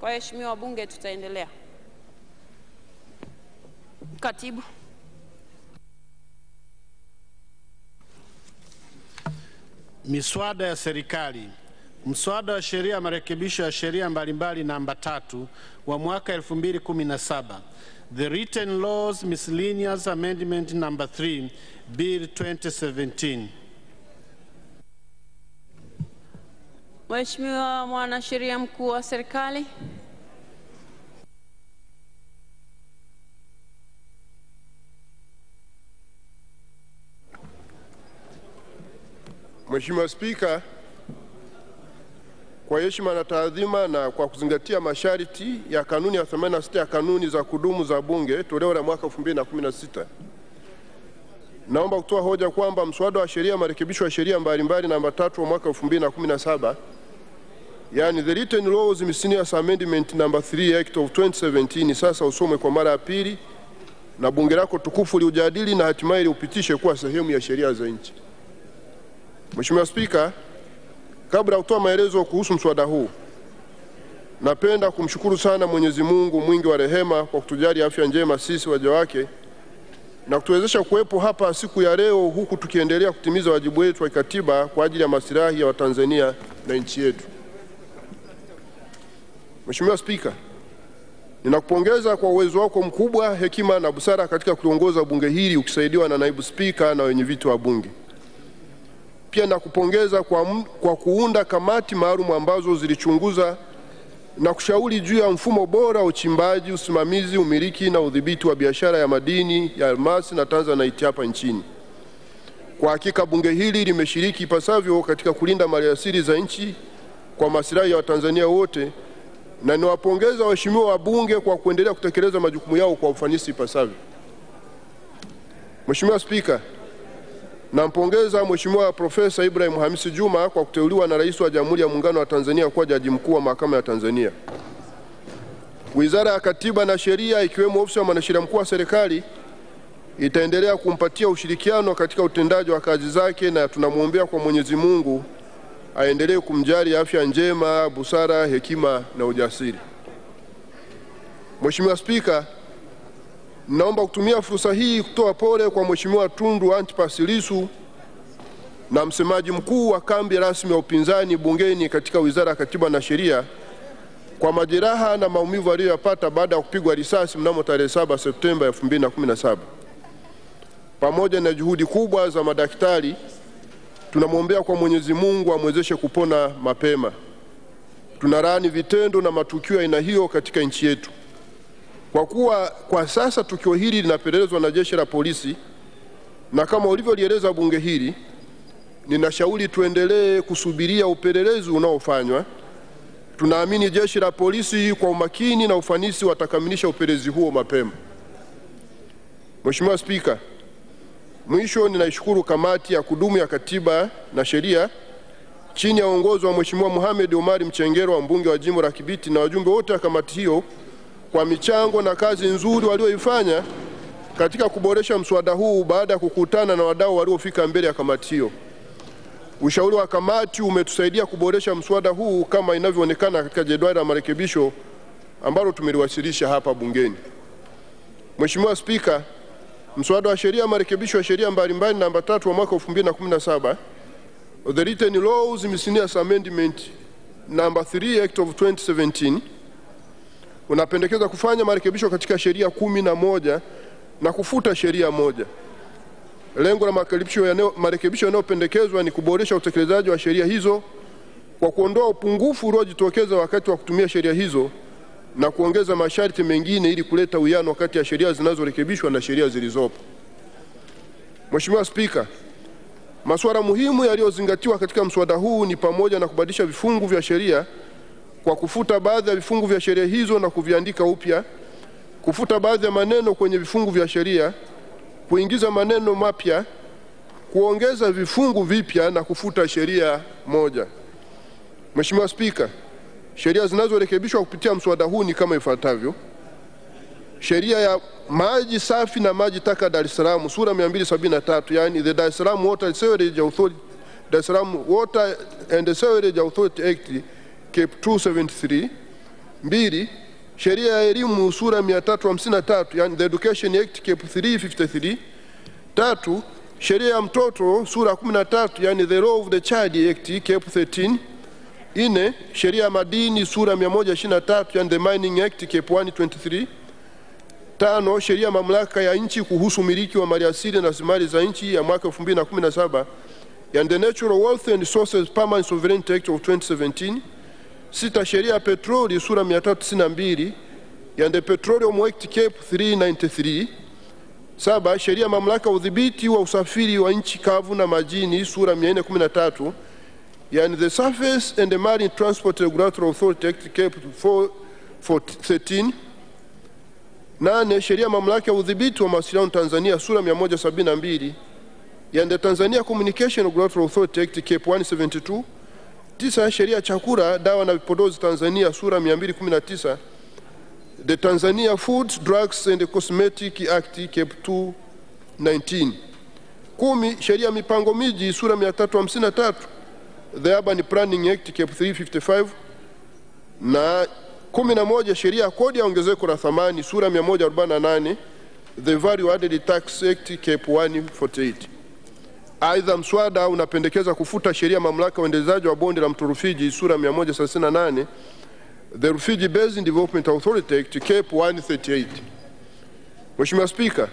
Waheshimiwa wabunge, tutaendelea. Katibu. Miswada ya serikali. Mswada wa sheria ya marekebisho ya sheria mbalimbali namba tatu wa mwaka 2017. The Written Laws Miscellaneous Amendment number 3 Bill 2017. Mheshimiwa mwanasheria mkuu wa serikali. Mheshimiwa Spika, kwa heshima na taadhima na kwa kuzingatia masharti ya kanuni ya 86 ya kanuni za kudumu za Bunge toleo la mwaka 2016, naomba kutoa hoja kwamba mswada wa sheria marekebisho ya sheria mbalimbali namba tatu wa mwaka 2017 yani the written laws miscellaneous amendment number 3 act of 2017 sasa usomwe kwa mara ya pili na bunge lako tukufu liujadili na hatimaye liupitishe kuwa sehemu ya sheria za nchi. Mheshimiwa Spika, kabla ya kutoa maelezo kuhusu mswada huu, napenda kumshukuru sana Mwenyezi Mungu mwingi wa rehema kwa kutujali afya njema sisi waja wake na kutuwezesha kuwepo hapa siku ya leo huku tukiendelea kutimiza wajibu wetu wa kikatiba kwa ajili ya maslahi ya Watanzania na nchi yetu. Mheshimiwa Spika, ninakupongeza kwa uwezo wako mkubwa, hekima na busara katika kuliongoza bunge hili ukisaidiwa na naibu spika na wenye viti wa bunge. Pia na kupongeza kwa, kwa kuunda kamati maalum ambazo zilichunguza na kushauri juu ya mfumo bora wa uchimbaji, usimamizi, umiliki na udhibiti wa biashara ya madini ya almasi na tanzanite hapa nchini. Kwa hakika bunge hili limeshiriki ipasavyo katika kulinda maliasili za nchi kwa maslahi ya Watanzania wote, na niwapongeza waheshimiwa wabunge kwa kuendelea kutekeleza majukumu yao kwa ufanisi ipasavyo. Mheshimiwa Spika, Nampongeza Mheshimiwa Profesa Ibrahim Hamisi Juma kwa kuteuliwa na Rais wa Jamhuri ya Muungano wa Tanzania kuwa jaji mkuu wa Mahakama ya Tanzania. Wizara ya Katiba na Sheria ikiwemo ofisi ya mwanasheria mkuu wa serikali itaendelea kumpatia ushirikiano katika utendaji wa kazi zake, na tunamwombea kwa Mwenyezi Mungu aendelee kumjali afya njema, busara, hekima na ujasiri. Mheshimiwa Spika, Naomba kutumia fursa hii kutoa pole kwa Mheshimiwa Tundu Antipas Lissu na msemaji mkuu wa kambi rasmi ya upinzani bungeni katika Wizara ya Katiba na Sheria kwa majeraha na maumivu aliyoyapata baada ya kupigwa risasi mnamo tarehe 7 Septemba 2017. Pamoja na juhudi kubwa za madaktari, tunamwombea kwa Mwenyezi Mungu amwezeshe kupona mapema. Tunalaani vitendo na matukio aina hiyo katika nchi yetu. Kwa kuwa kwa sasa tukio hili linapelelezwa na jeshi la polisi, na kama ulivyolieleza bunge hili, ninashauri tuendelee kusubiria upelelezi unaofanywa. Tunaamini jeshi la polisi kwa umakini na ufanisi watakamilisha upelelezi huo mapema. Mheshimiwa Spika, mwisho ninaishukuru kamati ya kudumu ya katiba na sheria chini ya uongozi wa Mheshimiwa Mohamed Omari Mchengerwa, mbunge wa jimbo la Kibiti, na wajumbe wote wa kamati hiyo kwa michango na kazi nzuri walioifanya katika kuboresha mswada huu baada ya kukutana na wadau waliofika mbele ya kamati hiyo. Ushauri wa kamati umetusaidia kuboresha mswada huu kama inavyoonekana katika jedwali la marekebisho ambalo tumeliwasilisha hapa bungeni. Mheshimiwa Spika, mswada wa sheria marekebisho ya sheria mbalimbali namba tatu wa mwaka 2017 The Written Laws Miscellaneous Amendment number 3 Act of 2017 unapendekeza kufanya marekebisho katika sheria kumi na moja na kufuta sheria moja. Lengo la marekebisho yanayopendekezwa ni kuboresha utekelezaji wa sheria hizo kwa kuondoa upungufu uliojitokeza wakati wa kutumia sheria hizo na kuongeza masharti mengine ili kuleta uwiano kati ya sheria zinazorekebishwa na sheria zilizopo. Mheshimiwa Spika, masuala muhimu yaliyozingatiwa katika mswada huu ni pamoja na kubadilisha vifungu vya sheria kwa kufuta baadhi ya vifungu vya sheria hizo na kuviandika upya, kufuta baadhi ya maneno kwenye vifungu vya sheria, kuingiza maneno mapya, kuongeza vifungu vipya na kufuta sheria moja. Mheshimiwa Spika, sheria zinazorekebishwa kupitia mswada huu ni kama ifuatavyo: sheria ya maji safi na maji taka Dar es Salaam sura 273, yani the Dar es Salaam Water Sewerage Authority, Dar es Salaam Water and Sewerage Authority Act Cap 273. Mbili, sheria ya elimu sura 353, yani the Education Act Cap 353. Tatu, sheria ya mtoto sura 13, yani the Law of the Child Act Cap 13. Ine, sheria ya madini sura 123, yani the Mining Act Cap 123. Tano, sheria mamlaka ya nchi kuhusu umiliki wa maliasili na rasilimali za nchi ya mwaka 2017 and the Natural Wealth and Resources Permanent Sovereignty Act of 2017. Sita, sheria ya petroli sura 392 ya the Petroleum Act Cap 393. Saba, sheria ya mamlaka ya udhibiti wa usafiri wa nchi kavu na majini sura 413 yani the Surface and the Marine Transport Regulatory Authority Act Cap 413. Nane, sheria ya mamlaka ya udhibiti wa mawasiliano Tanzania sura 172 yani the Tanzania Communication Regulatory Authority Act Cap 172. Tisa, sheria ya chakula, dawa na vipodozi Tanzania sura 219 the Tanzania Food, Drugs and Cosmetic Act Cap 219. Kumi, sheria mipango miji sura 353 the Urban Planning Act Cap 355 na kumi na moja sheria ya kodi ya ongezeko la thamani sura 148 the Value Added Tax Act Cap 148. Aidha, mswada unapendekeza kufuta sheria mamlaka uendelezaji wa bonde la mto Rufiji sura 138 the Rufiji Basin Development Authority Act Cap 138. Mheshimiwa Spika,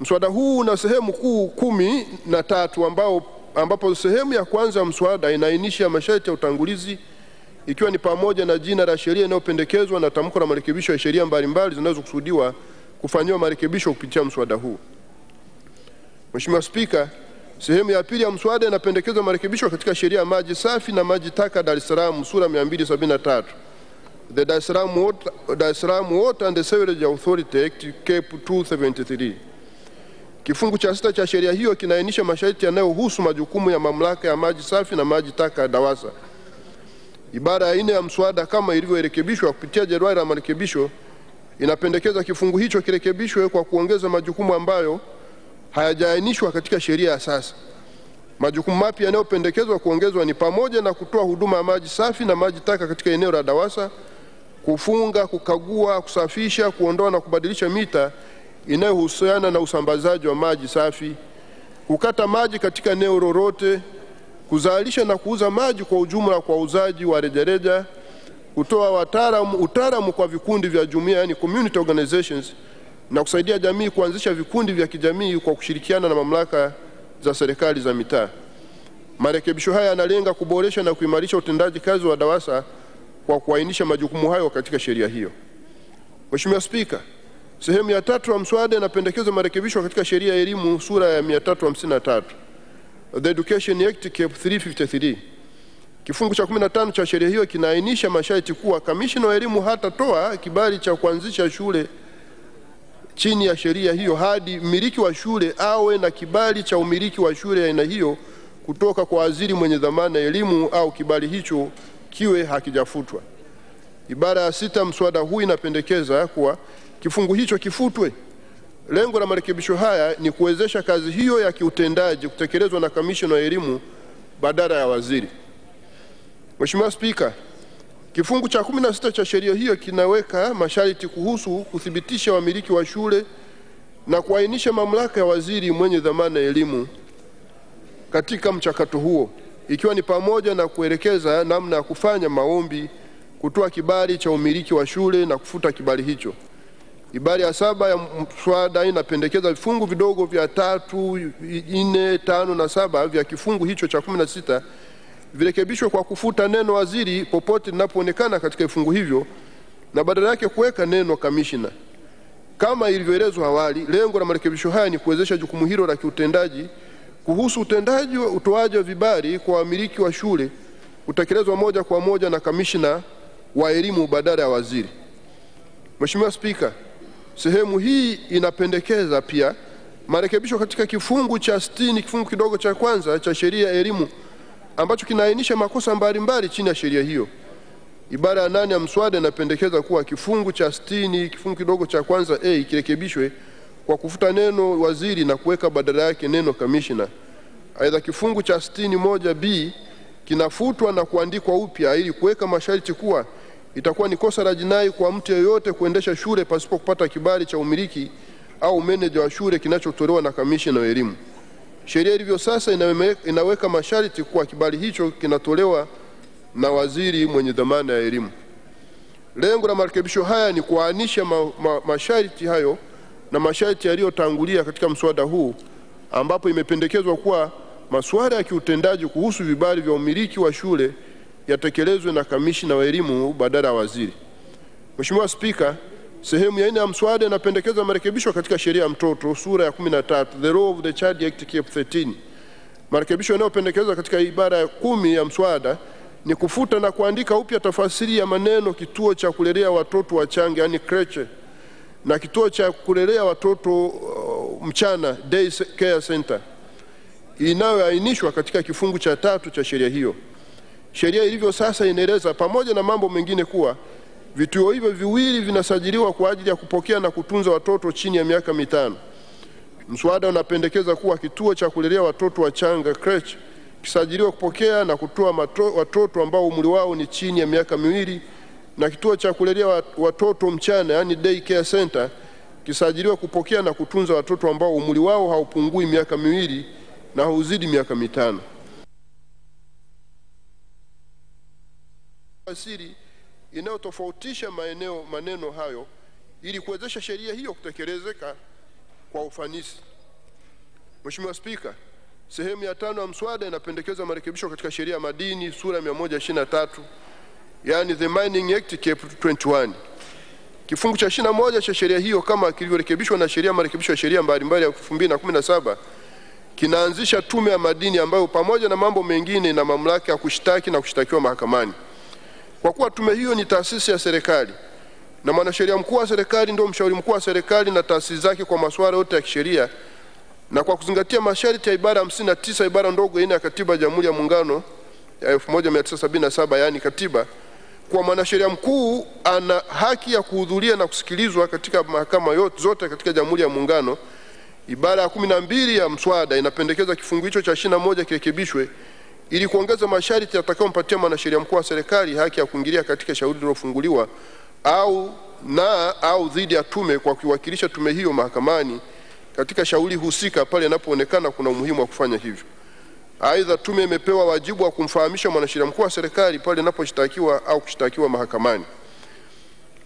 mswada huu una sehemu kuu kumi na tatu ambao, ambapo sehemu ya kwanza ya mswada inaainisha masharti ya utangulizi ikiwa ni pamoja na jina la sheria inayopendekezwa na tamko la marekebisho ya sheria mbalimbali zinazokusudiwa kufanyiwa marekebisho kupitia mswada huu. Mheshimiwa Spika, sehemu ya pili ya mswada inapendekezwa marekebisho katika sheria ya maji safi na maji taka Dar es Salaam sura 273 the Dar es Salaam Water, Dar es Salaam Water and Sewerage Authority Act Cap 273. Kifungu cha sita cha sheria hiyo kinaainisha masharti yanayohusu majukumu ya mamlaka ya maji safi na maji taka DAWASA. Ibara ya nne ya mswada kama ilivyorekebishwa kupitia jedwali la marekebisho inapendekeza kifungu hicho kirekebishwe kwa kuongeza majukumu ambayo hayajaainishwa katika sheria ya sasa. Majukumu mapya yanayopendekezwa kuongezwa ni pamoja na kutoa huduma ya maji safi na maji taka katika eneo la DAWASA, kufunga, kukagua, kusafisha, kuondoa na kubadilisha mita inayohusiana na usambazaji wa maji safi, kukata maji katika eneo lolote, kuzalisha na kuuza maji kwa ujumla kwa uzaji wa rejareja, kutoa wataalamu utaalamu kwa vikundi vya jumuiya yani community organizations, na kusaidia jamii kuanzisha vikundi vya kijamii kwa kushirikiana na mamlaka za serikali za mitaa. Marekebisho haya yanalenga kuboresha na kuimarisha utendaji kazi wa DAWASA kwa kuainisha majukumu hayo katika sheria hiyo. Mheshimiwa Spika, sehemu ya tatu ya mswada inapendekeza marekebisho katika sheria ya elimu sura ya 353 The Education Act Cap 353. Kifungu cha 15 cha sheria hiyo kinaainisha masharti kuwa kamishina wa elimu hatatoa kibali cha kuanzisha shule chini ya sheria hiyo hadi mmiliki wa shule awe na kibali cha umiliki wa shule ya aina hiyo kutoka kwa waziri mwenye dhamana ya elimu au kibali hicho kiwe hakijafutwa. Ibara ya sita mswada huu inapendekeza kuwa kifungu hicho kifutwe. Lengo la marekebisho haya ni kuwezesha kazi hiyo ya kiutendaji kutekelezwa na kamishna wa elimu badala ya waziri. Mheshimiwa Spika, kifungu cha 16 cha sheria hiyo kinaweka masharti kuhusu kuthibitisha wamiliki wa shule na kuainisha mamlaka ya waziri mwenye dhamana ya elimu katika mchakato huo, ikiwa ni pamoja na kuelekeza namna ya kufanya maombi, kutoa kibali cha umiliki wa shule na kufuta kibali hicho. Ibara ya saba ya mswada inapendekeza vifungu vidogo vya tatu, nne, tano na saba vya kifungu hicho cha kumi na sita virekebishwe kwa kufuta neno waziri popote linapoonekana katika vifungu hivyo na badala yake kuweka neno kamishina. Kama ilivyoelezwa awali, lengo la marekebisho haya ni kuwezesha jukumu hilo la kiutendaji kuhusu utendaji wa utoaji wa vibali kwa wamiliki wa shule kutekelezwa moja kwa moja na kamishina wa elimu badala ya waziri. Mheshimiwa Spika, sehemu hii inapendekeza pia marekebisho katika kifungu cha 60 kifungu kidogo cha kwanza cha sheria ya elimu ambacho kinaainisha makosa mbalimbali chini ya sheria hiyo. Ibara ya nane ya mswada inapendekeza kuwa kifungu cha 60 kifungu kidogo cha kwanza a hey, kirekebishwe kwa kufuta neno waziri na kuweka badala yake neno kamishna. Aidha, kifungu cha 60 moja b kinafutwa na kuandikwa upya ili kuweka masharti kuwa itakuwa ni kosa la jinai kwa mtu yeyote kuendesha shule pasipo kupata kibali cha umiliki au meneja wa shule kinachotolewa na kamishna wa elimu. Sheria ilivyo sasa inaweka masharti kuwa kibali hicho kinatolewa na waziri mwenye dhamana ya elimu. Lengo la marekebisho haya ni kuainisha ma, ma, masharti hayo na masharti yaliyotangulia katika mswada huu, ambapo imependekezwa kuwa masuala ya kiutendaji kuhusu vibali vya umiliki wa shule yatekelezwe na kamishina wa elimu badala ya waziri. Mheshimiwa Spika, sehemu ya nne ya mswada inapendekeza marekebisho katika sheria ya mtoto sura ya 13, The Law of the Child Act Cap 13. Marekebisho yanayopendekezwa katika ibara ya kumi ya mswada ni kufuta na kuandika upya tafasiri ya maneno kituo cha kulelea watoto wachanga, yani creche, na kituo cha kulelea watoto uh, mchana day care center inayoainishwa katika kifungu cha tatu cha sheria hiyo. Sheria ilivyo sasa inaeleza pamoja na mambo mengine kuwa vituo hivyo viwili vinasajiliwa kwa ajili ya kupokea na kutunza watoto chini ya miaka mitano. Mswada unapendekeza kuwa kituo cha kulelea watoto wachanga creche kisajiliwa kupokea na kutoa watoto ambao umri wao ni chini ya miaka miwili na kituo cha kulelea watoto mchana yani day care center kisajiliwa kupokea na kutunza watoto ambao umri wao haupungui miaka miwili na hauzidi miaka mitano. Asili inayotofautisha maeneo maneno hayo ili kuwezesha sheria hiyo kutekelezeka kwa ufanisi. Mheshimiwa Spika, sehemu ya tano ya mswada inapendekeza marekebisho katika sheria ya madini sura ya 123 yani the Mining Act Cap 21. Kifungu cha 21 cha sheria hiyo kama kilivyorekebishwa na sheria marekebisho ya sheria mbalimbali ya 2017 kinaanzisha tume ya madini ambayo pamoja na mambo mengine ina mamlaka ya kushtaki na kushtakiwa mahakamani. Kwa kuwa tume hiyo ni taasisi ya serikali na mwanasheria mkuu wa serikali ndio mshauri mkuu wa serikali na taasisi zake kwa masuala yote ya kisheria, na kwa kuzingatia masharti ya ibara 59 ibara ndogo ina ya katiba ya Jamhuri ya Muungano ya 1977 yaani katiba, kwa mwanasheria mkuu ana haki ya kuhudhuria na kusikilizwa katika mahakama yote zote katika Jamhuri ya Muungano. Ibara ya kumi na mbili ya mswada inapendekeza kifungu hicho cha ishirini na moja kirekebishwe ili kuongeza masharti yatakayompatia mwanasheria mkuu wa serikali haki ya kuingilia katika shauri lililofunguliwa au na au dhidi ya tume kwa kuiwakilisha tume hiyo mahakamani katika shauri husika pale inapoonekana kuna umuhimu wa kufanya hivyo. Aidha, tume imepewa wajibu wa kumfahamisha mwanasheria mkuu wa serikali pale inaposhtakiwa au kushtakiwa mahakamani.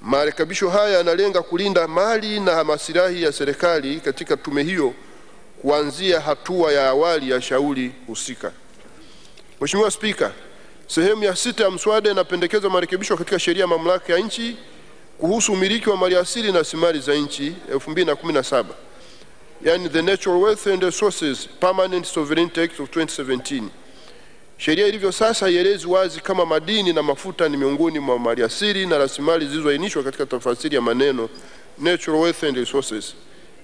Marekebisho haya yanalenga kulinda mali na masilahi ya serikali katika tume hiyo kuanzia hatua ya awali ya shauri husika. Mheshimiwa Spika, sehemu ya sita ya mswada inapendekeza marekebisho katika sheria ya mamlaka ya nchi kuhusu umiliki wa maliasili na rasilimali za nchi 2017 yani the Natural Wealth and Resources Permanent Sovereignty Act of 2017. Sheria ilivyo sasa haielezi wazi kama madini na mafuta ni miongoni mwa maliasili na rasilimali zilizoainishwa katika tafasiri ya maneno Natural Wealth and Resources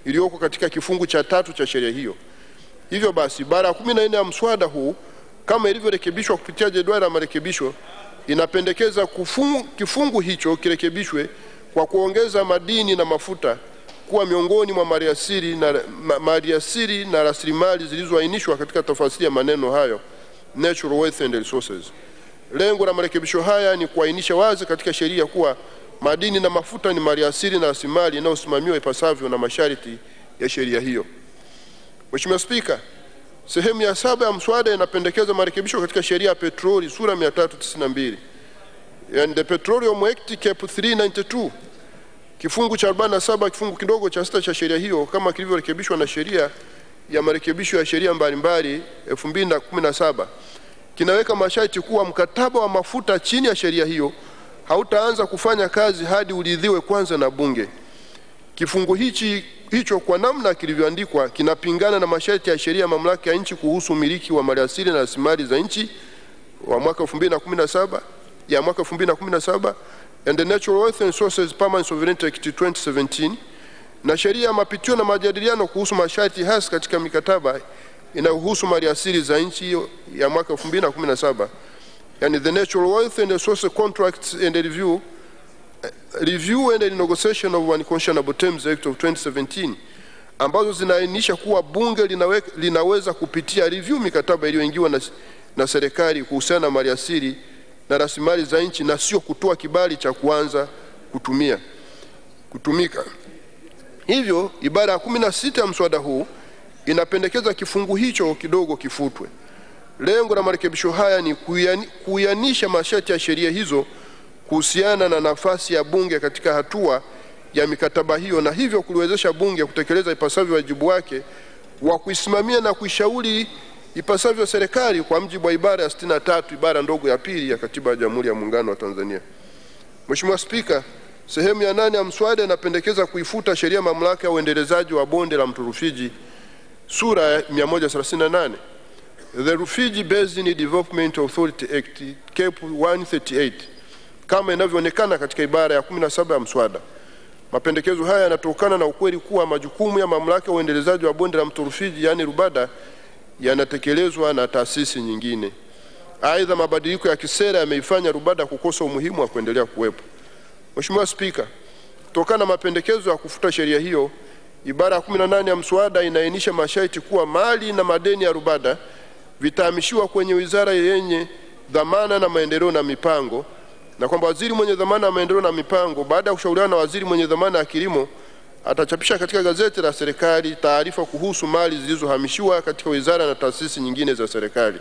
iliyoko katika kifungu cha tatu cha sheria hiyo. Hivyo basi, ibara ya kumi na nne ya mswada huu kama ilivyorekebishwa kupitia jedwali la marekebisho inapendekeza kufungu, kifungu hicho kirekebishwe kwa kuongeza madini na mafuta kuwa miongoni mwa maliasili na, ma, maliasili na rasilimali zilizoainishwa katika tafasiri ya maneno hayo natural wealth and resources. Lengo la marekebisho haya ni kuainisha wazi katika sheria kuwa madini na mafuta ni maliasili na rasilimali inayosimamiwa ipasavyo na masharti ya sheria hiyo. Mheshimiwa Spika, sehemu ya saba ya mswada inapendekeza marekebisho katika sheria ya petroli sura 392 and the Petroleum Act Cap 392 kifungu cha 47 kifungu kidogo cha sita cha sheria hiyo kama kilivyorekebishwa na sheria ya marekebisho ya sheria mbalimbali 2017 kinaweka masharti kuwa mkataba wa mafuta chini ya sheria hiyo hautaanza kufanya kazi hadi uridhiwe kwanza na Bunge. Kifungu hichi hicho kwa namna kilivyoandikwa kinapingana na masharti ya sheria ya mamlaka ya nchi kuhusu umiliki wa maliasili na rasilimali za nchi wa mwaka 2017 ya mwaka 2017 and the Natural Wealth and Resources Permanent Sovereignty Act 2017 na sheria ya mapitio na majadiliano kuhusu masharti hasi katika mikataba inayohusu maliasili za nchi ya mwaka 2017 yani the natural wealth and Resources contracts and review review and negotiation of unconscionable terms act of 2017 ambazo zinaainisha kuwa bunge linawe, linaweza kupitia review mikataba iliyoingiwa na, na serikali kuhusiana na maliasili na rasilimali za nchi na sio kutoa kibali cha kuanza kutumia kutumika. Hivyo ibara ya kumi na sita ya mswada huu inapendekeza kifungu hicho kidogo kifutwe. Lengo la marekebisho haya ni kuyanisha masharti ya sheria hizo kuhusiana na nafasi ya bunge katika hatua ya mikataba hiyo, na hivyo kuliwezesha bunge kutekeleza ipasavyo wajibu wake wa kuisimamia na kuishauri ipasavyo serikali kwa mjibu wa ibara ya 63 ibara ndogo ya pili ya Katiba ya Jamhuri ya Muungano wa Tanzania. Mheshimiwa Spika, sehemu ya nane ya mswada inapendekeza kuifuta sheria mamlaka ya uendelezaji wa bonde la mto Rufiji sura ya 138 The Rufiji Basin Development Authority Act Cap 138 kama inavyoonekana katika ibara ya 17 ya mswada. Mapendekezo haya yanatokana na ukweli kuwa majukumu ya mamlaka ya uendelezaji wa bonde la mto Rufiji yaani RUBADA yanatekelezwa na taasisi nyingine. Aidha, mabadiliko ya kisera yameifanya RUBADA kukosa umuhimu wa kuendelea kuwepo. Mheshimiwa Spika, kutokana na mapendekezo ya kufuta sheria hiyo, ibara ya 18 ya mswada inaainisha masharti kuwa mali na madeni ya RUBADA vitahamishiwa kwenye wizara yenye dhamana na maendeleo na mipango, na kwamba waziri mwenye dhamana ya maendeleo na mipango, baada ya kushauriana na waziri mwenye dhamana ya kilimo, atachapisha katika gazeti la serikali taarifa kuhusu mali zilizohamishiwa katika wizara na taasisi nyingine za serikali.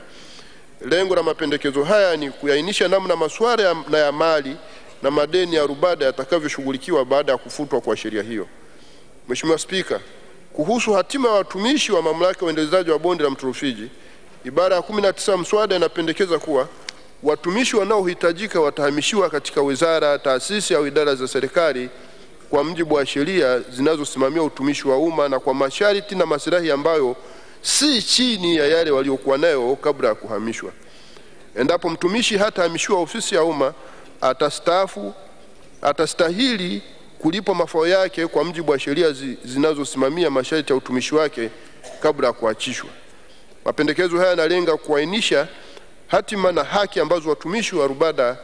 Lengo la mapendekezo haya ni kuainisha namna masuala ya, na ya mali na madeni ya RUBADA yatakavyoshughulikiwa baada ya kufutwa kwa sheria hiyo. Mheshimiwa Spika, kuhusu hatima ya watumishi wa mamlaka ya uendelezaji wa bonde la mto Rufiji, ibara ya 19 mswada inapendekeza kuwa watumishi wanaohitajika watahamishiwa katika wizara, taasisi au idara za serikali kwa mujibu wa sheria zinazosimamia utumishi wa umma na kwa masharti na masilahi ambayo si chini ya yale waliokuwa nayo kabla ya kuhamishwa. Endapo mtumishi hatahamishiwa ofisi ya umma, atastaafu, atastahili kulipwa mafao yake kwa mujibu wa sheria zi- zinazosimamia masharti ya utumishi wake kabla ya kuachishwa. Mapendekezo haya yanalenga kuainisha hatima na haki ambazo watumishi wa RUBADA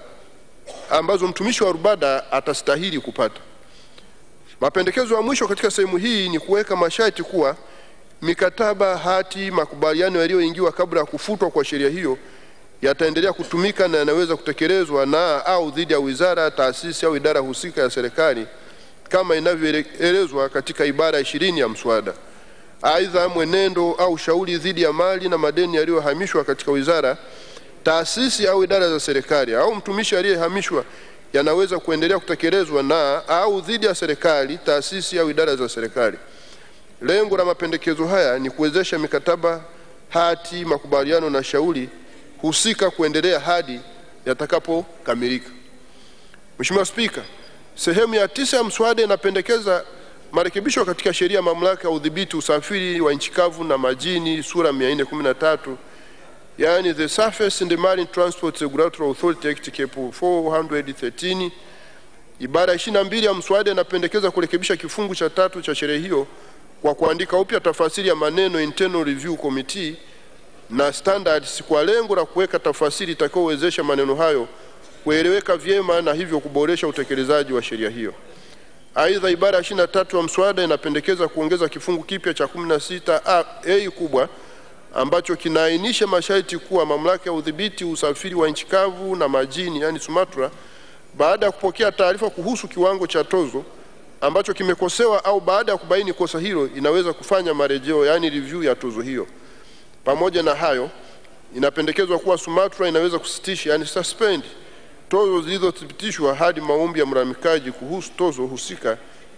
ambazo mtumishi wa RUBADA atastahili kupata. Mapendekezo ya mwisho katika sehemu hii ni kuweka masharti kuwa mikataba, hati, makubaliano yaliyoingiwa kabla ya kufutwa kwa sheria hiyo yataendelea kutumika na yanaweza kutekelezwa na au dhidi ya wizara, taasisi au idara husika ya serikali kama inavyoelezwa katika ibara ishirini ya mswada. Aidha, mwenendo au shauri dhidi ya mali na madeni yaliyohamishwa katika wizara, taasisi au idara za serikali au mtumishi aliyehamishwa yanaweza kuendelea kutekelezwa na au dhidi ya serikali, taasisi au idara za serikali. Lengo la mapendekezo haya ni kuwezesha mikataba, hati, makubaliano na shauri husika kuendelea hadi yatakapokamilika. Mheshimiwa Spika, sehemu ya tisa ya mswada inapendekeza marekebisho katika sheria ya mamlaka ya udhibiti usafiri wa nchi kavu na majini sura 413 yaani the Surface and Marine Transport Regulatory Authority Act Cap 413 ibara ya 22 ya mswada inapendekeza kurekebisha kifungu cha tatu cha sheria hiyo kwa kuandika upya tafasiri ya maneno Internal Review Committee na standards kwa lengo la kuweka tafasiri itakayowezesha maneno hayo kueleweka vyema na hivyo kuboresha utekelezaji wa sheria hiyo. Aidha, ibara ya 23 ya mswada inapendekeza kuongeza kifungu kipya cha 16 a, a kubwa ambacho kinaainisha masharti kuwa mamlaka ya udhibiti usafiri wa nchi kavu na majini, yani SUMATRA, baada ya kupokea taarifa kuhusu kiwango cha tozo ambacho kimekosewa au baada ya kubaini kosa hilo, inaweza kufanya marejeo, yani review ya tozo hiyo. Pamoja na hayo, inapendekezwa kuwa SUMATRA inaweza kusitisha, yani suspend tozo zilizothibitishwa hadi maombi ya mlalamikaji kuhusu tozo husika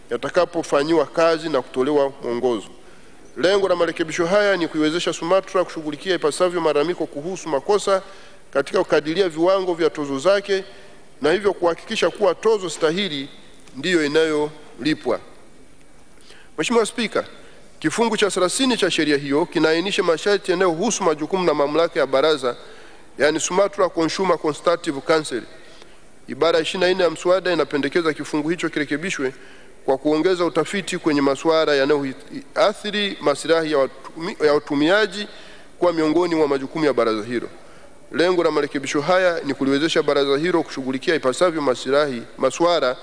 yatakapofanyiwa kazi na kutolewa mwongozo. Lengo la marekebisho haya ni kuiwezesha SUMATRA kushughulikia ipasavyo malalamiko kuhusu makosa katika kukadiria viwango vya tozo zake na hivyo kuhakikisha kuwa tozo stahili ndiyo inayolipwa. Mheshimiwa Spika, kifungu cha 30 cha sheria hiyo kinaainisha masharti yanayohusu majukumu na mamlaka ya baraza yani SUMATRA Consumer Consultative Council. Ibara ya 24 ya mswada inapendekeza kifungu hicho kirekebishwe kwa kuongeza utafiti kwenye masuala yanayoathiri maslahi ya, watumi, ya watumiaji kuwa miongoni mwa majukumu ya baraza hilo. Lengo la marekebisho haya ni kuliwezesha baraza hilo kushughulikia ipasavyo maslahi masuala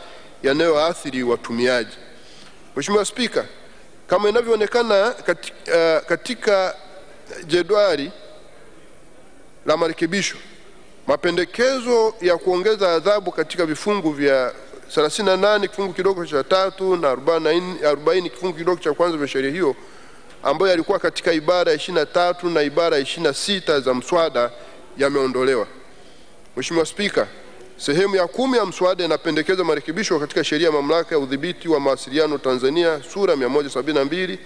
yanayoathiri watumiaji. Mheshimiwa Spika, kama inavyoonekana katika, uh, katika jedwali la marekebisho, mapendekezo ya kuongeza adhabu katika vifungu vya 38 kifungu kidogo cha tatu na 40 kifungu kidogo cha kwanza vya sheria hiyo ambayo yalikuwa katika ibara ya 23 na ibara ya 26 za mswada yameondolewa. Mheshimiwa Spika, sehemu ya kumi ya mswada inapendekeza marekebisho katika sheria ya mamlaka ya udhibiti wa mawasiliano Tanzania sura 172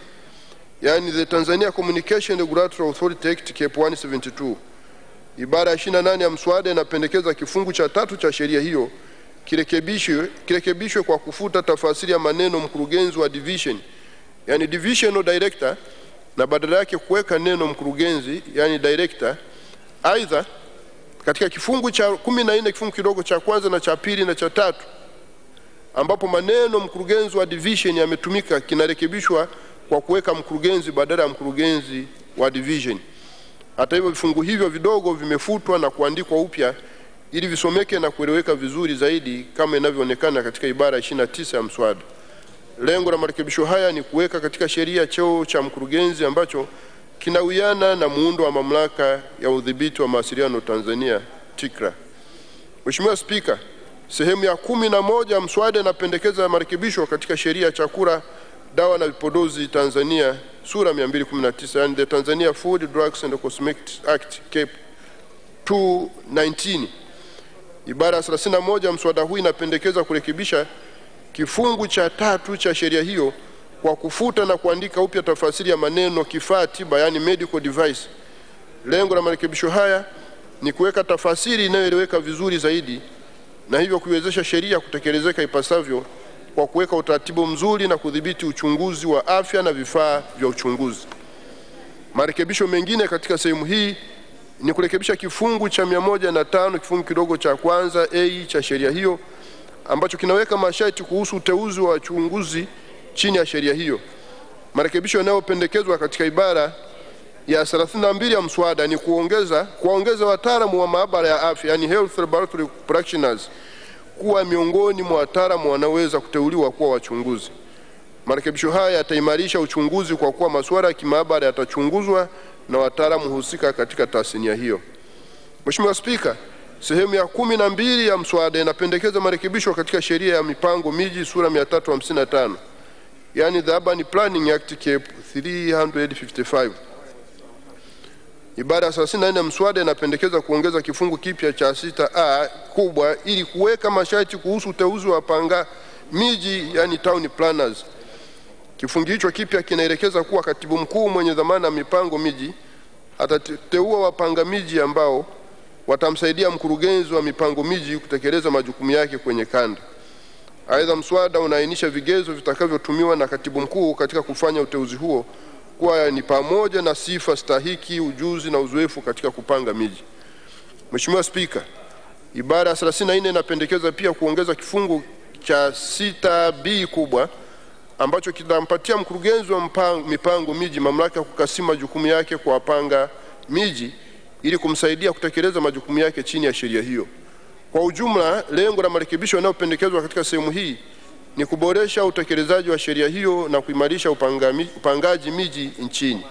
yani the Tanzania Communication Regulatory Authority Act Cap 172. Ibara ya 28 ya mswada inapendekeza kifungu cha tatu cha sheria hiyo kirekebishwe kirekebishwe kwa kufuta tafasiri ya maneno mkurugenzi wa division yani divisional director na badala yake kuweka neno mkurugenzi yani director. Aidha, katika kifungu cha kumi na nne kifungu kidogo cha kwanza na cha pili na cha tatu ambapo maneno mkurugenzi wa division yametumika kinarekebishwa kwa kuweka mkurugenzi badala ya mkurugenzi wa division. Hata hivyo, vifungu hivyo vidogo vimefutwa na kuandikwa upya ili visomeke na kueleweka vizuri zaidi kama inavyoonekana katika ibara ya 29 ya mswada. Lengo la marekebisho haya ni kuweka katika sheria cheo cha mkurugenzi ambacho kinawiana na muundo wa mamlaka ya udhibiti wa mawasiliano Tanzania tikra Mheshimiwa Spika, sehemu ya kumi na moja ya mswada inapendekeza marekebisho katika sheria ya chakula, dawa na vipodozi Tanzania sura 219 yani the Tanzania Food, Drugs and Cosmetics Act Cap 219. Ibara ya 31 mswada huu inapendekeza kurekebisha kifungu cha tatu cha sheria hiyo kwa kufuta na kuandika upya tafasiri ya maneno kifaa tiba, yani medical device. Lengo la marekebisho haya ni kuweka tafasiri inayoeleweka vizuri zaidi na hivyo kuiwezesha sheria kutekelezeka ipasavyo kwa kuweka utaratibu mzuri na kudhibiti uchunguzi wa afya na vifaa vya uchunguzi. Marekebisho mengine katika sehemu hii ni kurekebisha kifungu cha mia moja na tano kifungu kidogo cha kwanza a cha sheria hiyo ambacho kinaweka masharti kuhusu uteuzi wa wachunguzi chini ya sheria hiyo. Marekebisho yanayopendekezwa katika ibara ya 32 ya mswada ni kuongeza kuwaongeza wataalamu wa maabara ya afya yani health laboratory practitioners kuwa miongoni mwa wataalamu wanaoweza kuteuliwa kuwa wachunguzi. Marekebisho haya yataimarisha uchunguzi kwa kuwa masuala ya kimaabara yatachunguzwa na wataalamu husika katika tasnia hiyo. Mheshimiwa Spika, sehemu ya kumi na mbili ya mswada inapendekeza marekebisho katika sheria ya mipango miji sura 355 yani the Urban Planning Act Cap 355. Ibara ya 34 ya mswada inapendekeza kuongeza kifungu kipya cha sita a kubwa ili kuweka masharti kuhusu uteuzi wa panga miji yani town planners. Kifungu hicho kipya kinaelekeza kuwa katibu mkuu mwenye dhamana ya mipango miji atateua wapanga miji ambao watamsaidia mkurugenzi wa mipango miji kutekeleza majukumu yake kwenye kanda. Aidha, mswada unaainisha vigezo vitakavyotumiwa na katibu mkuu katika kufanya uteuzi huo kuwa ni pamoja na sifa stahiki, ujuzi na uzoefu katika kupanga miji. Mheshimiwa Spika, ibara ya 34 inapendekeza pia kuongeza kifungu cha 6b kubwa ambacho kitampatia mkurugenzi wa mpango, mipango miji mamlaka ya kukasima majukumu yake kwa wapanga miji ili kumsaidia kutekeleza majukumu yake chini ya sheria hiyo. Kwa ujumla, lengo la marekebisho yanayopendekezwa katika sehemu hii ni kuboresha utekelezaji wa sheria hiyo na kuimarisha upanga, upangaji miji nchini.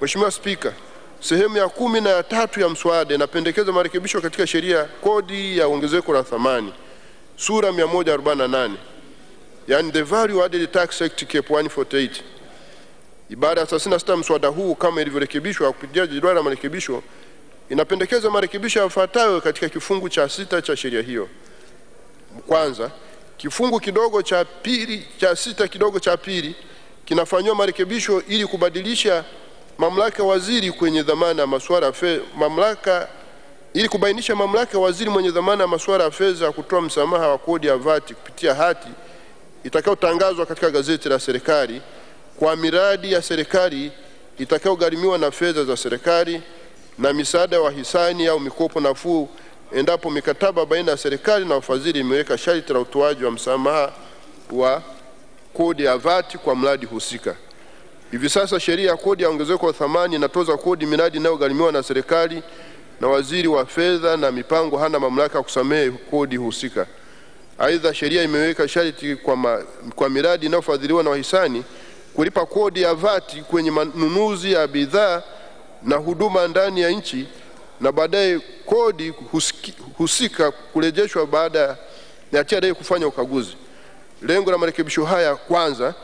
Mheshimiwa Spika, sehemu ya kumi na ya tatu ya mswada inapendekeza marekebisho katika sheria kodi ya ongezeko la thamani sura 148 yani the Value Added Tax Act Cap 148. Ibara ya 36 mswada huu kama ilivyorekebishwa kupitia jedwali la marekebisho inapendekeza marekebisho yafuatayo katika kifungu cha sita cha sheria hiyo. Kwanza, kifungu kidogo cha pili cha sita kidogo cha pili kinafanyiwa marekebisho ili kubadilisha mamlaka waziri kwenye dhamana masuala mamlaka ili kubainisha mamlaka waziri mwenye dhamana ya masuala ya fedha kutoa msamaha wa kodi ya vati kupitia hati itakayotangazwa katika gazeti la serikali kwa miradi ya serikali itakayogharimiwa na fedha za serikali na misaada ya wahisani au mikopo nafuu endapo mikataba baina ya serikali na wafadhili imeweka sharti la utoaji wa msamaha wa kodi ya vati kwa mradi husika. Hivi sasa sheria ya kodi ya ongezeko la thamani inatoza kodi miradi inayogharimiwa na serikali na waziri wa fedha na mipango hana mamlaka ya kusamehe kodi husika. Aidha, sheria imeweka sharti kwa, ma, kwa miradi inayofadhiliwa na wahisani kulipa kodi ya vati kwenye manunuzi ya bidhaa na huduma ndani ya nchi na baadaye kodi husiki, husika kurejeshwa baada ya TRA kufanya ukaguzi. Lengo la marekebisho haya kwanza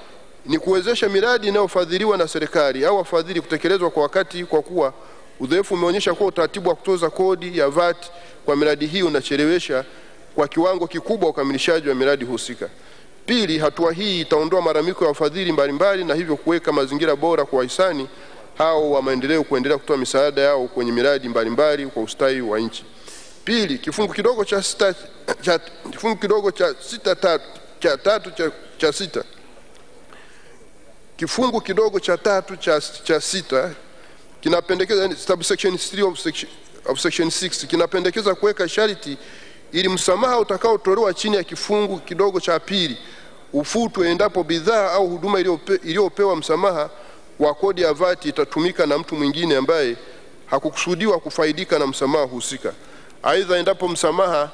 ni kuwezesha miradi inayofadhiliwa na serikali au wafadhili kutekelezwa kwa wakati, kwa kuwa uzoefu umeonyesha kuwa utaratibu wa kutoza kodi ya vati kwa miradi hii unachelewesha kwa kiwango kikubwa ukamilishaji wa miradi husika. Pili, hatua hii itaondoa malalamiko ya wafadhili mbalimbali na hivyo kuweka mazingira bora kwa wahisani hao wa maendeleo kuendelea kutoa misaada yao kwenye miradi mbalimbali kwa ustawi wa nchi. Pili, kifungu kidogo cha sita, cha, kifungu kidogo cha sita tatu, cha tatu cha, cha sita kifungu kidogo cha tatu cha, cha sita kinapendekeza yani subsection 3 of section, of section 6 kinapendekeza kuweka sharti ili msamaha utakaotolewa chini ya kifungu kidogo cha pili ufutwe endapo bidhaa au huduma iliyopewa msamaha wa kodi ya VAT itatumika na mtu mwingine ambaye hakukusudiwa kufaidika na msamaha husika. Aidha, endapo msamaha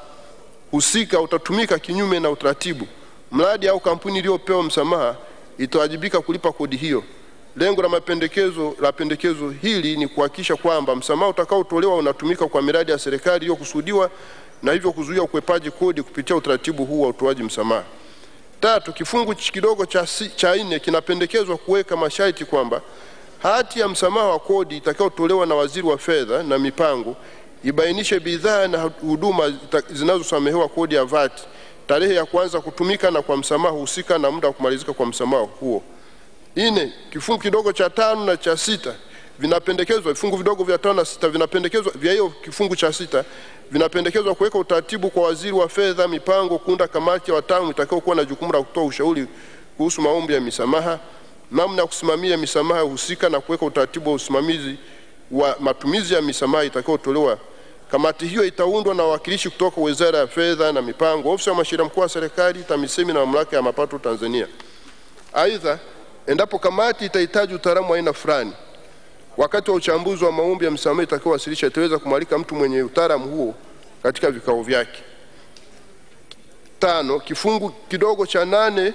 husika utatumika kinyume na utaratibu, mradi au kampuni iliyopewa msamaha itawajibika kulipa kodi hiyo. Lengo la mapendekezo la pendekezo hili ni kuhakikisha kwamba msamaha utakaotolewa unatumika kwa miradi ya serikali iliyokusudiwa na hivyo kuzuia ukwepaji kodi kupitia utaratibu huu wa utoaji msamaha. Tatu, kifungu kidogo cha, cha nne kinapendekezwa kuweka masharti kwamba hati ya msamaha wa kodi itakayotolewa na waziri wa fedha na mipango ibainishe bidhaa na huduma zinazosamehewa kodi ya VAT, tarehe ya kuanza kutumika na kwa msamaha husika na muda wa kumalizika kwa msamaha huo. Nne, kifungu kidogo cha tano na cha sita vinapendekezwa, vifungu vidogo vya tano na sita vinapendekezwa vya hiyo kifungu cha sita vinapendekezwa kuweka utaratibu kwa waziri wa fedha mipango kuunda kamati ya wataalamu itakayokuwa na jukumu la kutoa ushauri kuhusu maombi ya misamaha, namna ya kusimamia misamaha husika na kuweka utaratibu wa usimamizi wa matumizi ya misamaha itakayotolewa. Kamati hiyo itaundwa na wawakilishi kutoka Wizara ya Fedha na Mipango, Ofisi ya Mwanasheria Mkuu wa Serikali, TAMISEMI na Mamlaka ya Mapato Tanzania. Aidha, endapo kamati itahitaji utaalamu wa aina fulani wakati wa uchambuzi wa maombi ya msamaha itakayowasilisha itaweza kumwalika mtu mwenye utaalamu huo katika vikao vyake. Tano, kifungu kidogo cha nane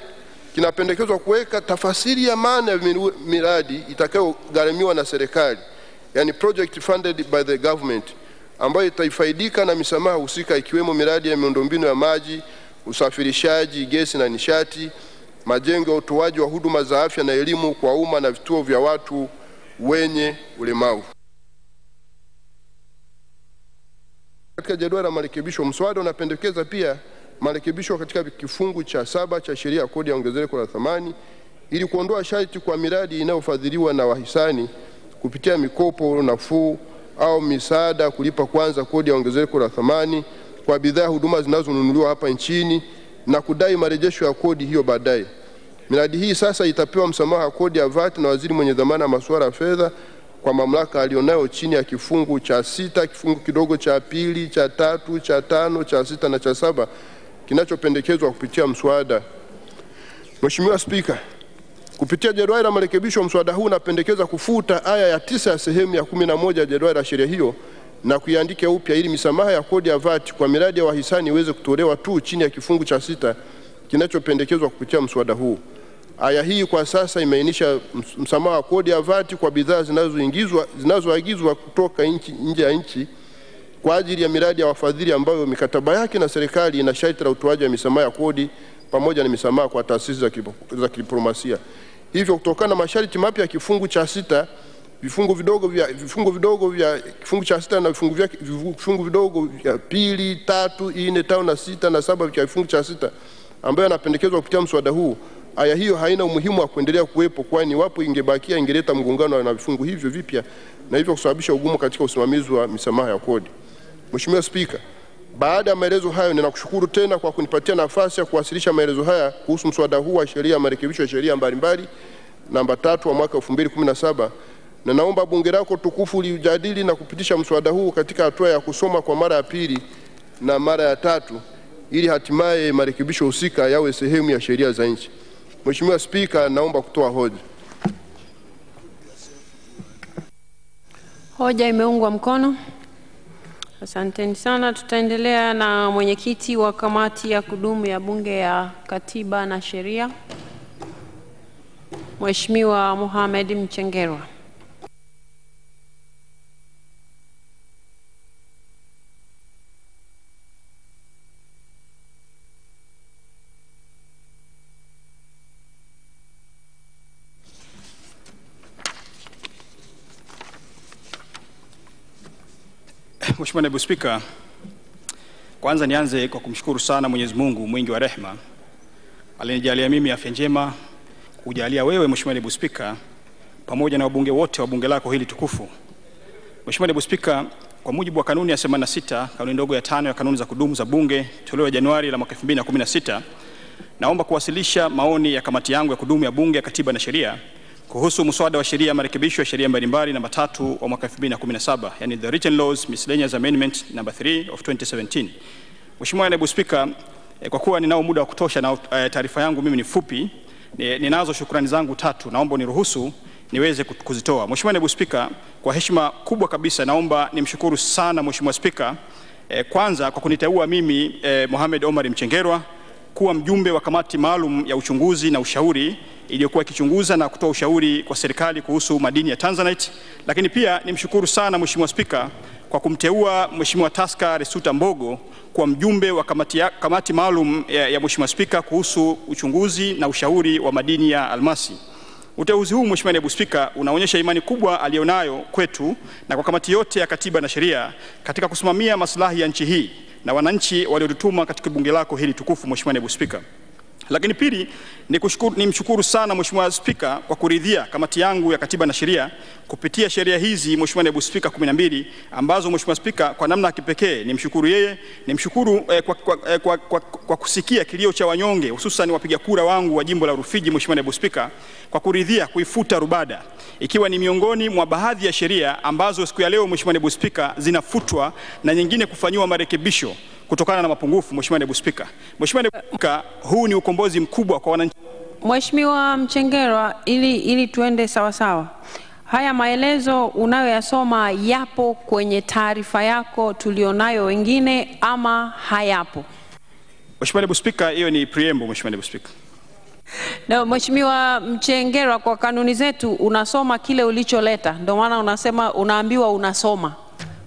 kinapendekezwa kuweka tafasiri ya maana ya miradi itakayogharamiwa na serikali, yani project funded by the government, ambayo itaifaidika na misamaha husika ikiwemo miradi ya miundombinu ya maji, usafirishaji, gesi na nishati, majengo ya utoaji wa huduma za afya na elimu kwa umma na vituo vya watu wenye ulemavu. Katika jadwali la marekebisho, mswada unapendekeza pia marekebisho katika kifungu cha saba cha sheria ya kodi ya ongezeko la thamani ili kuondoa sharti kwa miradi inayofadhiliwa na wahisani kupitia mikopo nafuu au misaada kulipa kwanza kodi ya ongezeko la thamani kwa bidhaa huduma zinazonunuliwa hapa nchini na kudai marejesho ya kodi hiyo baadaye. Miradi hii sasa itapewa msamaha wa kodi ya VAT na waziri mwenye dhamana ya masuala ya fedha kwa mamlaka aliyonayo chini ya kifungu cha sita kifungu kidogo cha pili cha tatu cha tano cha sita na cha saba kinachopendekezwa kupitia mswada. Mheshimiwa Spika, kupitia jedwali la marekebisho, mswada huu unapendekeza kufuta aya ya tisa ya sehemu ya kumi na moja ya jedwali la sheria hiyo na kuiandika upya ili misamaha ya kodi ya VAT kwa miradi ya wahisani iweze kutolewa tu chini ya kifungu cha sita kinachopendekezwa kupitia mswada huu. Aya hii kwa sasa imeainisha msamaha wa kodi ya vati kwa bidhaa zinazoingizwa zinazoagizwa kutoka nchi nje ya nchi kwa ajili ya miradi ya wafadhili ambayo mikataba yake na serikali ina sharti la utoaji wa misamaha ya kodi pamoja na misamaha kwa taasisi za, kidiplomasia. Hivyo kutokana na masharti mapya ya kifungu cha sita vifungu vidogo vya vifungu vidogo vya kifungu cha sita na vifungu, vya, vifungu vidogo vya pili, tatu, nne, tano na sita na saba vya kifungu cha sita ambayo yanapendekezwa kupitia mswada huu aya hiyo haina umuhimu wa kuendelea kuwepo, kwani iwapo ingebakia ingeleta mgongano na vifungu hivyo vipya na hivyo kusababisha ugumu katika usimamizi wa misamaha ya kodi. Mheshimiwa Spika, baada ya maelezo hayo, ninakushukuru tena kwa kunipatia nafasi ya kuwasilisha maelezo haya kuhusu mswada huu wa sheria ya marekebisho ya sheria mbalimbali namba tatu wa mwaka 2017 na naomba bunge lako tukufu lijadili na kupitisha mswada huu katika hatua ya kusoma kwa mara ya pili na mara ya tatu ili hatimaye marekebisho husika yawe sehemu ya sheria za nchi. Mheshimiwa Spika, naomba kutoa hoja. Hoja imeungwa mkono. Asanteni sana. Tutaendelea na mwenyekiti wa kamati ya kudumu ya Bunge ya Katiba na Sheria, Mheshimiwa Mohamed Mchengerwa. Mheshimiwa Naibu Spika, kwanza nianze kwa kumshukuru sana Mwenyezi Mungu mwingi wa rehema alinijalia mimi afya njema, kujalia wewe Mheshimiwa Naibu Spika pamoja na wabunge wote wa bunge lako hili tukufu. Mheshimiwa Naibu Spika, kwa mujibu wa kanuni ya 86 kanuni ndogo ya tano ya kanuni za kudumu za Bunge toleo la Januari la mwaka 2016 naomba kuwasilisha maoni ya kamati yangu ya kudumu ya Bunge ya Katiba na Sheria kuhusu mswada wa sheria ya marekebisho ya sheria mbalimbali namba tatu wa mwaka 2017 yani the written laws miscellaneous amendment number 3 of 2017. Mheshimiwa Naibu Spika, eh, kwa kuwa ninao muda wa kutosha na eh, taarifa yangu mimi ni fupi, ni- ninazo shukrani zangu tatu, naomba uniruhusu niweze kuzitoa. Mheshimiwa Naibu Spika, kwa heshima kubwa kabisa naomba nimshukuru sana Mheshimiwa Spika eh, kwanza kwa kuniteua mimi eh, Mohamed Omar Mchengerwa kuwa mjumbe wa kamati maalum ya uchunguzi na ushauri iliyokuwa ikichunguza na kutoa ushauri kwa serikali kuhusu madini ya Tanzanite. Lakini pia nimshukuru sana Mheshimiwa Spika kwa kumteua Mheshimiwa Taska Resuta Mbogo kuwa mjumbe wa kamati, ya, kamati maalum ya, ya Mheshimiwa Spika kuhusu uchunguzi na ushauri wa madini ya almasi. Uteuzi huu Mheshimiwa Naibu Spika unaonyesha imani kubwa aliyonayo kwetu na kwa kamati yote ya Katiba na Sheria katika kusimamia maslahi ya nchi hii na wananchi waliotutuma katika bunge lako hili tukufu Mheshimiwa Naibu Spika. Lakini pili ni kushukuru, ni mshukuru sana Mheshimiwa Spika kwa kuridhia kamati yangu ya Katiba na Sheria kupitia sheria hizi Mheshimiwa Naibu Spika 12 ambazo Mheshimiwa Spika kwa namna ya kipekee ni mshukuru yeye, ni mshukuru eh, kwa, kwa, eh, kwa, kwa, kwa kusikia kilio cha wanyonge hususan wapiga kura wangu wa jimbo la Rufiji Mheshimiwa Naibu Spika kwa kuridhia kuifuta rubada ikiwa ni miongoni mwa baadhi ya sheria ambazo siku ya leo Mheshimiwa Naibu Spika zinafutwa na nyingine kufanyiwa marekebisho kutokana na mapungufu. Mheshimiwa Naibu Spika, Mheshimiwa Naibu Spika, huu ni ukombozi mkubwa kwa wananchi. Mheshimiwa Mchengerwa, ili, ili tuende sawasawa, haya maelezo unayoyasoma yapo kwenye taarifa yako tulionayo wengine ama hayapo? Mheshimiwa Naibu Spika, hiyo ni preamble. Mheshimiwa Naibu Spika. Na Mheshimiwa Mchengerwa, kwa kanuni zetu unasoma kile ulicholeta, ndio maana unasema unaambiwa unasoma.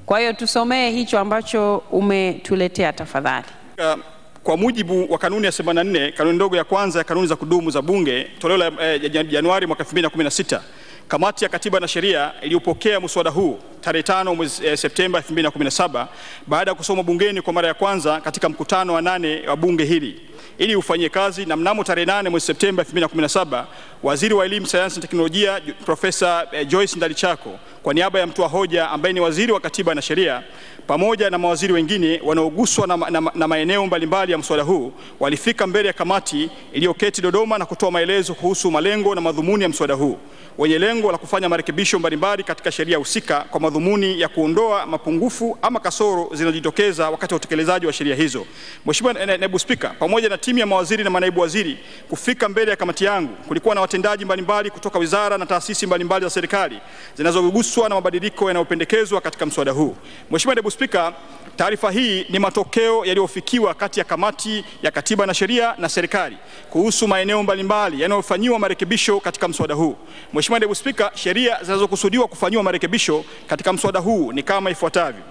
Kwa hiyo tusomee hicho ambacho umetuletea tafadhali. Uh, Kwa mujibu wa kanuni ya 84 kanuni ndogo ya kwanza ya kanuni za kudumu za Bunge toleo la eh, Januari mwaka 2016 kamati ya Katiba na Sheria iliyopokea mswada huu tarehe 5 mwezi eh, Septemba 2017 baada ya kusoma bungeni kwa mara ya kwanza katika mkutano wa nane wa bunge hili ili ufanyie kazi, na mnamo tarehe 8 mwezi Septemba 2017 waziri wa elimu, sayansi na teknolojia Profesa eh, Joyce Ndalichako kwa niaba ya mtu wa hoja ambaye ni waziri wa Katiba na Sheria pamoja na mawaziri wengine wanaoguswa na, na, na maeneo mbalimbali ya mswada huu walifika mbele ya kamati iliyoketi Dodoma na kutoa maelezo kuhusu malengo na madhumuni ya mswada huu wenye lengo la kufanya marekebisho mbalimbali katika sheria husika kwa madhumuni ya kuondoa mapungufu ama kasoro zinazojitokeza wakati wa utekelezaji wa sheria hizo. Mheshimiwa na- Naibu Spika, pamoja na timu ya mawaziri na manaibu waziri kufika mbele ya kamati yangu, kulikuwa na watendaji mbalimbali kutoka wizara na taasisi mbalimbali za serikali zinazoguswa na mabadiliko yanayopendekezwa katika mswada huu. Mheshimiwa Naibu Spika, taarifa hii ni matokeo yaliyofikiwa kati ya kamati ya Katiba na Sheria na serikali kuhusu maeneo mbalimbali yanayofanyiwa marekebisho katika mswada huu. Mheshimiwa Naibu Spika, sheria zinazokusudiwa kufanyiwa marekebisho katika mswada huu ni kama ifuatavyo: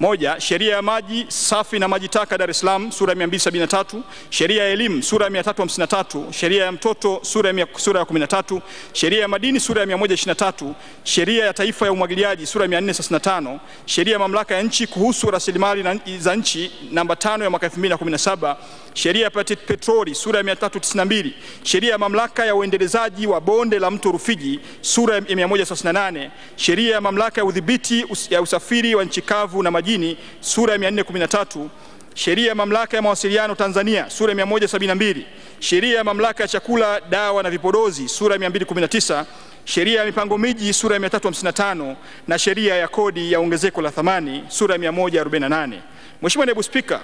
moja, sheria ya maji safi na maji taka Dar es Salaam sura ya 273, sheria ya elimu sura ya 353, sheria ya mtoto sura ya sura ya 13, sheria ya madini sura ya 123, sheria ya taifa ya umwagiliaji sura ya 435, sheria ya mamlaka ya nchi kuhusu rasilimali na- za nchi namba 5 ya mwaka 2017, sheria ya petroli sura ya 392, sheria ya mamlaka ya uendelezaji wa bonde la mto Rufiji sura ya 138, sheria ya mamlaka ya udhibiti ya usafiri wa nchi kavu na majini sura ya 413, sheria ya mamlaka ya mawasiliano Tanzania sura ya 172, sheria ya mamlaka ya chakula, dawa na vipodozi sura ya 219, sheria ya mipango miji sura ya 355 na sheria ya kodi ya ongezeko la thamani sura ya 148. Mheshimiwa Naibu Spika,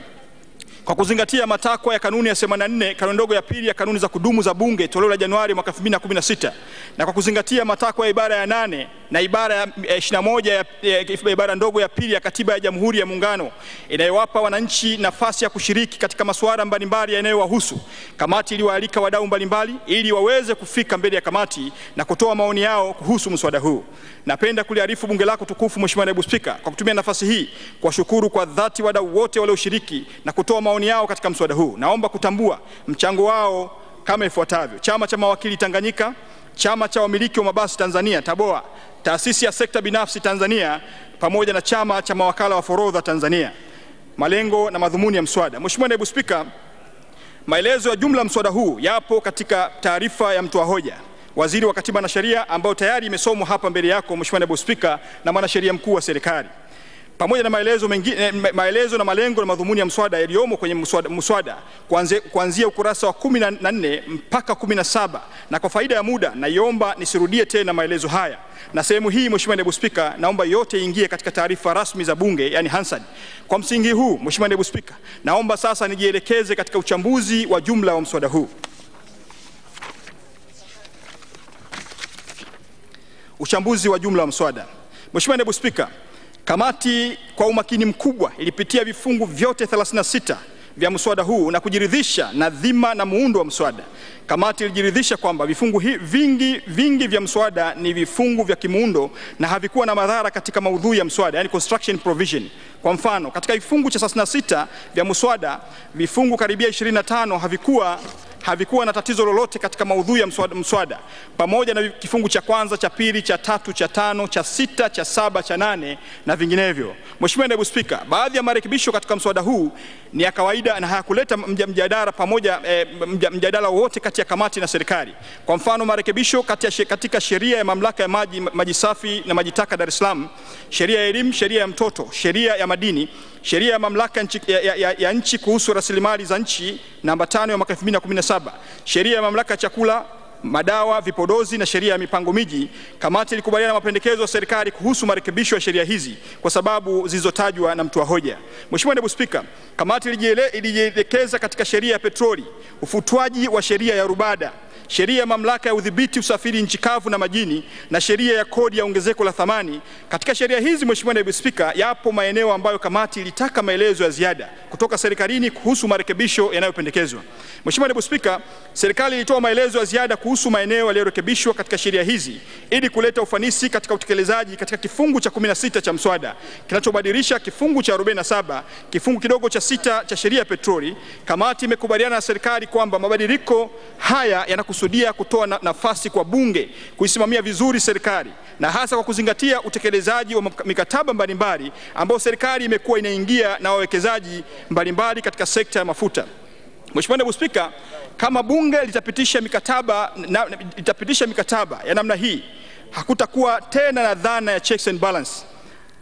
Kwa kuzingatia matakwa ya kanuni ya 84 kanuni ndogo ya pili ya kanuni za kudumu za Bunge toleo la Januari mwaka 2016 na kwa kuzingatia matakwa ya ibara ya nane na ibara ya eh, 21 ya, ya ibara ndogo ya pili ya Katiba ya Jamhuri ya Muungano inayowapa wananchi nafasi ya kushiriki katika masuala mbalimbali yanayowahusu, kamati iliwaalika wadau mbalimbali ili waweze kufika mbele ya kamati na kutoa maoni yao kuhusu mswada huu. Napenda kuliarifu bunge lako tukufu, Mheshimiwa Naibu Spika, kwa kutumia nafasi hii kuwashukuru kwa dhati wadau wote walioshiriki na kutoa maoni yao katika mswada huu. Naomba kutambua mchango wao kama ifuatavyo: Chama cha Mawakili Tanganyika, Chama cha Wamiliki wa Mabasi Tanzania TABOA, Taasisi ya Sekta Binafsi Tanzania pamoja na Chama cha Mawakala wa Forodha Tanzania. Malengo na madhumuni ya mswada. Mheshimiwa Naibu Spika, maelezo ya jumla mswada huu yapo katika taarifa ya mtoa hoja Waziri wa Katiba na Sheria ambayo tayari imesomwa hapa mbele yako Mheshimiwa Naibu Spika na mwanasheria mkuu wa serikali pamoja na maelezo, mengine, maelezo na malengo na madhumuni ya mswada yaliyomo kwenye mswada, mswada kuanzia, ukurasa wa kumi na nne mpaka kumi na saba na kwa faida ya muda naiomba nisirudie tena maelezo haya, na sehemu hii Mheshimiwa Naibu Spika, naomba yote iingie katika taarifa rasmi za Bunge, yani Hansard. Kwa msingi huu Mheshimiwa Naibu Spika, naomba sasa nijielekeze katika uchambuzi wa jumla wa mswada huu. Uchambuzi wa jumla wa mswada. Mheshimiwa Naibu Spika, kamati kwa umakini mkubwa ilipitia vifungu vyote 36 vya mswada huu na kujiridhisha na dhima na muundo wa mswada. Kamati ilijiridhisha kwamba vifungu hi, vingi, vingi vya mswada ni vifungu vya kimuundo na havikuwa na madhara katika maudhui ya mswada, yani construction provision. Kwa mfano, katika vifungu cha 36 vya mswada, vifungu karibia 25 havikuwa havikuwa na tatizo lolote katika maudhui ya mswada, mswada pamoja na kifungu cha kwanza, cha pili, cha tatu, cha tano, cha sita, cha saba, cha nane na vinginevyo. Mheshimiwa Naibu Spika, baadhi ya marekebisho katika mswada huu ni ya kawaida na hayakuleta mjadala pamoja eh, mjadala wowote kati ya kamati na serikali. Kwa mfano, marekebisho katika sheria ya mamlaka ya maji, maji safi na maji taka Dar es Salaam, sheria ya elimu, sheria ya mtoto, sheria ya madini, sheria ya mamlaka nchi, ya, ya, ya, ya nchi kuhusu rasilimali za nchi namba tano ya mwaka 2017, sheria ya mamlaka ya chakula madawa, vipodozi na sheria ya mipango miji. Kamati ilikubaliana na mapendekezo ya serikali kuhusu marekebisho ya sheria hizi kwa sababu zilizotajwa na mtoa hoja. Mheshimiwa Naibu Spika, kamati ilijielekeza katika sheria ya petroli, ufutwaji wa sheria ya rubada sheria ya mamlaka ya udhibiti usafiri nchi kavu na majini na sheria ya kodi ya ongezeko la thamani. Katika sheria hizi, Mheshimiwa Naibu Spika, yapo maeneo ambayo kamati ilitaka maelezo ya ziada kutoka serikalini kuhusu marekebisho yanayopendekezwa. Mheshimiwa Naibu Spika, serikali ilitoa maelezo ya ziada kuhusu maeneo yaliyorekebishwa katika sheria hizi ili kuleta ufanisi katika utekelezaji katika kifungu cha 16 cha mswada kinachobadilisha kifungu cha 47 kifungu kidogo cha sita cha sheria ya petroli. Kamati imekubaliana na serikali kwamba mabadiliko haya yana kusudia kutoa na nafasi kwa bunge kuisimamia vizuri serikali na hasa kwa kuzingatia utekelezaji wa mikataba mbalimbali ambayo serikali imekuwa inaingia na wawekezaji mbalimbali katika sekta ya mafuta. Mheshimiwa Naibu Spika, kama bunge litapitisha mikataba, na, litapitisha mikataba ya namna hii hakutakuwa tena na dhana ya checks and balance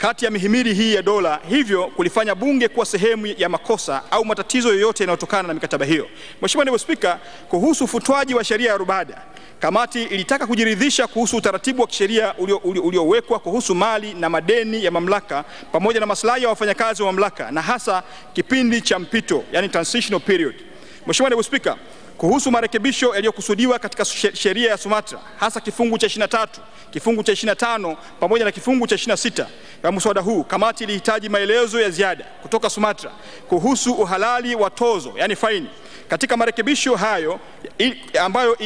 kati ya mihimili hii ya dola, hivyo kulifanya bunge kuwa sehemu ya makosa au matatizo yoyote yanayotokana na mikataba hiyo. Mheshimiwa Naibu Spika, kuhusu ufutwaji wa sheria ya rubada, kamati ilitaka kujiridhisha kuhusu utaratibu wa kisheria uliowekwa ulio, ulio kuhusu mali na madeni ya mamlaka pamoja na maslahi ya wafanyakazi wa mamlaka na hasa kipindi cha mpito, yani transitional period. Mheshimiwa Naibu Spika, kuhusu marekebisho yaliyokusudiwa katika sheria ya Sumatra hasa kifungu cha 23, kifungu cha 25 pamoja na kifungu cha 26 ya mswada huu, kamati ilihitaji maelezo ya ziada kutoka Sumatra kuhusu uhalali wa tozo, yani faini katika marekebisho hayo ambayo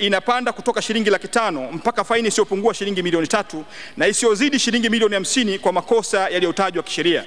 inapanda kutoka shilingi laki tano mpaka faini isiyopungua shilingi milioni tatu na isiyozidi shilingi milioni hamsini kwa makosa yaliyotajwa kisheria.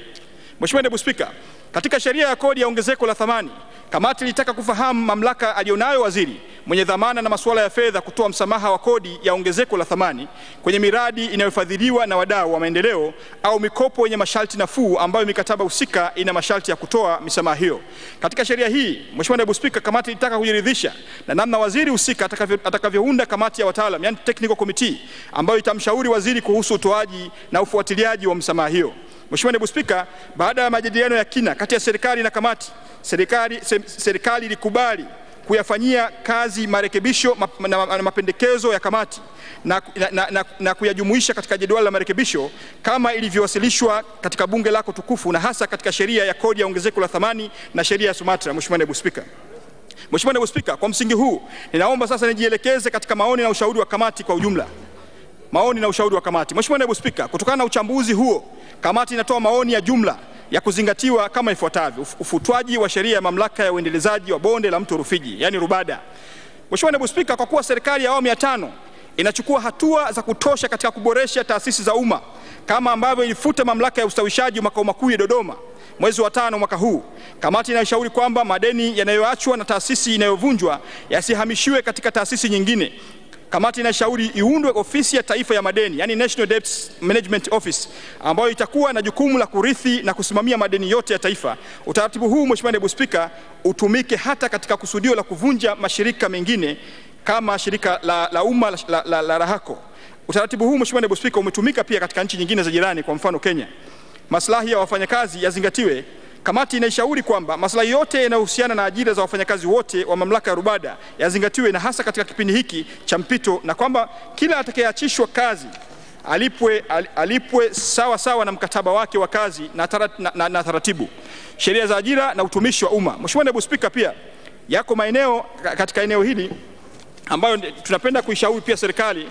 Mheshimiwa Naibu Spika, katika sheria ya kodi ya ongezeko la thamani kamati ilitaka kufahamu mamlaka aliyonayo waziri mwenye dhamana na masuala ya fedha kutoa msamaha wa kodi ya ongezeko la thamani kwenye miradi inayofadhiliwa na wadau wa maendeleo au mikopo yenye masharti nafuu ambayo mikataba husika ina masharti ya kutoa misamaha hiyo. Katika sheria hii, Mheshimiwa Naibu Spika, kamati ilitaka kujiridhisha na namna waziri husika atakavyounda atakavyo kamati ya wataalam, yani technical committee, ambayo itamshauri waziri kuhusu utoaji na ufuatiliaji wa misamaha hiyo. Mheshimiwa Naibu Spika, baada ya majadiliano ya kina kati ya serikali na kamati, serikali serikali ilikubali kuyafanyia kazi marekebisho na mapendekezo ya kamati na, na, na, na, na kuyajumuisha katika jedwali la marekebisho kama ilivyowasilishwa katika bunge lako tukufu na hasa katika sheria ya kodi ya ongezeko la thamani na sheria ya SUMATRA. Mheshimiwa Naibu Spika. Mheshimiwa Naibu Spika, kwa msingi huu ninaomba sasa nijielekeze katika maoni na ushauri wa kamati kwa ujumla. Maoni na ushauri wa kamati. Mheshimiwa Naibu Spika, kutokana na uchambuzi huo, kamati inatoa maoni ya jumla ya kuzingatiwa kama ifuatavyo: ufutwaji wa sheria ya mamlaka ya uendelezaji wa bonde la mto Rufiji, yani RUBADA. Mheshimiwa Naibu Spika, kwa kuwa serikali ya awamu ya tano inachukua hatua za kutosha katika kuboresha taasisi za umma kama ambavyo ilifuta mamlaka ya ustawishaji makao makuu ya Dodoma mwezi wa tano mwaka huu, kamati inashauri kwamba madeni yanayoachwa na taasisi inayovunjwa yasihamishiwe katika taasisi nyingine. Kamati inashauri iundwe ofisi ya taifa ya madeni, yani National Debt Management Office, ambayo itakuwa na jukumu la kurithi na kusimamia madeni yote ya taifa. Utaratibu huu, Mheshimiwa Naibu Spika, utumike hata katika kusudio la kuvunja mashirika mengine kama shirika la, la umma la, la, la, la Rahako. Utaratibu huu Mheshimiwa Naibu Spika umetumika pia katika nchi nyingine za jirani, kwa mfano Kenya. Maslahi ya wafanyakazi yazingatiwe. Kamati inaishauri kwamba maslahi yote yanayohusiana na ajira za wafanyakazi wote wa mamlaka ya RUBADA yazingatiwe na hasa katika kipindi hiki cha mpito, na kwamba kila atakayeachishwa kazi alipwe, al- alipwe sawa sawa na mkataba wake wa kazi na, tarat, na, na, na taratibu, sheria za ajira na utumishi wa umma. Mheshimiwa Naibu Spika, pia yako maeneo katika eneo hili ambayo tunapenda kuishauri pia serikali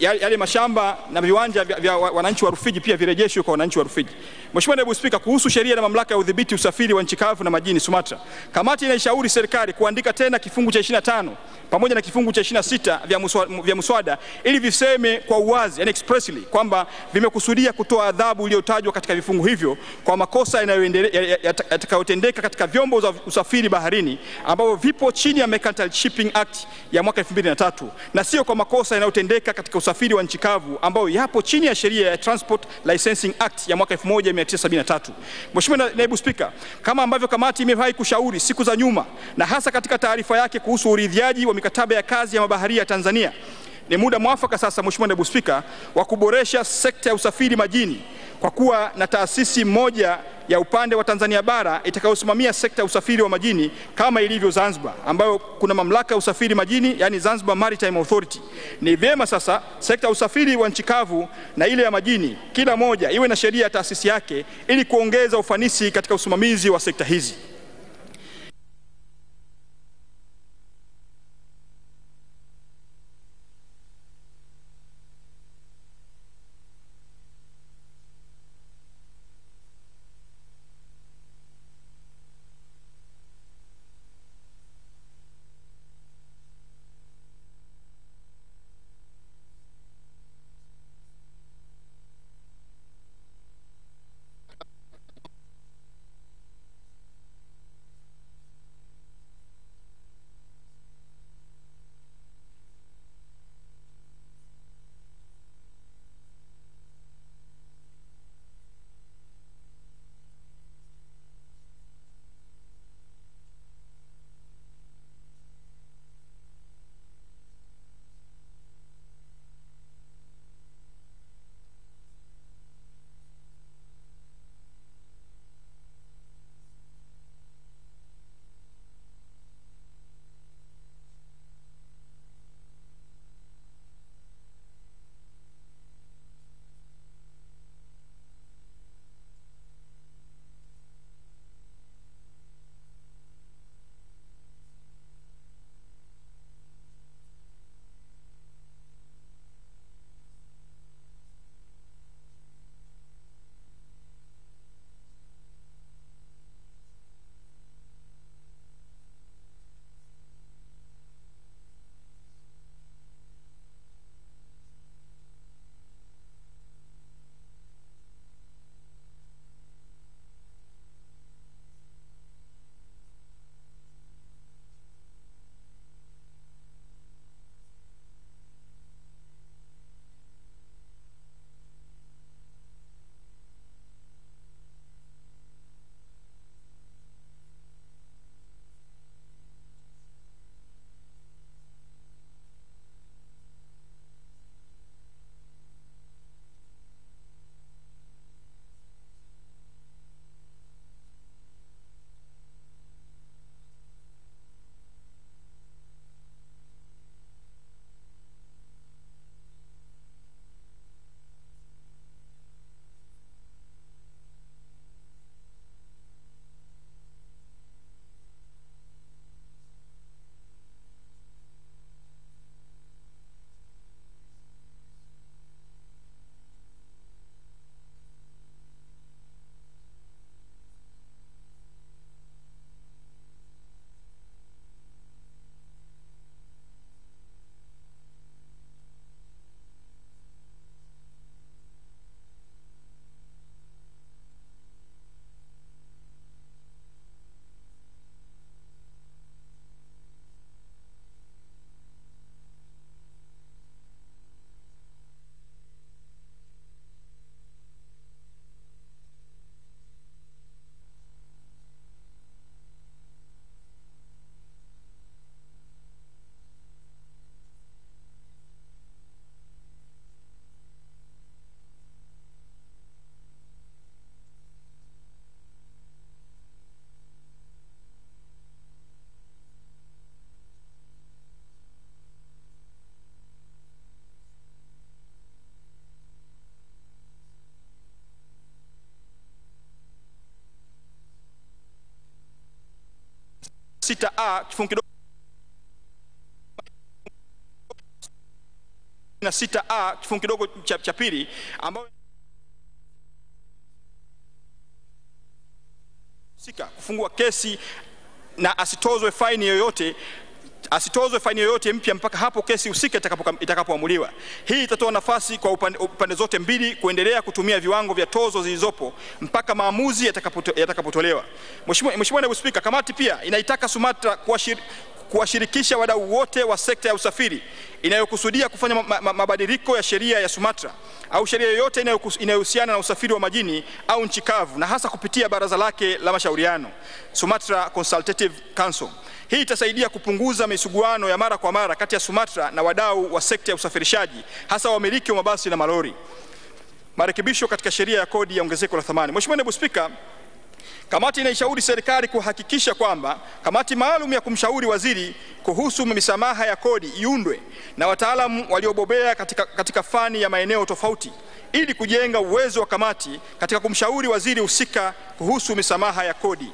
ya- yale mashamba na viwanja vya wananchi wa Rufiji pia virejeshwe kwa wananchi wa Rufiji. Mheshimiwa Naibu Spika, kuhusu sheria na mamlaka ya udhibiti usafiri wa nchi kavu na majini SUMATRA, kamati inaishauri serikali kuandika tena kifungu cha 25 pamoja na kifungu cha 26 vya muswada ili viseme kwa uwazi, yani expressly kwamba vimekusudia kutoa adhabu iliyotajwa katika vifungu hivyo kwa makosa yatakayotendeka katika vyombo za usafiri baharini ambavyo vipo chini ya Mercantile Shipping Act ya mwaka 2003 na sio kwa makosa yanayotendeka katika usafiri wa nchi kavu ambayo yapo chini ya sheria ya Transport Licensing Act ya mwaka 1973. Mheshimiwa Naibu Spika, kama ambavyo kamati imewahi kushauri siku za nyuma na hasa katika taarifa yake kuhusu uridhiaji wa mikataba ya kazi ya mabaharia Tanzania, ni muda mwafaka sasa, Mheshimiwa Naibu Spika, wa kuboresha sekta ya usafiri majini kwa kuwa na taasisi moja ya upande wa Tanzania bara itakayosimamia sekta ya usafiri wa majini kama ilivyo Zanzibar, ambayo kuna mamlaka ya usafiri majini, yani Zanzibar Maritime Authority. Ni vyema sasa sekta ya usafiri wa nchi kavu na ile ya majini, kila moja iwe na sheria ya taasisi yake ili kuongeza ufanisi katika usimamizi wa sekta hizi. 6a kifungu kidogo. Na 6a kifungu kidogo cha, cha pili ambayo sika kufungua kesi na asitozwe faini yoyote asitozwe faini yoyote mpya mpaka hapo kesi husika itakapoamuliwa. Hii itatoa nafasi kwa upande, upande zote mbili kuendelea kutumia viwango vya tozo zilizopo mpaka maamuzi yatakapotolewa. Mheshimiwa Naibu Spika, kamati pia inaitaka SUMATRA kuwashirikisha wadau wote wa sekta ya usafiri inayokusudia kufanya ma- ma- mabadiliko ya sheria ya SUMATRA au sheria yoyote inayohusiana na usafiri wa majini au nchi kavu na hasa kupitia baraza lake la mashauriano SUMATRA Consultative Council. Hii itasaidia kupunguza misuguano ya mara kwa mara kati ya SUMATRA na wadau wa sekta ya usafirishaji hasa wamiliki wa mabasi na malori. Marekebisho katika sheria ya kodi ya ongezeko la thamani. Mheshimiwa Naibu Spika, Kamati inaishauri serikali kuhakikisha kwamba kamati maalum ya kumshauri waziri kuhusu misamaha ya kodi iundwe na wataalamu waliobobea katika, katika fani ya maeneo tofauti ili kujenga uwezo wa kamati katika kumshauri waziri husika kuhusu misamaha ya kodi.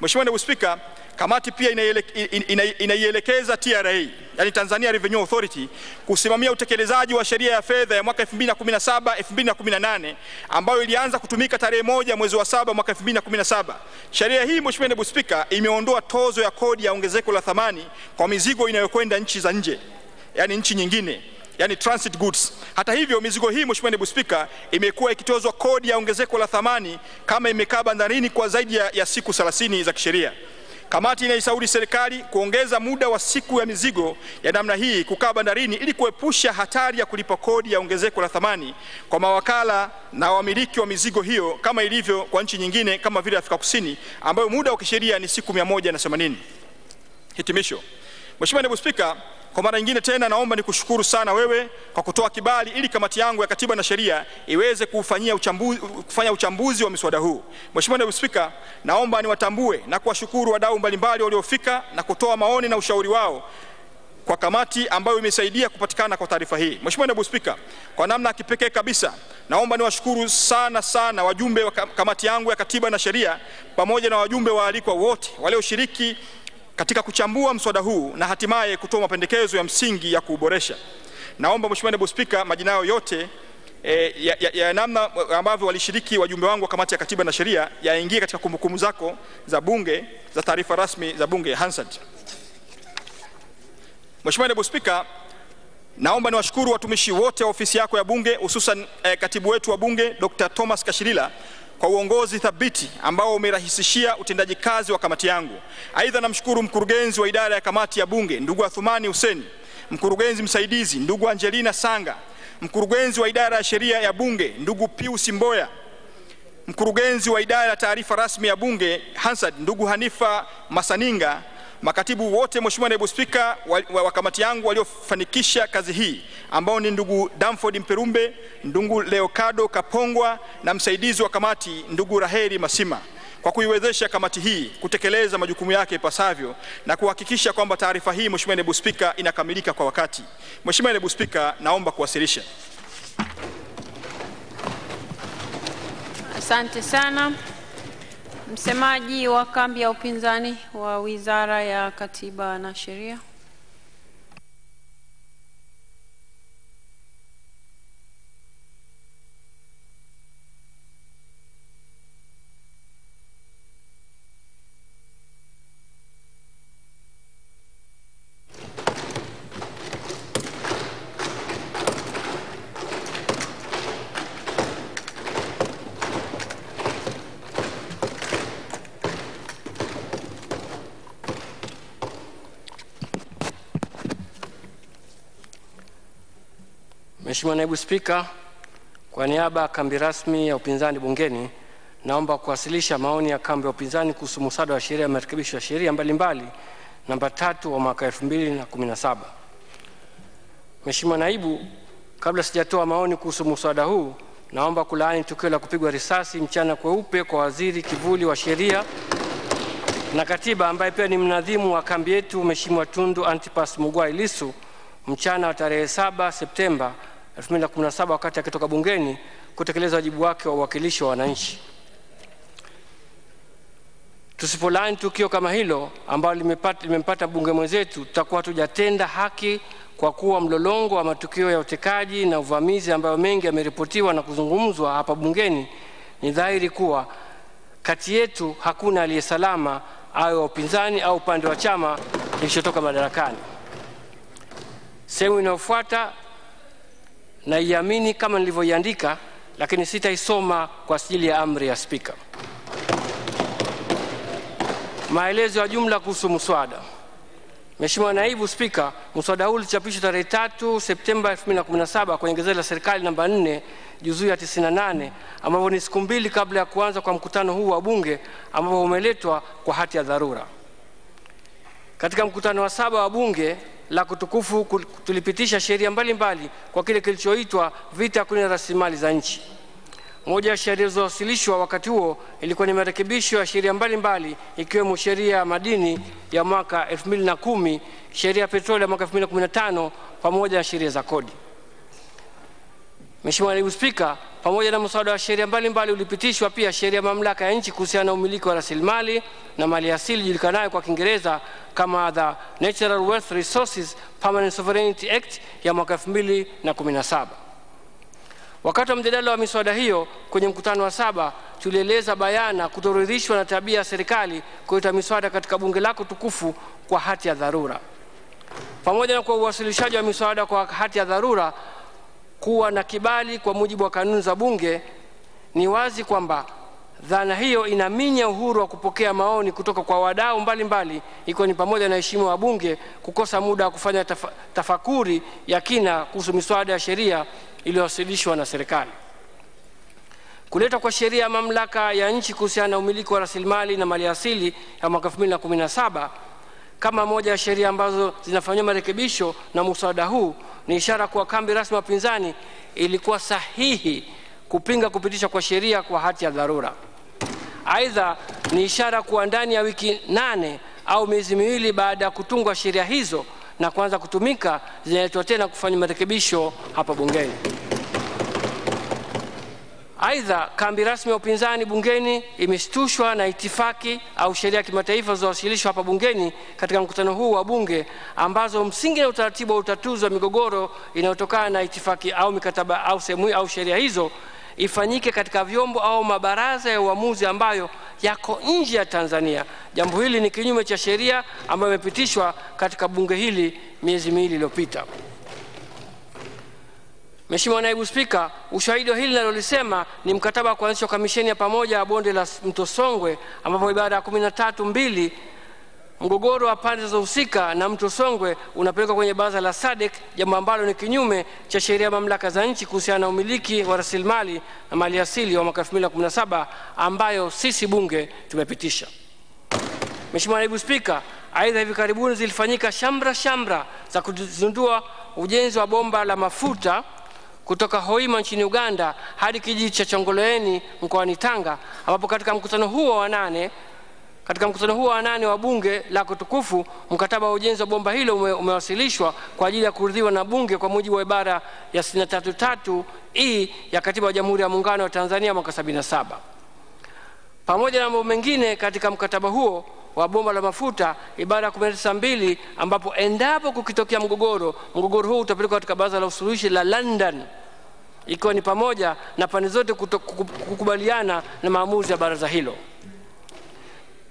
Mheshimiwa Naibu Spika, kamati pia inaiele- ina- ina- inaielekeza TRA yani Tanzania Revenue Authority kusimamia utekelezaji wa sheria ya fedha ya mwaka 2017 2018 ambayo ilianza kutumika tarehe moja mwezi wa saba mwaka 2017. Sheria hii Mheshimiwa Naibu Spika, imeondoa tozo ya kodi ya ongezeko la thamani kwa mizigo inayokwenda nchi za nje, yani nchi nyingine yani transit goods. Hata hivyo, mizigo hii Mheshimiwa Naibu Spika, imekuwa ikitozwa kodi ya ongezeko la thamani kama imekaa bandarini kwa zaidi ya, ya siku 30 za kisheria. Kamati inaishauri serikali kuongeza muda wa siku ya mizigo ya namna hii kukaa bandarini ili kuepusha hatari ya kulipa kodi ya ongezeko la thamani kwa mawakala na wamiliki wa mizigo hiyo kama ilivyo kwa nchi nyingine kama vile Afrika Kusini ambayo muda wa kisheria ni siku 180. Hitimisho. Mheshimiwa Naibu Spika, kwa mara nyingine tena naomba nikushukuru sana wewe kwa kutoa kibali ili kamati yangu ya Katiba na Sheria iweze kufanyia uchambuzi, kufanya uchambuzi wa mswada huu. Mheshimiwa Naibu Spika, naomba niwatambue na kuwashukuru wadau mbalimbali waliofika na kutoa maoni na ushauri wao kwa kamati ambayo imesaidia kupatikana kwa taarifa hii. Mheshimiwa Naibu Spika, kwa namna ya kipekee kabisa naomba niwashukuru sana sana wajumbe wa kamati yangu ya Katiba na Sheria pamoja na wajumbe waalikwa wote walioshiriki katika kuchambua mswada huu na hatimaye kutoa mapendekezo ya msingi ya kuuboresha. Naomba Mheshimiwa Naibu Spika, majina yao yote e, ya, ya, ya namna ambavyo walishiriki wajumbe wangu wa kamati ya Katiba na Sheria yaingie katika kumbukumbu zako za bunge za taarifa rasmi za bunge Hansard. Mheshimiwa Naibu Spika, naomba niwashukuru watumishi wote wa ofisi yako ya bunge hususan eh, katibu wetu wa bunge Dr. Thomas Kashilila kwa uongozi thabiti ambao umerahisishia utendaji kazi wa kamati yangu. Aidha, namshukuru mkurugenzi wa idara ya kamati ya bunge ndugu Athumani Huseni, mkurugenzi msaidizi ndugu Angelina Sanga, mkurugenzi wa idara ya sheria ya bunge ndugu Pius Mboya, mkurugenzi wa idara ya taarifa rasmi ya bunge Hansard ndugu Hanifa Masaninga, makatibu wote Mheshimiwa Naibu Spika wa, wa, wa kamati yangu waliofanikisha kazi hii ambao ni ndugu Damford Mperumbe, ndugu Leokado Kapongwa na msaidizi wa kamati ndugu Raheli Masima kwa kuiwezesha kamati hii kutekeleza majukumu yake ipasavyo na kuhakikisha kwamba taarifa hii Mheshimiwa Naibu Spika inakamilika kwa wakati. Mheshimiwa Naibu Spika, naomba kuwasilisha. Asante sana. Msemaji wa kambi ya upinzani wa Wizara ya Katiba na Sheria. Mheshimiwa Naibu Spika, kwa niaba ya kambi rasmi ya upinzani bungeni, naomba kuwasilisha maoni ya kambi ya upinzani kuhusu muswada wa sheria ya marekebisho ya sheria mbalimbali namba tatu wa mwaka 2017. Mheshimiwa Naibu, kabla sijatoa maoni kuhusu muswada huu, naomba kulaani tukio la kupigwa risasi mchana kweupe kwa waziri kivuli wa sheria na katiba ambaye pia ni mnadhimu wa kambi yetu Mheshimiwa Tundu Antipas Mugwai Lissu mchana wa tarehe 7 Septemba 2017 wakati akitoka bungeni kutekeleza wajibu wake wa uwakilishi wa wananchi. Tusipolaani tukio kama hilo ambalo limempata mbunge mwenzetu, tutakuwa hatujatenda haki, kwa kuwa mlolongo wa matukio ya utekaji na uvamizi ambayo mengi yameripotiwa na kuzungumzwa hapa bungeni, ni dhahiri kuwa kati yetu hakuna aliye salama, awe wa upinzani au upande wa chama kilichotoka madarakani. Sehemu inayofuata naiamini kama nilivyoiandika, lakini sitaisoma kwa ajili ya amri ya Spika. Maelezo ya jumla kuhusu mswada. Mheshimiwa Naibu Spika, mswada huu ulichapishwa tarehe 3 Septemba 2017 kwenye gazeti la serikali namba 4 juzuu ya 98 ambapo ni siku mbili kabla ya kuanza kwa mkutano huu wa Bunge ambapo umeletwa kwa hati ya dharura. Katika mkutano wa saba wa Bunge la kutukufu tulipitisha sheria mbalimbali kwa kile kilichoitwa vita kulinda rasilimali za nchi. Moja ya sheria zilizowasilishwa wakati huo ilikuwa ni marekebisho ya sheria mbalimbali ikiwemo sheria ya madini ya mwaka 2010, sheria ya petroli ya mwaka 2015 pamoja na sheria za kodi. Mheshimiwa Naibu Spika, pamoja na mswada wa sheria mbalimbali ulipitishwa pia sheria mamlaka ya nchi kuhusiana na umiliki wa rasilimali na mali asili ijulikanayo kwa Kiingereza kama the Natural Wealth Resources Permanent Sovereignty Act ya mwaka 2017. Wakati wa mjadala wa miswada hiyo kwenye mkutano wa saba, tulieleza bayana kutoridhishwa na tabia ya serikali kuleta miswada katika bunge lako tukufu kwa hati ya dharura. Pamoja na kwa uwasilishaji wa miswada kwa hati ya dharura kuwa na kibali kwa mujibu wa kanuni za bunge, ni wazi kwamba dhana hiyo inaminya uhuru wa kupokea maoni kutoka kwa wadau mbalimbali, ikiwa ni pamoja na heshima wa bunge kukosa muda wa kufanya tafa, tafakuri ya kina kuhusu miswada ya sheria iliyowasilishwa na serikali. Kuletwa kwa sheria ya mamlaka ya nchi kuhusiana na umiliki wa rasilimali na mali asili ya mwaka 2017 kama moja ya sheria ambazo zinafanyiwa marekebisho na muswada huu ni ishara kuwa kambi rasmi ya upinzani ilikuwa sahihi kupinga kupitishwa kwa sheria kwa hati ya dharura. Aidha, ni ishara kuwa ndani ya wiki nane au miezi miwili baada ya kutungwa sheria hizo na kuanza kutumika zinaletwa tena kufanya marekebisho hapa bungeni. Aidha, kambi rasmi ya upinzani bungeni imeshtushwa na itifaki au sheria ya kimataifa zilizowasilishwa hapa bungeni katika mkutano huu wa bunge ambazo msingi na utaratibu wa utatuzi wa migogoro inayotokana na itifaki au mikataba au sehemu au sheria hizo ifanyike katika vyombo au mabaraza ya uamuzi ambayo yako nje ya Tanzania. Jambo hili ni kinyume cha sheria ambayo imepitishwa katika bunge hili miezi miwili iliyopita. Mheshimiwa Naibu Spika, ushahidi wa hili nalolisema ni mkataba wa kuanzishwa kamisheni ya pamoja ya bonde la mto Songwe, ambapo ibara ya kumi na tatu mbili mgogoro wa pande zinazohusika na mto Songwe unapelekwa kwenye baraza la SADC, jambo ambalo ni kinyume cha sheria ya mamlaka za nchi kuhusiana na umiliki wa rasilimali na mali asili wa mwaka 2017 ambayo sisi bunge tumepitisha. Mheshimiwa Naibu Spika, aidha hivi karibuni zilifanyika shamra shamra za kuzindua ujenzi wa bomba la mafuta kutoka Hoima nchini Uganda hadi kijiji cha Chongoleeni mkoani Tanga, ambapo katika mkutano huo wa nane katika mkutano huo wa nane wa bunge la kutukufu mkataba wa ujenzi wa bomba hilo ume, umewasilishwa kwa ajili ya kuridhiwa na bunge kwa mujibu wa ibara ya 633 e ya katiba ya Jamhuri ya Muungano wa Tanzania mwaka 77. Pamoja na mambo mengine katika mkataba huo wa bomba la mafuta ibara ya 192 ambapo endapo kukitokea mgogoro, mgogoro huu utapelekwa katika baraza la usuluhishi la London, ikiwa ni pamoja na pande zote kukubaliana na maamuzi ya baraza hilo.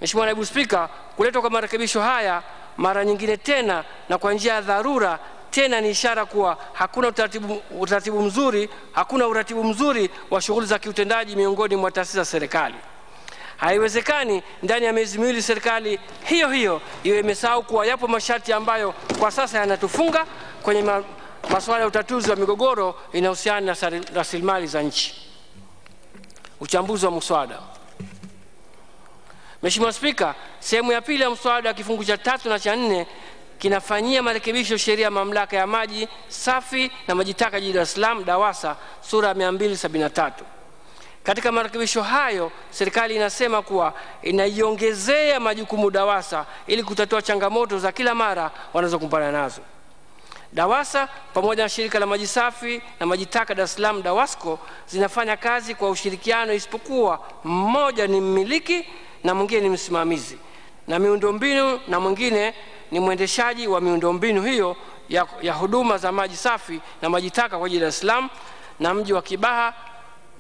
Mheshimiwa Naibu Spika, kuletwa kwa marekebisho haya mara nyingine tena na kwa njia ya dharura tena ni ishara kuwa hakuna utaratibu, utaratibu mzuri, hakuna uratibu mzuri wa shughuli za kiutendaji miongoni mwa taasisi za serikali. Haiwezekani ndani ya miezi miwili serikali hiyo hiyo iwe imesahau kuwa yapo masharti ambayo kwa sasa yanatufunga kwenye ma, masuala ya utatuzi wa migogoro inayohusiana na rasilimali za nchi. Uchambuzi wa mswada. Mheshimiwa Spika, sehemu ya pili ya mswada wa kifungu cha tatu na cha nne kinafanyia marekebisho sheria ya mamlaka ya maji safi na maji taka jijini Dar es Salaam DAWASA sura ya 273. Katika marekebisho hayo, serikali inasema kuwa inaiongezea majukumu DAWASA ili kutatua changamoto za kila mara wanazokumbana nazo. DAWASA pamoja na shirika la maji safi na maji taka Dar es Salaam DAWASCO zinafanya kazi kwa ushirikiano, isipokuwa mmoja ni mmiliki na mwingine ni msimamizi na miundombinu na mwingine ni mwendeshaji wa miundombinu hiyo ya, ya huduma za maji safi na maji taka kwa ajili la Dar es Salaam na mji wa Kibaha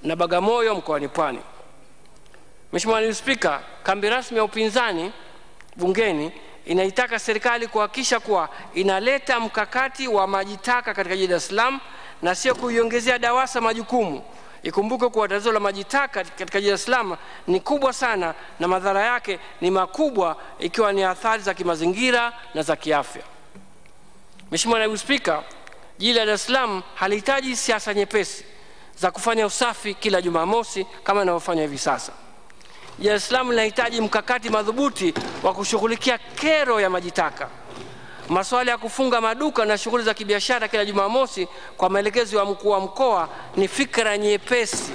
na Bagamoyo mkoani Pwani. Mheshimiwa Naibu Spika, kambi rasmi ya upinzani bungeni inaitaka serikali kuhakikisha kuwa inaleta mkakati wa maji taka katika jiji la Dar es Salaam na sio kuiongezea DAWASA majukumu. Ikumbuke kuwa tatizo la maji taka katika jiji la Dar es Salaam ni kubwa sana na madhara yake ni makubwa, ikiwa ni athari za kimazingira na za kiafya. Mheshimiwa Naibu Spika, jiji la Dar es Salaam halihitaji siasa nyepesi za kufanya usafi kila Jumamosi kama inavyofanywa hivi sasa. Jiji la Dar linahitaji mkakati madhubuti wa kushughulikia kero ya majitaka. Masuala ya kufunga maduka na shughuli za kibiashara kila Jumamosi kwa maelekezo ya mkuu wa mkoa ni fikra nyepesi,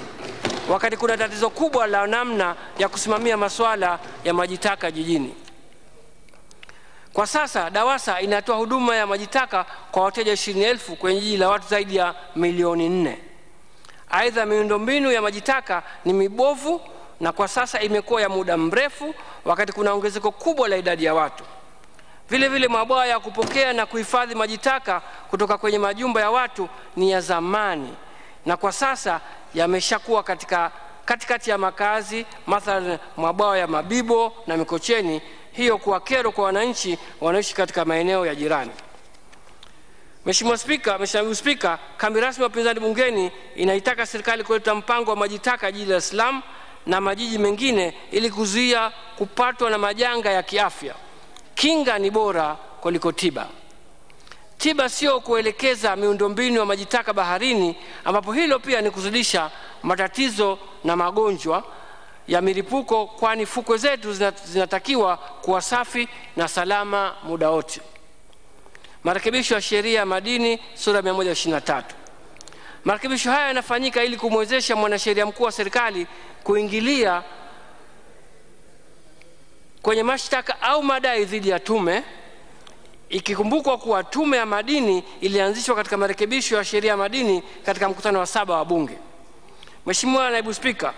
wakati kuna tatizo kubwa la namna ya kusimamia masuala ya majitaka jijini. Kwa sasa DAWASA inatoa huduma ya majitaka kwa wateja ishirini elfu kwenye jiji la watu zaidi ya milioni nne. Aidha, miundombinu ya majitaka ni mibovu na kwa sasa imekuwa ya muda mrefu, wakati kuna ongezeko kubwa la idadi ya watu. Vile vile mabwawa ya kupokea na kuhifadhi majitaka kutoka kwenye majumba ya watu ni ya zamani na kwa sasa yameshakuwa katika katikati ya makazi, mathalan mabwawa ya Mabibo na Mikocheni, hiyo kuwa kero kwa wananchi wanaoishi katika maeneo ya jirani. Mheshimiwa Spika, Mheshimiwa Spika, kambi rasmi ya upinzani bungeni inaitaka serikali kuleta mpango wa maji taka jiji la Dar es Salaam na majiji mengine ili kuzuia kupatwa na majanga ya kiafya. Kinga ni bora kuliko tiba. Tiba sio kuelekeza miundombinu ya maji taka baharini, ambapo hilo pia ni kuzidisha matatizo na magonjwa ya milipuko, kwani fukwe zetu zinatakiwa kuwa safi na salama muda wote. Marekebisho ya sheria ya madini sura ya 123. Marekebisho haya yanafanyika ili kumwezesha mwanasheria mkuu wa serikali kuingilia kwenye mashtaka au madai dhidi ya tume, ikikumbukwa kuwa tume ya madini ilianzishwa katika marekebisho ya sheria ya madini katika mkutano wa saba wa Bunge. Mheshimiwa Naibu Spika,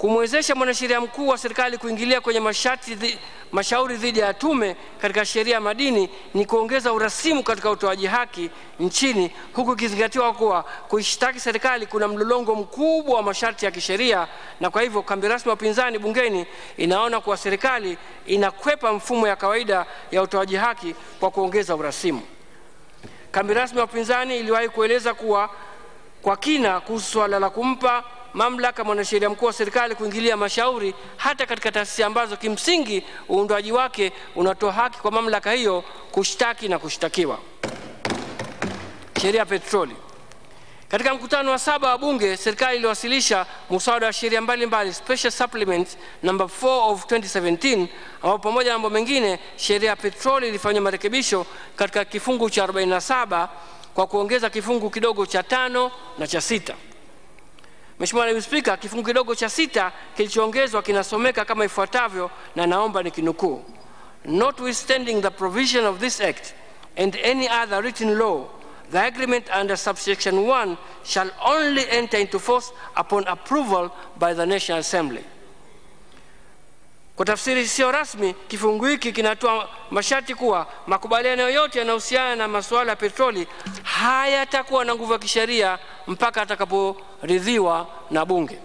kumwezesha mwanasheria mkuu wa serikali kuingilia kwenye masharti dhi, mashauri dhidi ya tume katika sheria ya madini ni kuongeza urasimu katika utoaji haki nchini, huku ikizingatiwa kuwa kuishtaki serikali kuna mlolongo mkubwa wa masharti ya kisheria, na kwa hivyo kambi rasmi ya upinzani bungeni inaona kuwa serikali inakwepa mfumo ya kawaida ya utoaji haki kwa kuongeza urasimu. Kambi rasmi ya upinzani iliwahi kueleza kuwa kwa kina kuhusu suala la kumpa mamlaka mwanasheria mkuu wa serikali kuingilia mashauri hata katika taasisi ambazo kimsingi uundwaji wake unatoa haki kwa mamlaka hiyo kushtaki na kushtakiwa. Sheria ya petroli. Katika mkutano wa saba wa Bunge, serikali iliwasilisha muswada wa sheria mbalimbali special supplement number 4 of 2017 ambapo pamoja na mambo mengine sheria ya petroli ilifanywa marekebisho katika kifungu cha 47 kwa kuongeza kifungu kidogo cha tano na cha sita. Mheshimiwa Naibu Spika, kifungu kidogo cha sita kilichoongezwa kinasomeka kama ifuatavyo, na naomba nikinukuu: notwithstanding the provision of this act and any other written law the agreement under subsection 1 shall only enter into force upon approval by the National Assembly. Kwa tafsiri isiyo rasmi, kifungu hiki kinatoa masharti kuwa makubaliano yoyote yanayohusiana na masuala ya petroli hayatakuwa na nguvu ya kisheria mpaka atakaporidhiwa na Bunge.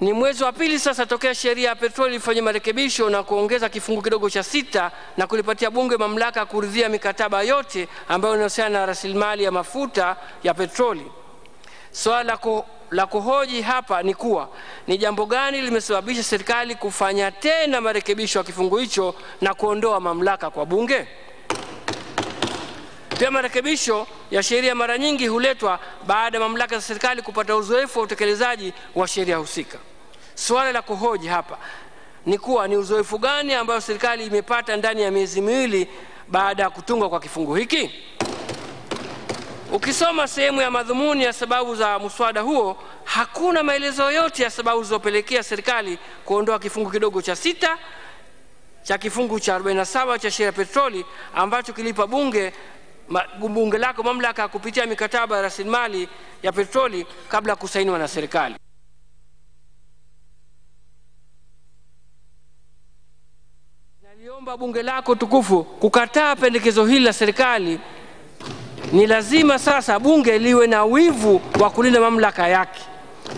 Ni mwezi wa pili sasa tokea sheria ya petroli ifanye marekebisho na kuongeza kifungu kidogo cha sita na kulipatia Bunge mamlaka ya kuridhia mikataba yote ambayo inahusiana na rasilimali ya mafuta ya petroli. Swala so, la kuhoji hapa ni kuwa ni jambo gani limesababisha serikali kufanya tena marekebisho ya kifungu hicho na kuondoa mamlaka kwa bunge. Pia marekebisho ya sheria mara nyingi huletwa baada ya mamlaka za serikali kupata uzoefu wa utekelezaji wa sheria husika. Suala la kuhoji hapa ni kuwa ni uzoefu gani ambayo serikali imepata ndani ya miezi miwili baada ya kutungwa kwa kifungu hiki. Ukisoma sehemu ya madhumuni ya sababu za mswada huo, hakuna maelezo yote ya sababu zilizopelekea serikali kuondoa kifungu kidogo cha sita cha kifungu cha 47 cha sheria ya petroli ambacho kilipa bunge bunge lako mamlaka ya kupitia mikataba ya rasilimali ya petroli kabla ya kusainiwa na serikali. naliomba bunge lako tukufu kukataa pendekezo hili la serikali. Ni lazima sasa bunge liwe na wivu wa kulinda mamlaka yake.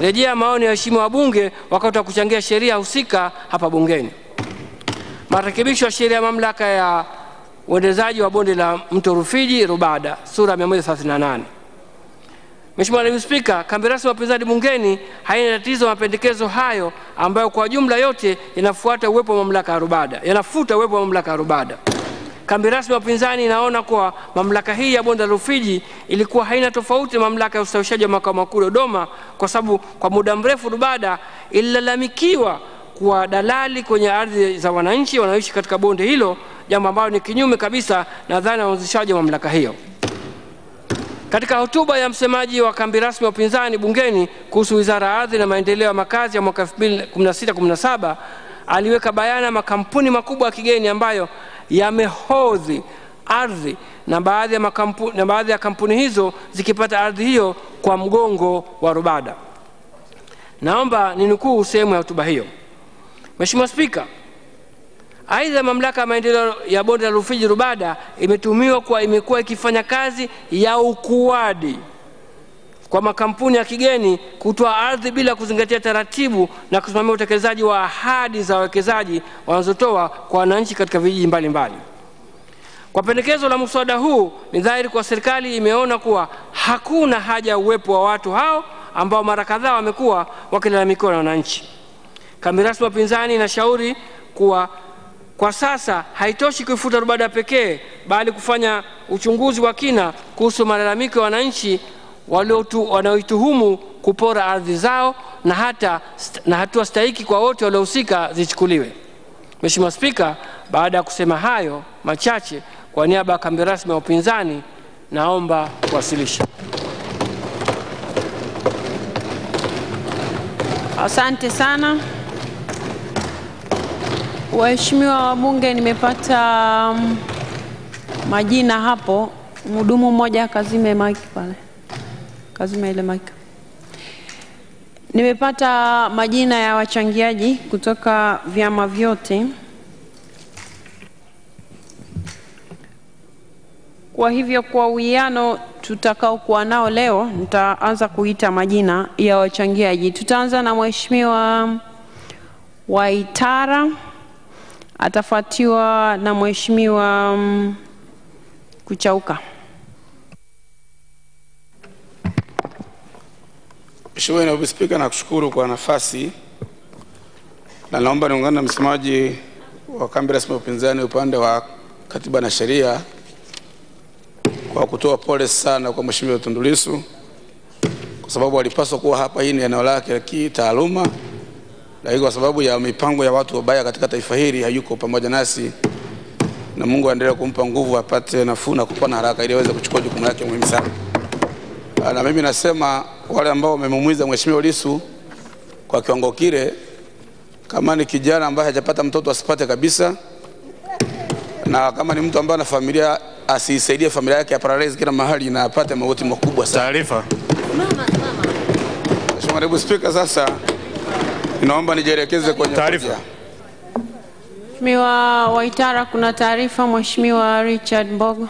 Rejea maoni ya waheshimiwa wabunge wakati wa kuchangia sheria husika hapa bungeni. Marekebisho ya sheria ya mamlaka ya uendelezaji wa bonde la mto Rufiji Rubada, sura 138. Mheshimiwa Naibu Spika, kambi rasmi ya upinzani bungeni haina tatizo mapendekezo hayo ambayo kwa jumla yote yanafuata uwepo wa mamlaka ya Rubada, yanafuta uwepo wa mamlaka ya Rubada. Kambi rasmi ya upinzani inaona kuwa mamlaka hii ya bonde la Rufiji ilikuwa haina tofauti mamlaka ya ustawishaji wa makao makuu Dodoma, kwa sababu kwa muda mrefu Rubada ililalamikiwa kuwa dalali kwenye ardhi za wananchi wanaoishi katika bonde hilo, jambo ambalo ni kinyume kabisa na dhana ya uanzishaji wa mamlaka hiyo. Katika hotuba ya msemaji wa kambi rasmi ya upinzani bungeni kuhusu wizara ya ardhi na maendeleo ya makazi ya mwaka 2016-17 aliweka bayana makampuni makubwa ya kigeni ambayo yamehodhi ardhi na baadhi ya, makampuni, na baadhi ya kampuni hizo zikipata ardhi hiyo kwa mgongo wa Rubada. Naomba ninukuu sehemu ya hotuba hiyo. Mheshimiwa Spika, Aidha, mamlaka ya maendeleo ya bonde la Rufiji Rubada imetumiwa kuwa imekuwa ikifanya kazi ya ukuadi kwa makampuni ya kigeni kutoa ardhi bila kuzingatia taratibu na kusimamia utekelezaji wa ahadi za wawekezaji wanazotoa kwa wananchi katika vijiji mbalimbali. Kwa pendekezo la mswada huu, ni dhahiri kuwa serikali imeona kuwa hakuna haja ya uwepo wa watu hao ambao mara kadhaa wamekuwa wakilalamikiwa na wananchi. Kambi rasmi ya upinzani inashauri kuwa kwa sasa haitoshi kuifuta Rubada pekee, bali kufanya uchunguzi wa kina kuhusu malalamiko ya wananchi wanaoituhumu kupora ardhi zao na hata na hatua stahiki kwa wote waliohusika zichukuliwe. Mheshimiwa Spika, baada ya kusema hayo machache, kwa niaba ya kambi rasmi ya upinzani naomba kuwasilisha. Asante sana. Waheshimiwa wabunge, nimepata um, majina hapo. Mhudumu mmoja kazime mic pale, kazime ile mic. Nimepata majina ya wachangiaji kutoka vyama vyote. Kwa hivyo kwa uwiano tutakaokuwa nao leo, nitaanza kuita majina ya wachangiaji. Tutaanza na Mheshimiwa Waitara atafuatiwa na Mheshimiwa um, Kuchauka. Mheshimiwa Naibu Spika, nakushukuru kwa nafasi na naomba niungane na msemaji wa kambi rasmi ya upinzani upande wa katiba na sheria kwa kutoa pole sana kwa Mheshimiwa Tundu Lissu kwa sababu alipaswa kuwa hapa. Hii ni eneo lake la kitaaluma, lakini kwa sababu ya mipango ya watu wabaya katika taifa hili hayuko pamoja nasi, na Mungu aendelee kumpa nguvu apate nafuu na kupona haraka ili aweze kuchukua jukumu lake muhimu sana. Na mimi nasema wale ambao wamemuumiza Mheshimiwa Lissu kwa kiwango kile, kama ni kijana ambaye hajapata mtoto asipate kabisa, na kama ni mtu ambaye ana familia asiisaidie familia yake ya kila mahali na apate mauti makubwa sana. Taarifa. Mheshimiwa Naibu Spika, sasa ninaomba nijielekeze kwenye Taarifa. Mheshimiwa Waitara, kuna taarifa. Mheshimiwa Richard Mbogo.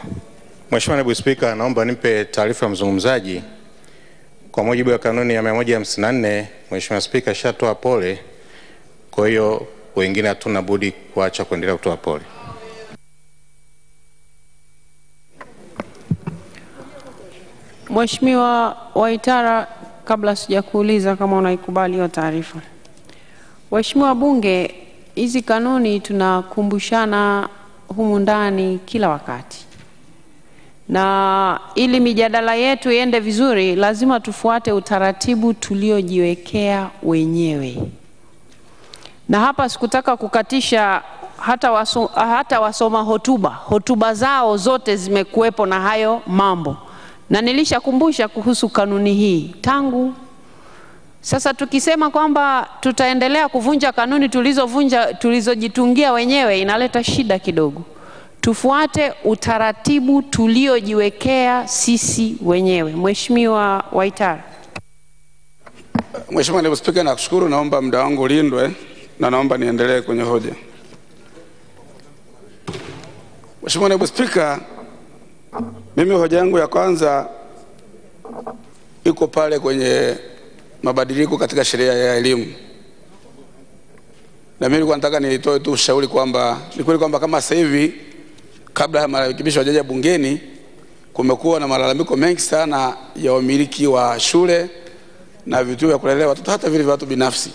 Mheshimiwa Naibu Spika, naomba nimpe taarifa ya mzungumzaji. Kwa mujibu wa kanuni ya 154, Mheshimiwa Spika shatoa pole, kwa hiyo wengine hatuna budi kuacha kuendelea kutoa pole. Mheshimiwa Waitara, kabla sijakuuliza kama unaikubali hiyo taarifa. Waheshimiwa Bunge, hizi kanuni tunakumbushana humu ndani kila wakati, na ili mijadala yetu iende vizuri, lazima tufuate utaratibu tuliojiwekea wenyewe. Na hapa sikutaka kukatisha hata, waso, hata wasoma hotuba, hotuba zao zote zimekuwepo na hayo mambo, na nilishakumbusha kuhusu kanuni hii tangu sasa. Tukisema kwamba tutaendelea kuvunja kanuni tulizovunja tulizojitungia wenyewe, inaleta shida kidogo. Tufuate utaratibu tuliojiwekea sisi wenyewe. Mheshimiwa Waitara. Mheshimiwa Naibu Spika, nakushukuru, naomba muda wangu ulindwe na naomba niendelee kwenye hoja. Mheshimiwa Naibu Spika, mimi hoja yangu ya kwanza iko pale kwenye mabadiliko katika sheria ya elimu, na mimi nilikuwa nataka nitoe tu ushauri kwamba ni kweli kwamba kama sasa hivi kabla ya marekebisho yajaja bungeni, kumekuwa na malalamiko mengi sana ya wamiliki wa shule na vituo vya kulelea watoto, hata vile vya watu binafsi.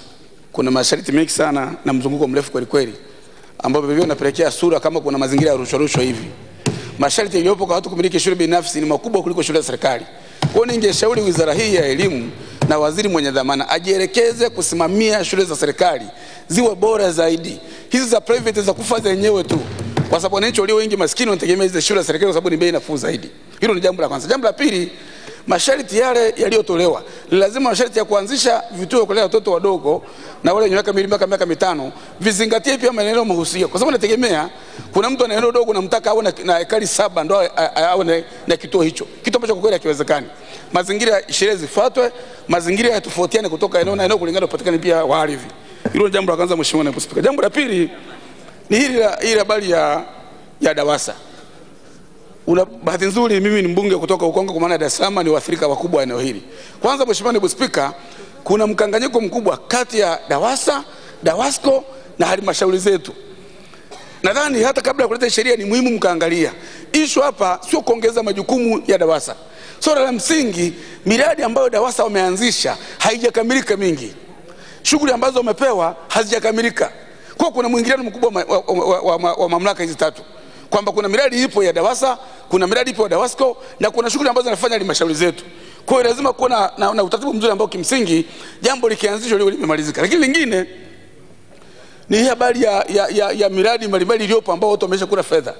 Kuna masharti mengi sana na mzunguko mrefu kweli kweli, ambapo vivyo inapelekea sura kama kuna mazingira ya rushwa rushwa hivi. Masharti yaliyopo kwa watu kumiliki shule binafsi ni makubwa kuliko shule za serikali. Kwa hiyo ningeshauri wizara hii ya elimu na waziri mwenye dhamana ajielekeze kusimamia shule za serikali ziwe bora zaidi. Hizi za private za kufa zenyewe tu, kwa sababu wananchi walio wengi maskini wanategemea hizo shule za serikali kwa sababu ni bei nafuu zaidi. Hilo ni jambo la kwanza. Jambo la pili, masharti yale yaliyotolewa lazima masharti ya kuanzisha vituo vya kulea watoto wadogo na wale wenye miaka miwili mpaka miaka mitano vizingatie pia maeneo mahusia, kwa sababu nategemea kuna mtu ana eneo dogo namtaka awe na, ekari saba ndo awe na, na kituo hicho, kitu ambacho kwa kweli hakiwezekani. Mazingira sheria zifuatwe, mazingira yatofautiane kutoka eneo na eneo kulingana na upatikanaji pia wa ardhi. Hilo ni jambo la kwanza, Mheshimiwa Naibu Spika. Jambo la pili ni hili habari ya, ya DAWASA. Una bahati nzuri, mimi ni mbunge kutoka Ukonga, kwa maana Dar es Salaam ni waathirika wakubwa wa eneo hili. Kwanza, Mheshimiwa Naibu Spika, kuna mkanganyiko mkubwa kati ya DAWASA, DAWASCO na halmashauri zetu. Nadhani hata kabla ya kuleta sheria ni muhimu mkaangalia ishu hapa, sio kuongeza majukumu ya DAWASA. Swala la msingi, miradi ambayo DAWASA wameanzisha haijakamilika mingi, shughuli ambazo wamepewa hazijakamilika. Kwa kuna mwingiliano mkubwa wa, wa, wa, wa, wa, wa mamlaka hizi tatu kwamba kuna miradi ipo ya DAWASA, kuna miradi ipo ya DAWASCO na kuna shughuli ambazo zinafanya halmashauri zetu. Kwa hiyo lazima kuwa na, na, na utaratibu mzuri ambao kimsingi jambo likianzishwa liwe limemalizika. Lakini lingine ni hii habari ya, ya, ya, ya miradi mbalimbali iliyopo ambao watu wamesha kula fedha.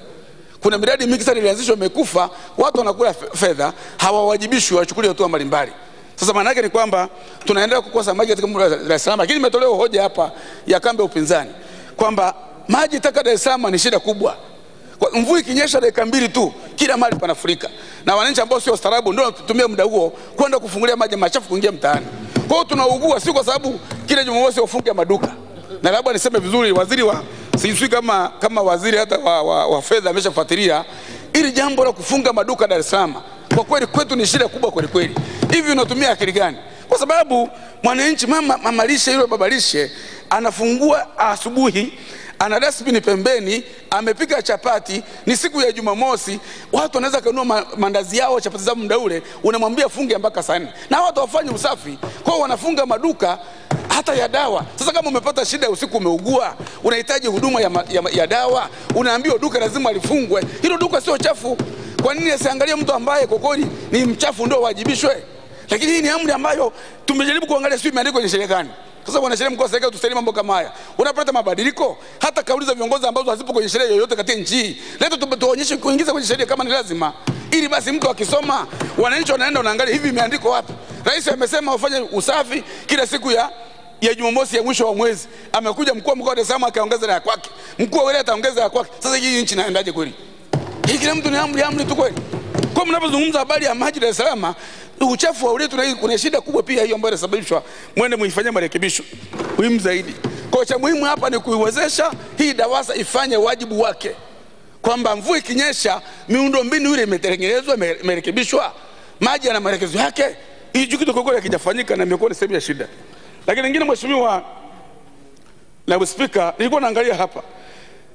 Kuna miradi mingi sana ilianzishwa imekufa, watu wanakula fedha, hawawajibishwi wachukulie hatua mbalimbali. Sasa maana yake ni kwamba tunaendelea kukosa maji katika Dar es Salaam, lakini imetolewa hoja hapa ya kambi ya upinzani kwamba maji taka Dar es Salaam ni shida kubwa. Kwa mvua ikinyesha dakika mbili tu kila mahali panafurika, na wananchi ambao sio starabu ndio wanatumia muda huo kwenda kufungulia maji machafu kuingia mtaani. Kwa hiyo tunaugua, si kwa sababu kila Jumamosi wafunge maduka. Na labda niseme vizuri, waziri wa sijui kama, kama waziri hata wa, wa, wa fedha ameshafuatilia ili jambo la kufunga maduka Dar es Salaam. Kwa kweli kwetu ni shida kubwa kweli kweli. Hivi unatumia akili gani? Kwa sababu mwananchi mama, mama lishe yule baba lishe anafungua asubuhi ana dasbini pembeni, amepika chapati, ni siku ya Jumamosi, watu wanaweza kanua mandazi yao chapati zao muda ule, unamwambia funge mpaka saa nne, na watu wafanye usafi kwao, wanafunga maduka hata ya dawa. Sasa kama umepata shida usiku, umeugua, unahitaji huduma ya, ya, ya dawa, unaambiwa duka lazima lifungwe. Hilo duka sio chafu. Kwa nini asiangalie mtu ambaye kweli ni mchafu ndio wajibishwe? Lakini hii ni amri ambayo tumejaribu kuangalia, sio imeandikwa kwenye sheria gani. Sasa wanasheria mkuu wa serikali tusaidie mambo kama haya. Unapata mabadiliko, hata kauli za viongozi ambazo hazipo kwenye sheria yoyote katika nchi hii, leta tuonyeshe kuingiza kwenye sheria kama ni lazima, ili basi mtu akisoma, wananchi wanaenda wanaangalia hivi imeandikwa wapi. Rais amesema wafanye usafi kila siku ya ya Jumamosi ya mwisho wa mwezi. Amekuja mkuu wa mkoa wa Dar es Salaam akaongeza na ya kwake, mkuu wa wilaya ataongeza ya kwake. Sasa hii nchi inaendaje kweli? Hii kila mtu ni amri amri tu kweli. Kwa mnapozungumza habari ya maji Dar es Salaam, uchafu wa uletu na hii kuna shida kubwa pia hiyo ambayo inasababishwa, mwende muifanyie marekebisho muhimu zaidi. Kwa cha muhimu hapa ni kuiwezesha hii DAWASA ifanye wajibu wake, kwamba mvua ikinyesha miundo mbinu ile imetengenezwa, imerekebishwa, maji yana maelekezo yake. Hii kitu kwa kweli hakijafanyika na imekuwa ni sehemu ya shida. Lakini nyingine, mheshimiwa naibu spika, nilikuwa naangalia hapa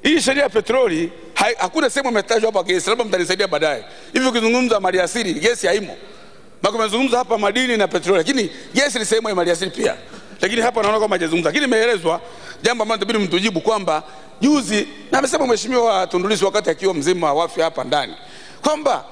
hii sheria ya petroli hakuna sehemu imetajwa hapa gesi, labda mtanisaidia baadaye. Hivi ukizungumza maliasili gesi haimo, maka mazungumzo hapa madini na petroli, lakini gesi ni sehemu ya maliasili pia, lakini hapa naona kama hajazungumza, lakini imeelezwa jambo ambalo inabidi mtujibu kwamba juzi, na amesema mheshimiwa Tundu Lissu wakati akiwa mzima wa afya hapa ndani kwamba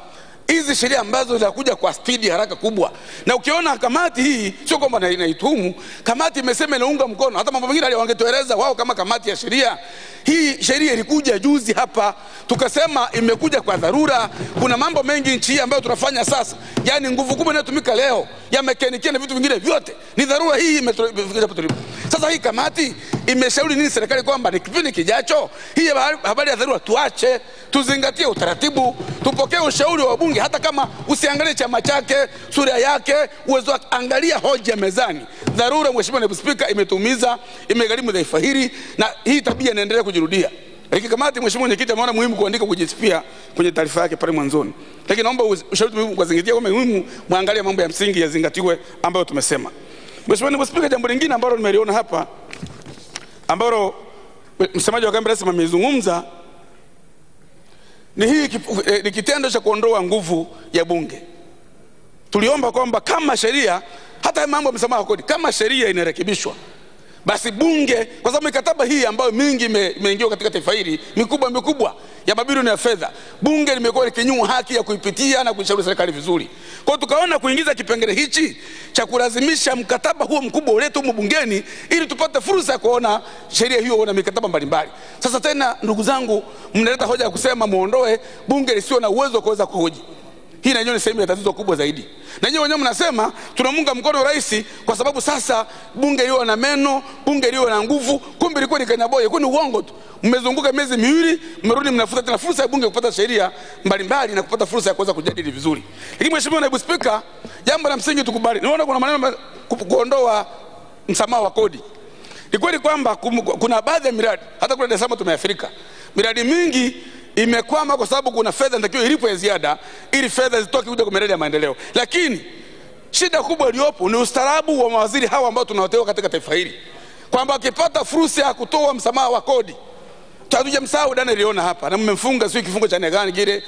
hizi sheria ambazo zinakuja kwa spidi haraka kubwa, na ukiona kamati hii sio kwamba na- inaituhumu kamati, imesema inaunga mkono. Hata mambo mengine wangetueleza wao kama kamati ya sheria. Hii sheria ilikuja juzi hapa, tukasema imekuja kwa dharura. Kuna mambo mengi nchi hii ambayo tunafanya sasa, yani nguvu kubwa inayotumika leo ya mekanikia na vitu vingine vyote ni dharura. Hii imetu- imefikisha hapo tulipo sasa. Hii kamati imeshauri nini serikali kwamba ni kipindi kijacho hii habari habari ya dharura tuache, tuzingatie utaratibu, tupokee ushauri wa bunge, hata kama usiangalie chama chake, sura yake, uwezo wake, angalia hoja mezani. Dharura, Mheshimiwa Naibu Spika, imetumiza, imegharimu taifa hili, na hii tabia inaendelea kujirudia. Lakini kamati, mheshimiwa mwenyekiti, ameona muhimu kuandika kujisifia kwenye taarifa yake pale mwanzoni, lakini naomba ushauri muhimu kuzingatia kwamba muhimu muangalie mambo ya msingi yazingatiwe ambayo tumesema. Mheshimiwa naibu spika, jambo lingine ambalo nimeliona hapa ambalo msemaji wa kambi rasmi amezungumza ni hii eh, ni kitendo cha kuondoa nguvu ya bunge. Tuliomba kwamba kama sheria hata mambo ya msamaha kodi kama sheria inarekebishwa basi bunge, kwa sababu mikataba hii ambayo mingi imeingiwa katika taifa hili mikubwa mikubwa ya mabilioni ya fedha, bunge limekuwa likinyimwa haki ya kuipitia na kuishauri serikali vizuri. Kwa hiyo tukaona kuingiza kipengele hichi cha kulazimisha mkataba huo mkubwa uletwe humu bungeni ili tupate fursa ya kuona sheria hiyo na mikataba mbalimbali. Sasa tena, ndugu zangu, mnaleta hoja ya kusema muondoe bunge lisio na uwezo wa kuweza kuhoji hii nanyewe ni sehemu ya tatizo kubwa zaidi. Na nyinyi wenyewe mnasema tunamunga mkono rais kwa sababu sasa bunge liwe na meno, bunge liwe na nguvu. Kumbe ilikuwa ni kanyaboye, Kwani ni uongo tu. Mmezunguka miezi miwili, mmerudi mnafuta tena fursa ya bunge kupata sheria mbalimbali na kupata fursa ya kuweza kujadili vizuri. Lakini mheshimiwa naibu spika, jambo la msingi tukubali. Naona kuna maneno kuondoa msamaha wa kodi. Ni kweli kwamba kuna baadhi ya miradi hata kule Dar es Salaam tumeathirika. Miradi mingi imekwama kwa sababu kuna fedha inatakiwa ilipwe ya ziada ili fedha zitoke kuja kwa miradi ya maendeleo. Lakini shida kubwa iliyopo ni ustaarabu wa mawaziri hawa ambao tunawateua katika taifa hili, kwamba wakipata fursa ya kutoa msamaha wa kodi, hatujamsahau Daniel Liona hapa na mmemfunga, sio kifungo cha gani kile,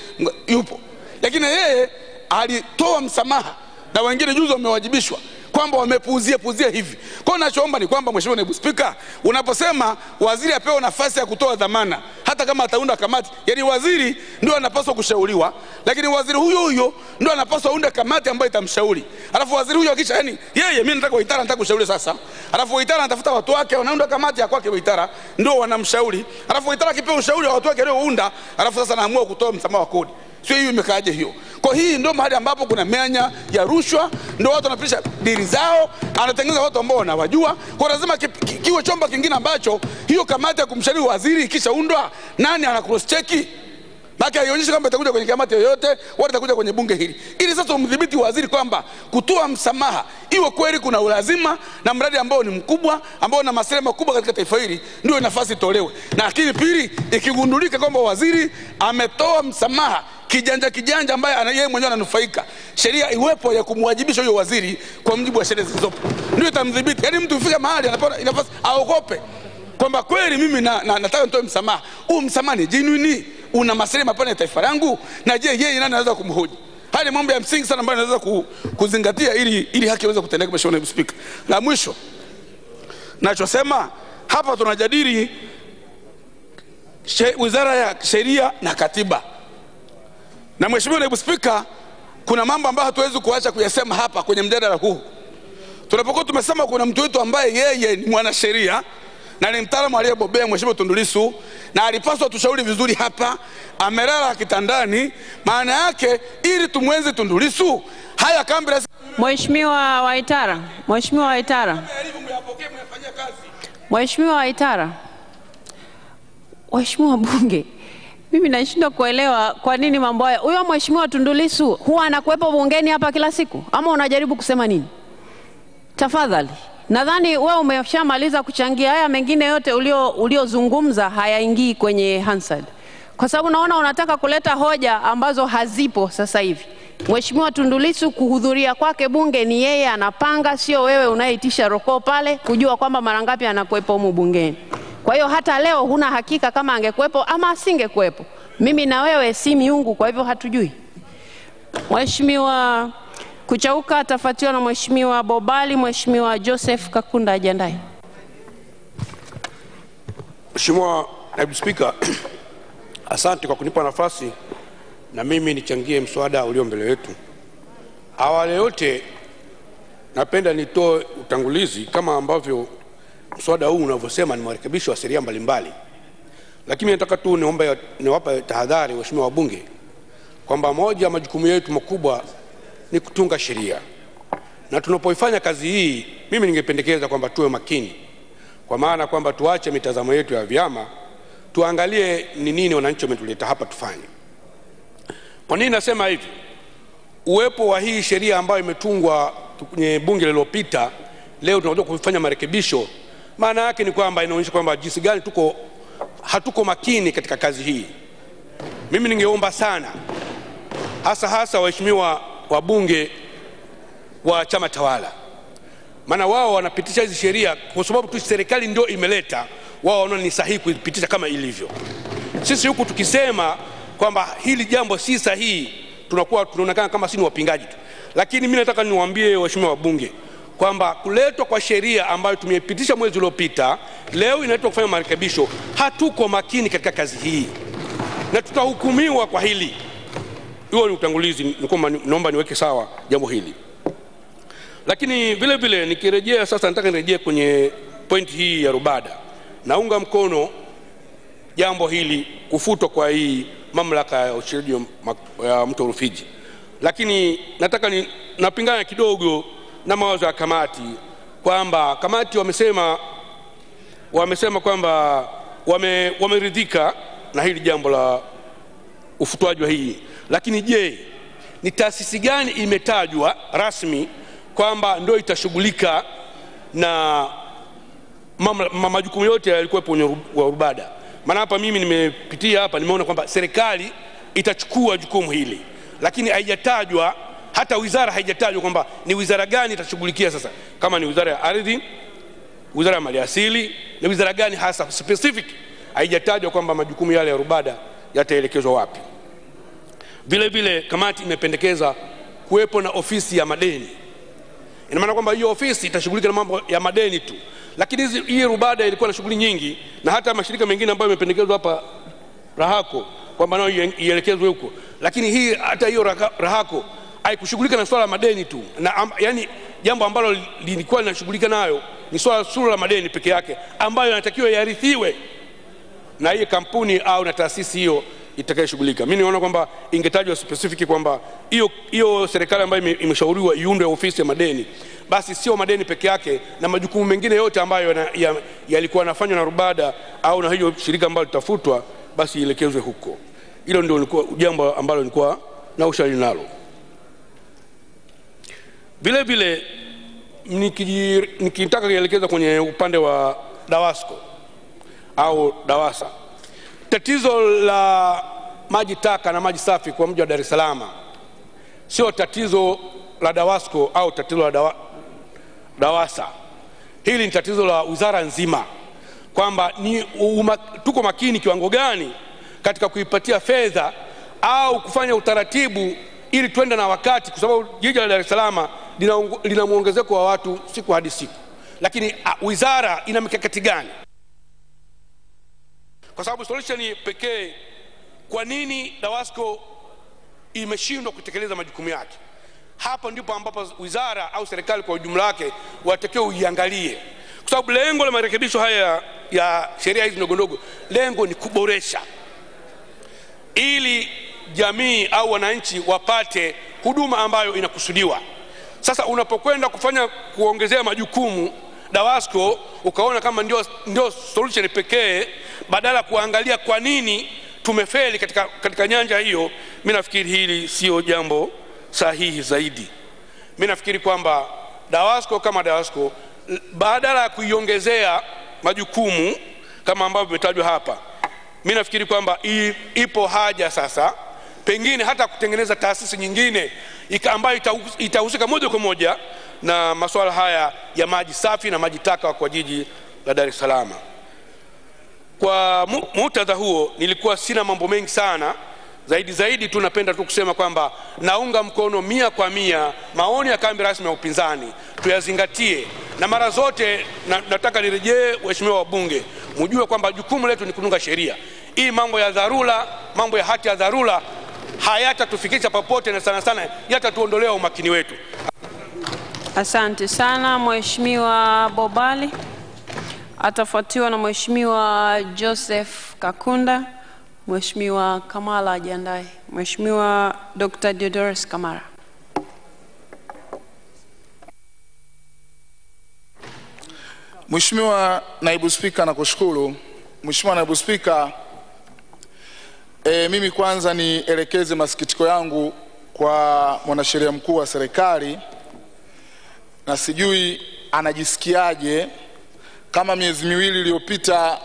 yupo, lakini yeye alitoa msamaha na wengine juzi wamewajibishwa kwamba wamepuuzia puuzia hivi. Kwa hiyo nachoomba ni kwamba Mheshimiwa Naibu Spika, unaposema waziri apewe nafasi ya kutoa dhamana hata kama ataunda kamati, yani waziri ndio anapaswa kushauriwa, lakini waziri huyo huyo ndio anapaswa aunde kamati ambayo itamshauri. Alafu waziri huyo akisha, yani yeye, mimi nataka Waitara, nataka kushauri sasa, alafu Waitara anatafuta watu wake, wanaunda kamati ya kwake Waitara, ndio wanamshauri, alafu Waitara akipewa ushauri wa watu wake aliounda, alafu sasa anaamua kutoa msamaha wa kodi. Sio hiyo imekaaje hiyo? Kwa hii ndio mahali ambapo kuna mianya ya rushwa, ndio watu wanapitisha dili zao, anatengeneza watu ambao wanawajua. Kwa lazima ki, ki, kiwe chomba kingine ambacho hiyo kamati ya kumshauri waziri ikishaundwa, nani ana cross check Baki haionyeshi kwamba itakuja kwenye kamati yoyote wala itakuja kwenye bunge hili, ili sasa umdhibiti waziri kwamba kutoa msamaha iwe kweli kuna ulazima na mradi ambao ni mkubwa ambao una masuala makubwa katika taifa hili, ndio nafasi itolewe. Na lakini pili, ikigundulika kwamba waziri ametoa msamaha kijanja kijanja ambaye yeye mwenyewe ananufaika, sheria iwepo ya kumwajibisha huyo waziri kwa mujibu wa sheria zilizopo, ndio itamdhibiti. Yaani mtu ufika mahali anapata nafasi aogope kwamba kweli mimi na, na, nataka nitoe msamaha. Huu msamaha ni jinuni, una maslahi mapana ya taifa langu, na je, yeye nani anaweza kumhoji? Haya ni mambo ya msingi sana ambayo anaweza ku, kuzingatia ili, ili haki iweze kutendeka. Mheshimiwa Naibu Spika, la mwisho nachosema hapa tunajadili Wizara ya Sheria na Katiba, na Mheshimiwa Naibu Spika, kuna mambo ambayo hatuwezi kuacha kuyasema hapa kwenye mjadala huu. Tunapokuwa tumesema kuna mtu wetu ambaye yeye ni mwanasheria na ni mtaalamu aliyebobea, Mheshimiwa tundulisu na alipaswa tushauri vizuri hapa, amelala kitandani. Maana yake ili tumwenzi tundulisu haya kambi la Mheshimiwa Waitara, Mheshimiwa Waitara, Mheshimiwa Waitara, Mheshimiwa Bunge, mimi nashindwa kuelewa kwa nini mambo haya. Huyo Mheshimiwa Tundu Lissu huwa anakuwepo bungeni hapa kila siku, ama unajaribu kusema nini? Tafadhali. Nadhani wewe umeshamaliza kuchangia. Haya mengine yote uliozungumza ulio hayaingii kwenye Hansard, kwa sababu naona unataka kuleta hoja ambazo hazipo sasa hivi. Mheshimiwa Tundu Lissu kuhudhuria kwake bunge ni yeye anapanga, sio wewe unayeitisha rokoo pale kujua kwamba mara ngapi anakuwepo humu bungeni. Kwa hiyo hata leo huna hakika kama angekuwepo ama asingekuwepo. Mimi na wewe si miungu, kwa hivyo hatujui. Mheshimiwa Kuchauka atafuatiwa na Mheshimiwa Bobali. Mheshimiwa Joseph Kakunda ajiandae. Mheshimiwa Naibu Spika, asante kwa kunipa nafasi na mimi nichangie mswada ulio mbele yetu. Awali yote, napenda nitoe utangulizi kama ambavyo mswada huu unavyosema ni marekebisho ya sheria mbalimbali, lakini nataka tu niombe niwape tahadhari waheshimiwa wabunge kwamba moja ya majukumu yetu makubwa ni kutunga sheria, na tunapoifanya kazi hii, mimi ningependekeza kwamba tuwe makini, kwa maana kwamba tuache mitazamo yetu ya vyama, tuangalie ni nini wananchi wametuleta hapa tufanye. Kwa nini nasema hivi? Uwepo wa hii sheria ambayo imetungwa kwenye bunge lililopita, leo tunakuja kufanya marekebisho, maana yake ni kwamba inaonyesha kwamba jinsi gani tuko hatuko makini katika kazi hii. Mimi ningeomba sana, hasa hasa waheshimiwa wabunge wa chama tawala, maana wao wanapitisha hizi sheria kwa sababu tu serikali ndio imeleta, wao wanaona ni sahihi kuipitisha kama ilivyo. Sisi huku tukisema kwamba hili jambo si sahihi, tunakuwa tunaonekana kama si ni wapingaji tu. Lakini mimi nataka niwaambie waheshimiwa wabunge kwamba kuletwa kwa sheria ambayo tumeipitisha mwezi uliopita, leo inaletwa kufanya marekebisho, hatuko makini katika kazi hii na tutahukumiwa kwa hili. Huo ni utangulizi, naomba niweke sawa jambo hili. Lakini vile vile nikirejea sasa, nataka nirejee kwenye pointi hii ya Rubada. Naunga mkono jambo hili kufutwa kwa hii mamlaka ya ushiriji ya mto Rufiji, lakini nataka ni, napingana kidogo na mawazo ya kamati kwamba kamati wamesema wamesema kwamba wame, wameridhika na hili jambo la ufutwaji wa hii, lakini je, ni taasisi gani imetajwa rasmi kwamba ndio itashughulika na majukumu yote yalikuwepo kwenye urubada? Rubada? Maana hapa mimi nimepitia hapa, nimeona kwamba serikali itachukua jukumu hili, lakini haijatajwa hata wizara haijatajwa kwamba ni wizara gani itashughulikia. Sasa kama ni wizara ya ardhi, wizara ya maliasili, ni wizara gani hasa specific, haijatajwa kwamba majukumu yale ya Rubada yataelekezwa wapi. Vile vile kamati imependekeza kuwepo na ofisi ya madeni. Ina maana kwamba hiyo ofisi itashughulika na mambo ya madeni tu, lakini hii Rubada ilikuwa na shughuli nyingi, na hata mashirika mengine ambayo imependekezwa hapa Rahako kwamba nayo ielekezwe huko, lakini hii hata hiyo Rahako haikushughulika na swala la madeni tu na, am, yani jambo ambalo lilikuwa linashughulika nayo ni swala sura la madeni peke yake ambayo yanatakiwa yarithiwe na hii kampuni au na taasisi hiyo itakayeshughulika. Mimi naona kwamba ingetajwa specific kwamba hiyo hiyo serikali ambayo imeshauriwa iundwe ofisi ya madeni, basi sio madeni peke yake na majukumu mengine yote ambayo yalikuwa ya, yanafanywa na Rubada au na hiyo shirika ambalo litafutwa, basi ielekezwe huko. Hilo ndio jambo ambalo nilikuwa na ushauri nalo. Vile vile nikitaka kuelekeza kwenye upande wa DAWASCO au DAWASA, tatizo la maji taka na maji safi kwa mji wa Dar es Salaam sio tatizo la DAWASCO au tatizo la dawa, DAWASA. Hili ni tatizo la wizara nzima, kwamba ni uma, tuko makini kiwango gani katika kuipatia fedha au kufanya utaratibu ili twende na wakati, kwa sababu jiji la Dar es Salaam lina, mwongezeko wa watu siku hadi siku, lakini uh, wizara ina mikakati gani? Kwa sababu solution pekee, kwa nini DAWASCO imeshindwa kutekeleza majukumu yake? Hapo ndipo ambapo wizara au serikali kwa ujumla wake watakiwa uiangalie, kwa sababu lengo la marekebisho haya ya sheria hizi ndogo ndogo, lengo ni kuboresha ili jamii au wananchi wapate huduma ambayo inakusudiwa. Sasa unapokwenda kufanya kuongezea majukumu DAWASCO ukaona kama ndio, ndio solution pekee badala ya kuangalia kwa nini tumefeli katika, katika nyanja hiyo, mi nafikiri hili sio jambo sahihi zaidi. Mi nafikiri kwamba DAWASCO kama DAWASCO badala ya kuiongezea majukumu kama ambavyo vimetajwa hapa, mi nafikiri kwamba ipo haja sasa pengine hata kutengeneza taasisi nyingine ambayo itahusika moja kwa moja na masuala haya ya maji safi na maji taka kwa jiji la Dar es Salaam. Kwa muktadha huo, nilikuwa sina mambo mengi sana zaidi zaidi tu, napenda tu kusema kwamba naunga mkono mia kwa mia maoni ya kambi rasmi ya upinzani, tuyazingatie na mara zote na, nataka nirejee, waheshimiwa wabunge, mjue kwamba jukumu letu ni kutunga sheria. Hii mambo ya dharura, mambo ya hati ya dharura hayatatufikisha popote, na sana sana yatatuondolea umakini wetu. Asante sana Mheshimiwa Bobali, atafuatiwa na Mheshimiwa Joseph Kakunda. Mheshimiwa Kamala ajiandae. Mheshimiwa Dr. Diodorus Kamara. Mheshimiwa Naibu Spika, nakushukuru. Mheshimiwa Naibu Spika, e, mimi kwanza nielekeze masikitiko yangu kwa mwanasheria mkuu wa serikali na sijui anajisikiaje kama miezi miwili iliyopita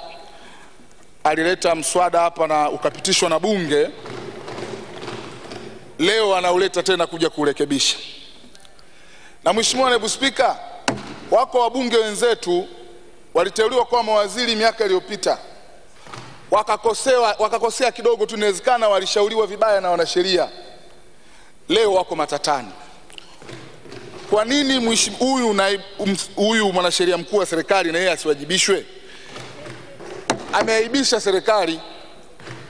alileta mswada hapa na ukapitishwa na bunge, leo anauleta tena kuja kurekebisha. Na Mheshimiwa Naibu Spika, wako wabunge wenzetu waliteuliwa kuwa mawaziri miaka iliyopita wakakosewa wakakosea kidogo tu, inawezekana walishauriwa vibaya na wanasheria, leo wako matatani. Kwa nini huyu huyu mwanasheria mkuu wa serikali na yeye asiwajibishwe? Ameaibisha serikali,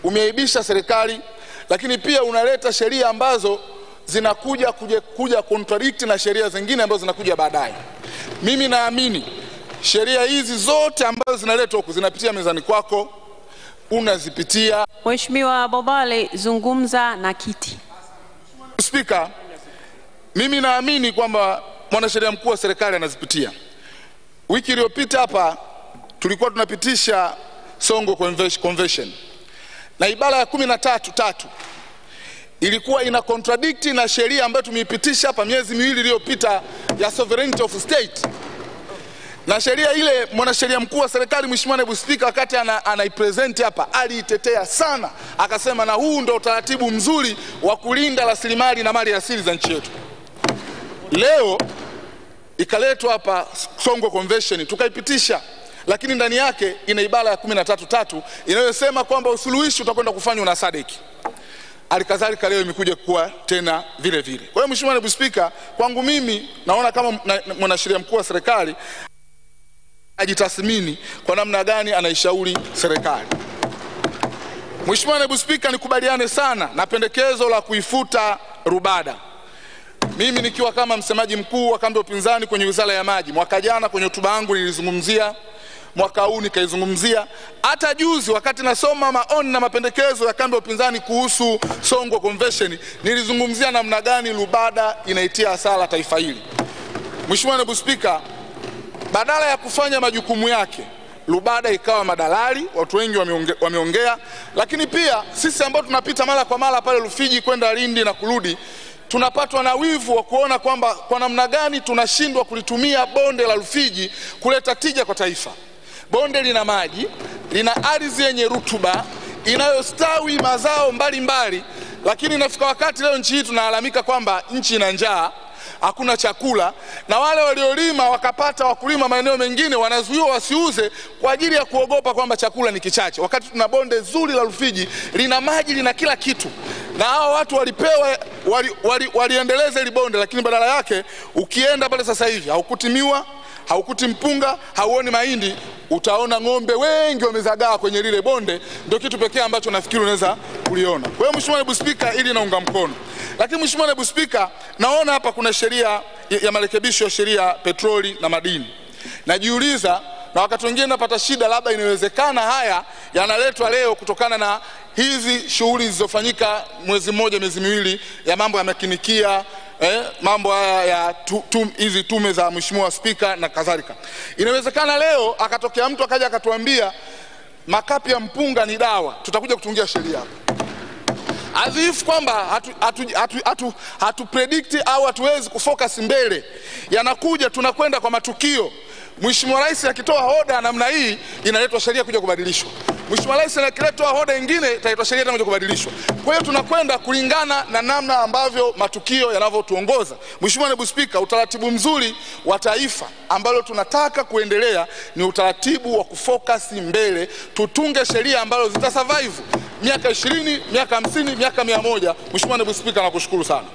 umeaibisha serikali, lakini pia unaleta sheria ambazo zinakuja kuja, kuja contradict na sheria zingine ambazo zinakuja baadaye. Mimi naamini sheria hizi zote ambazo zinaletwa huku zinapitia mezani kwako, unazipitia. Mheshimiwa Bobale, zungumza na kiti. Spika, mimi naamini kwamba mwanasheria mkuu wa serikali anazipitia. Wiki iliyopita hapa tulikuwa tunapitisha Songo Conve- Convention na ibara ya kumi na tatu tatu ilikuwa ina contradict na sheria ambayo tumeipitisha hapa miezi miwili iliyopita ya sovereignty of state na sheria ile mwanasheria mkuu wa serikali Mheshimiwa Naibu Spika, wakati ana, anaipresent hapa aliitetea sana, akasema na huu ndo utaratibu mzuri wa kulinda rasilimali na mali asili za nchi yetu. Leo ikaletwa hapa Songo Convention tukaipitisha, lakini ndani yake ina ibara ya kumi na tatu tatu inayosema kwamba usuluhishi utakwenda kufanywa na sadeki alikadhalika leo imekuja kuwa tena vile vile. Kwa hiyo Mheshimiwa Naibu Spika, kwangu mimi naona kama na- na- mwanasheria mkuu wa serikali ajitathmini kwa namna gani anaishauri serikali. Mheshimiwa Naibu Spika, nikubaliane sana na pendekezo la kuifuta RUBADA. Mimi nikiwa kama msemaji mkuu wa kambi ya upinzani kwenye Wizara ya Maji, mwaka jana kwenye hotuba yangu nilizungumzia, mwaka huu nikaizungumzia, hata juzi wakati nasoma maoni na mapendekezo ya kambi ya upinzani kuhusu Songwe Convention nilizungumzia namna gani RUBADA inaitia hasara taifa hili. Mheshimiwa Naibu Spika, badala ya kufanya majukumu yake Lubada ikawa madalali, watu wengi wameonge, wameongea, lakini pia sisi ambao tunapita mara kwa mara pale Rufiji kwenda Lindi na kurudi tunapatwa na wivu wa kuona kwamba kwa namna gani tunashindwa kulitumia bonde la Rufiji kuleta tija kwa taifa. Bonde lina maji, lina ardhi yenye rutuba inayostawi mazao mbalimbali mbali, lakini inafika wakati leo nchi hii tunalalamika kwamba nchi ina njaa hakuna chakula, na wale waliolima wakapata wakulima maeneo mengine wanazuiwa wasiuze kwa ajili ya kuogopa kwamba chakula ni kichache, wakati tuna bonde zuri la Rufiji lina maji, lina kila kitu, na hao watu walipewa wali, wali, waliendeleza hili bonde, lakini badala yake ukienda pale sasa hivi haukutimiwa haukuti mpunga, hauoni mahindi, utaona ng'ombe wengi wamezagaa kwenye lile bonde. Ndio kitu pekee ambacho nafikiri unaweza kuliona. Kwa hiyo Mheshimiwa Naibu Spika, ili naunga mkono, lakini Mheshimiwa Naibu Spika, naona hapa kuna sheria ya, marekebisho ya sheria ya petroli na madini. Najiuliza na wakati wengine napata shida, labda inawezekana haya yanaletwa leo kutokana na hizi shughuli zilizofanyika mwezi mmoja miezi miwili ya mambo ya makinikia eh, mambo haya ya tu, tu, hizi tume za mheshimiwa spika na kadhalika. Inawezekana leo akatokea mtu akaja akatuambia makapi ya mpunga ni dawa, tutakuja kutungia sheria hapa azifu kwamba hatu, hatu, hatu, hatu, hatu predict au hatuwezi kufocus mbele, yanakuja tunakwenda kwa matukio. Mheshimiwa Rais akitoa hoda namna hii inaletwa sheria kuja kubadilishwa. Mheshimiwa Rais akileta hoda nyingine italetwa sheria tena kuja kubadilishwa. Kwa hiyo tunakwenda kulingana na namna ambavyo matukio yanavyotuongoza. Mheshimiwa Naibu Spika, utaratibu mzuri wa taifa ambalo tunataka kuendelea ni utaratibu wa kufocus mbele, tutunge sheria ambazo zita survive miaka ishirini, miaka hamsini, miaka mia moja. Mheshimiwa Naibu Spika, nakushukuru sana.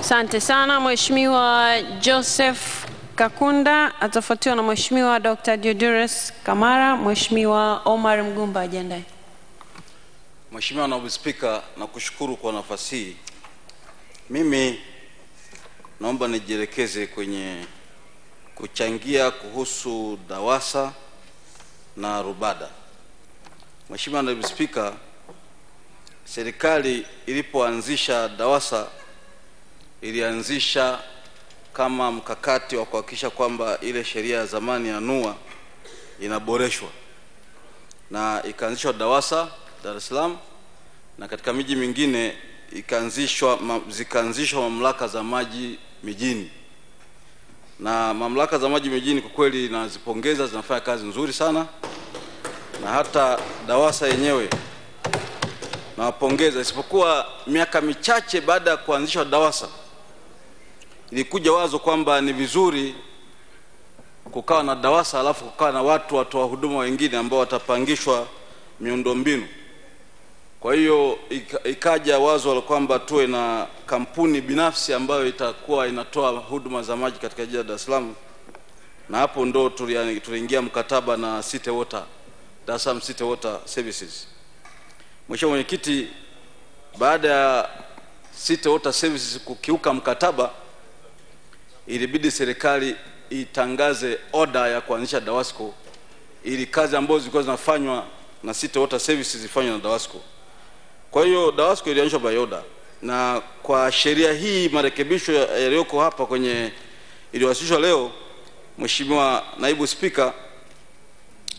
Asante sana Mheshimiwa Joseph Kakunda, atafuatiwa na Mheshimiwa Dr. Diodorus Kamara. Mheshimiwa Omar Mgumba ajiandae. Mheshimiwa Naibu Spika, nakushukuru kwa nafasi hii. Mimi naomba nijielekeze kwenye kuchangia kuhusu DAWASA na RUBADA. Mheshimiwa Naibu Spika, serikali ilipoanzisha DAWASA ilianzisha kama mkakati wa kuhakikisha kwamba ile sheria ya zamani ya NUA inaboreshwa. Na ikaanzishwa DAWASA Dar es Salaam na katika miji mingine ikaanzishwa ma, zikaanzishwa mamlaka za maji mijini, na mamlaka za maji mijini kwa kweli nazipongeza, zinafanya kazi nzuri sana, na hata DAWASA yenyewe nawapongeza, isipokuwa miaka michache baada ya kuanzishwa DAWASA ilikuja wazo kwamba ni vizuri kukawa na DAWASA alafu kukawa na watu watoa huduma wengine ambao watapangishwa miundombinu. Kwa hiyo ikaja wazo la kwamba tuwe na kampuni binafsi ambayo itakuwa inatoa huduma za maji katika jiji la Dar es Salaam, na hapo ndo tuliingia mkataba na City Water, Dar es Salaam City Water Services. Mheshimiwa Mwenyekiti, baada ya City Water Services kukiuka mkataba, ilibidi serikali itangaze oda ya kuanzisha DAWASCO ili kazi ambazo zilikuwa zinafanywa na City Water Services zifanywe na DAWASCO. Kwa hiyo DAWASCO ilianzishwa by order, na kwa sheria hii marekebisho yaliyoko hapa kwenye iliyowasilishwa leo, Mheshimiwa Naibu Spika,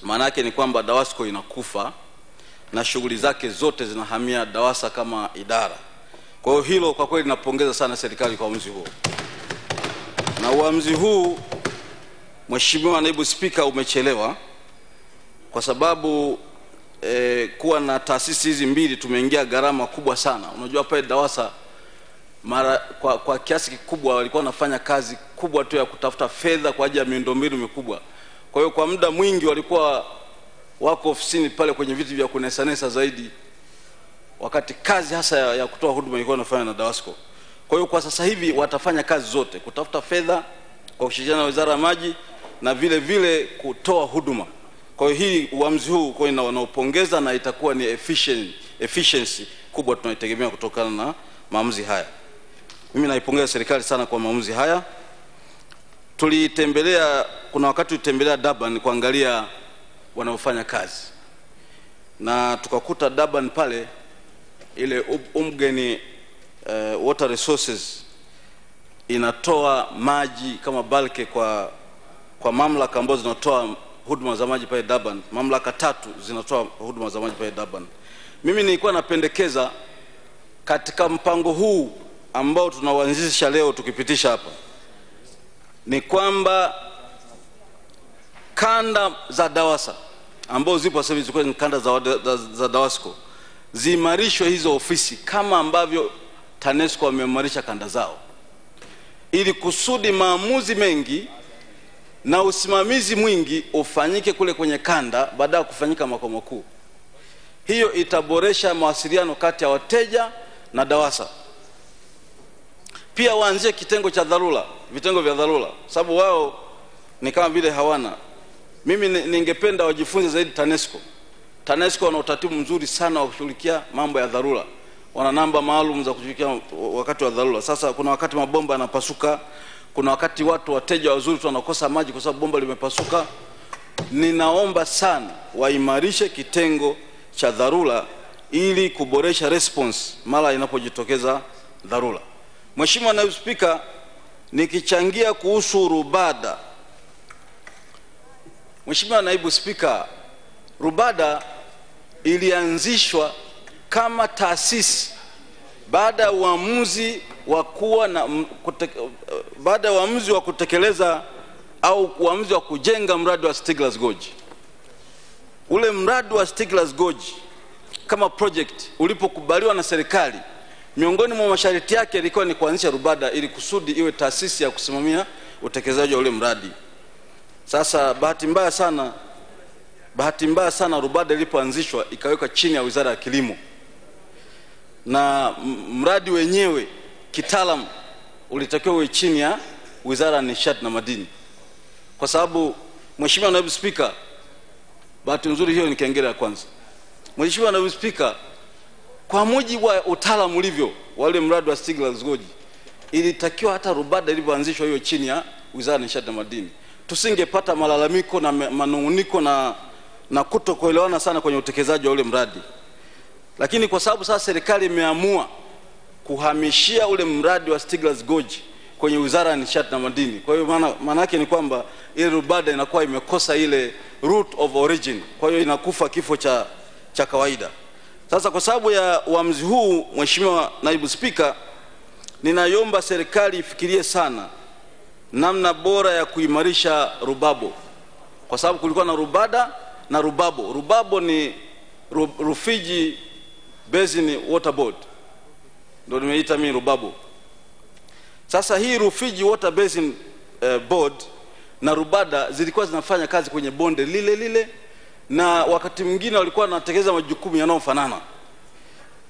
maana yake ni kwamba DAWASCO inakufa na shughuli zake zote zinahamia DAWASA kama idara. Kwa hiyo hilo kwa kweli napongeza sana serikali kwa uamuzi huo, na uamuzi huu Mheshimiwa Naibu Spika umechelewa kwa sababu eh, kuwa na taasisi hizi mbili tumeingia gharama kubwa sana. Unajua pale DAWASA mara kwa, kwa kiasi kikubwa walikuwa wanafanya kazi kubwa tu ya kutafuta fedha kwa ajili ya miundombinu mikubwa. Kwa hiyo kwa muda mwingi walikuwa wako ofisini pale kwenye viti vya kunesanesa zaidi, wakati kazi hasa ya, ya kutoa huduma ilikuwa inafanywa na DAWASCO. Kwa hiyo kwa sasa hivi watafanya kazi zote, kutafuta fedha kwa kushirikiana na Wizara ya Maji na vile vile kutoa huduma. Kwa hiyo hii uamuzi huu kwa hiyo wanaopongeza na itakuwa ni efficient, efficiency kubwa tunaitegemea kutokana na maamuzi haya. Mimi naipongeza serikali sana kwa maamuzi haya. Tulitembelea, kuna wakati tulitembelea Durban kuangalia wanaofanya kazi na tukakuta Durban pale ile Um- Umgeni uh, Water Resources inatoa maji kama balke kwa kwa mamlaka ambazo zinatoa huduma za maji pale Durban. Mamlaka tatu zinatoa huduma za maji pale Durban. Mimi nilikuwa napendekeza katika mpango huu ambao tunauanzisha leo tukipitisha hapa ni kwamba kanda za DAWASA ambazo zipo sasa hivi ni kanda za, za, za DAWASCO ziimarishwe hizo ofisi kama ambavyo TANESCO wameimarisha kanda zao, ili kusudi maamuzi mengi na usimamizi mwingi ufanyike kule kwenye kanda baada ya kufanyika makao makuu. Hiyo itaboresha mawasiliano kati ya wateja na DAWASA. Pia waanzie kitengo cha dharura, vitengo vya dharura, sababu wao ni kama vile hawana. Mimi ningependa wajifunze zaidi TANESCO. TANESCO wana utaratibu mzuri sana wa kushughulikia mambo ya dharura, wana namba maalum za kushughulikia wakati wa dharura. Sasa kuna wakati mabomba yanapasuka, kuna wakati watu wateja wazuri tu wanakosa maji kwa sababu bomba limepasuka. Ninaomba sana waimarishe kitengo cha dharura ili kuboresha response mara inapojitokeza dharura. Mheshimiwa Naibu Spika, nikichangia kuhusu RUBADA. Mheshimiwa Naibu Spika, RUBADA ilianzishwa kama taasisi baada ya uamuzi wa kuwa na baada ya uamuzi wa kutekeleza au uamuzi wa kujenga mradi wa Stiglas Gorge. Ule mradi wa Stiglas Gorge kama project ulipokubaliwa na serikali, miongoni mwa masharti yake ilikuwa ni kuanzisha RUBADA ili kusudi iwe taasisi ya kusimamia utekelezaji wa ule mradi. Sasa bahati mbaya sana, bahati mbaya sana RUBADA ilipoanzishwa ikawekwa chini ya Wizara ya Kilimo na mradi wenyewe kitaalam ulitakiwa uwe chini ya Wizara ya Nishati na Madini, kwa sababu Mheshimiwa Naibu Spika, bahati nzuri hiyo ni kengele ya kwanza. Mheshimiwa Naibu Spika, kwa mujibu wa utaalamu ulivyo wa ule mradi wa Stiglas Gorge, ilitakiwa hata RUBADA ilivyoanzishwa hiyo chini ya Wizara ya Nishati na Madini, tusingepata malalamiko na manung'uniko na, na kuto kuelewana sana kwenye utekelezaji wa ule mradi. Lakini kwa sababu sasa serikali imeamua kuhamishia ule mradi wa Stiglas Gorge kwenye Wizara ya Nishati na Madini, kwa hiyo maana yake ni kwamba ile RUBADA inakuwa imekosa ile root of origin, kwa hiyo inakufa kifo cha, cha kawaida. Sasa kwa sababu ya uamuzi huu, Mheshimiwa Naibu Spika, ninaiomba serikali ifikirie sana namna bora ya kuimarisha RUBABO kwa sababu kulikuwa na RUBADA na Rubabo. Rubabo ni Rufiji Basin Water Board, ndio nimeita mimi Rubabu. Sasa hii Rufiji Water Basin eh, Board na Rubada zilikuwa zinafanya kazi kwenye bonde lile lile, na wakati mwingine walikuwa wanatekeleza majukumu yanayofanana.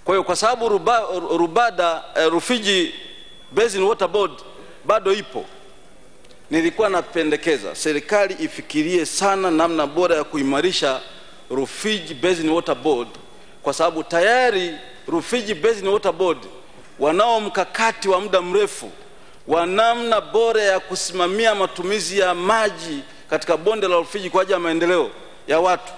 Kwa hiyo kwa sababu ruba, Rubada eh, Rufiji Basin Water Board bado ipo, nilikuwa napendekeza serikali ifikirie sana namna bora ya kuimarisha Rufiji Basin Water Board, kwa sababu tayari Rufiji Basin Water Board wanao mkakati wa muda mrefu wa namna bora ya kusimamia matumizi ya maji katika bonde la Rufiji kwa ajili ya maendeleo ya watu.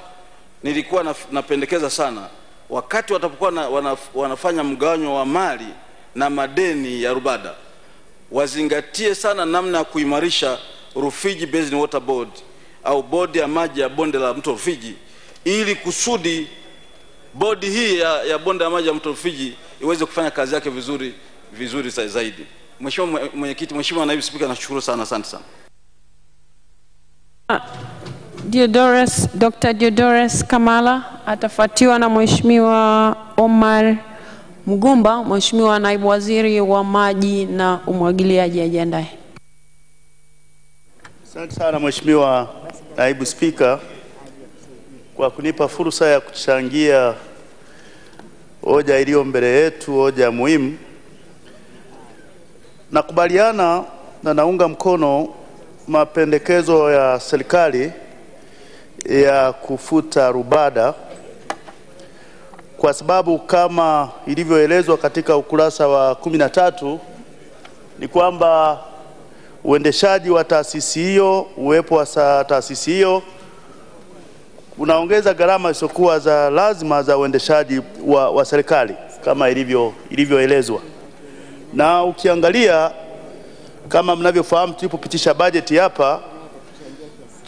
Nilikuwa napendekeza sana wakati watapokuwa na, wanaf, wanafanya mgawanyo wa mali na madeni ya Rubada wazingatie sana namna ya kuimarisha Rufiji Basin Water Board au bodi ya maji ya bonde la mto Rufiji ili kusudi bodi hii ya, ya bonde la maji ya mto Rufiji iweze kufanya kazi yake vizuri vizuri zaidi. Mheshimiwa Mwenyekiti, Mheshimiwa Naibu Spika, nashukuru sana, asante sana. Diodorus, Dr. Diodorus Kamala atafuatiwa na Mheshimiwa Omar Mgumba. Mheshimiwa Naibu Waziri wa Maji na Umwagiliaji ajiandae. Asante sana Mheshimiwa Naibu Spika kwa kunipa fursa ya kuchangia hoja iliyo mbele yetu, hoja muhimu. Nakubaliana na naunga mkono mapendekezo ya serikali ya kufuta Rubada kwa sababu kama ilivyoelezwa katika ukurasa wa kumi na tatu ni kwamba uendeshaji wa taasisi hiyo, uwepo wa taasisi hiyo unaongeza gharama zisizokuwa za lazima za uendeshaji wa, wa serikali kama ilivyo ilivyoelezwa. Na ukiangalia kama mnavyofahamu, tulipopitisha bajeti hapa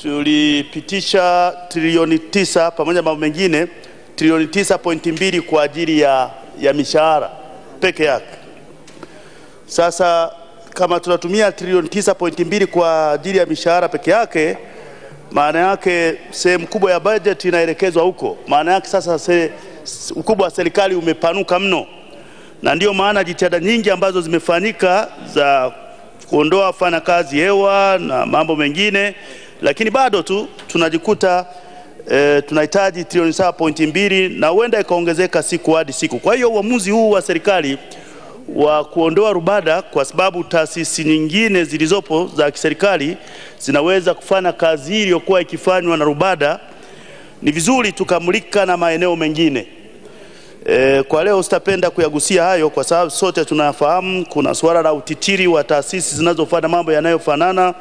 tulipitisha trilioni tisa pamoja na mambo mengine trilioni tisa pointi mbili kwa ajili ya, ya mishahara peke yake. Sasa kama tunatumia trilioni tisa pointi mbili kwa ajili ya mishahara peke yake, maana yake sehemu kubwa ya bajeti inaelekezwa huko. Maana yake sasa se, ukubwa wa serikali umepanuka mno, na ndiyo maana jitihada nyingi ambazo zimefanyika za kuondoa wafanyakazi hewa na mambo mengine, lakini bado tu tunajikuta e, tunahitaji trilioni saba pointi mbili na huenda ikaongezeka siku hadi siku. Kwa hiyo uamuzi huu wa serikali wa kuondoa Rubada kwa sababu taasisi nyingine zilizopo za kiserikali zinaweza kufanya kazi hii iliyokuwa ikifanywa na Rubada, ni vizuri tukamulika na maeneo mengine. E, kwa leo sitapenda kuyagusia hayo kwa sababu sote tunafahamu kuna suala la utitiri wa taasisi zinazofanya mambo yanayofanana,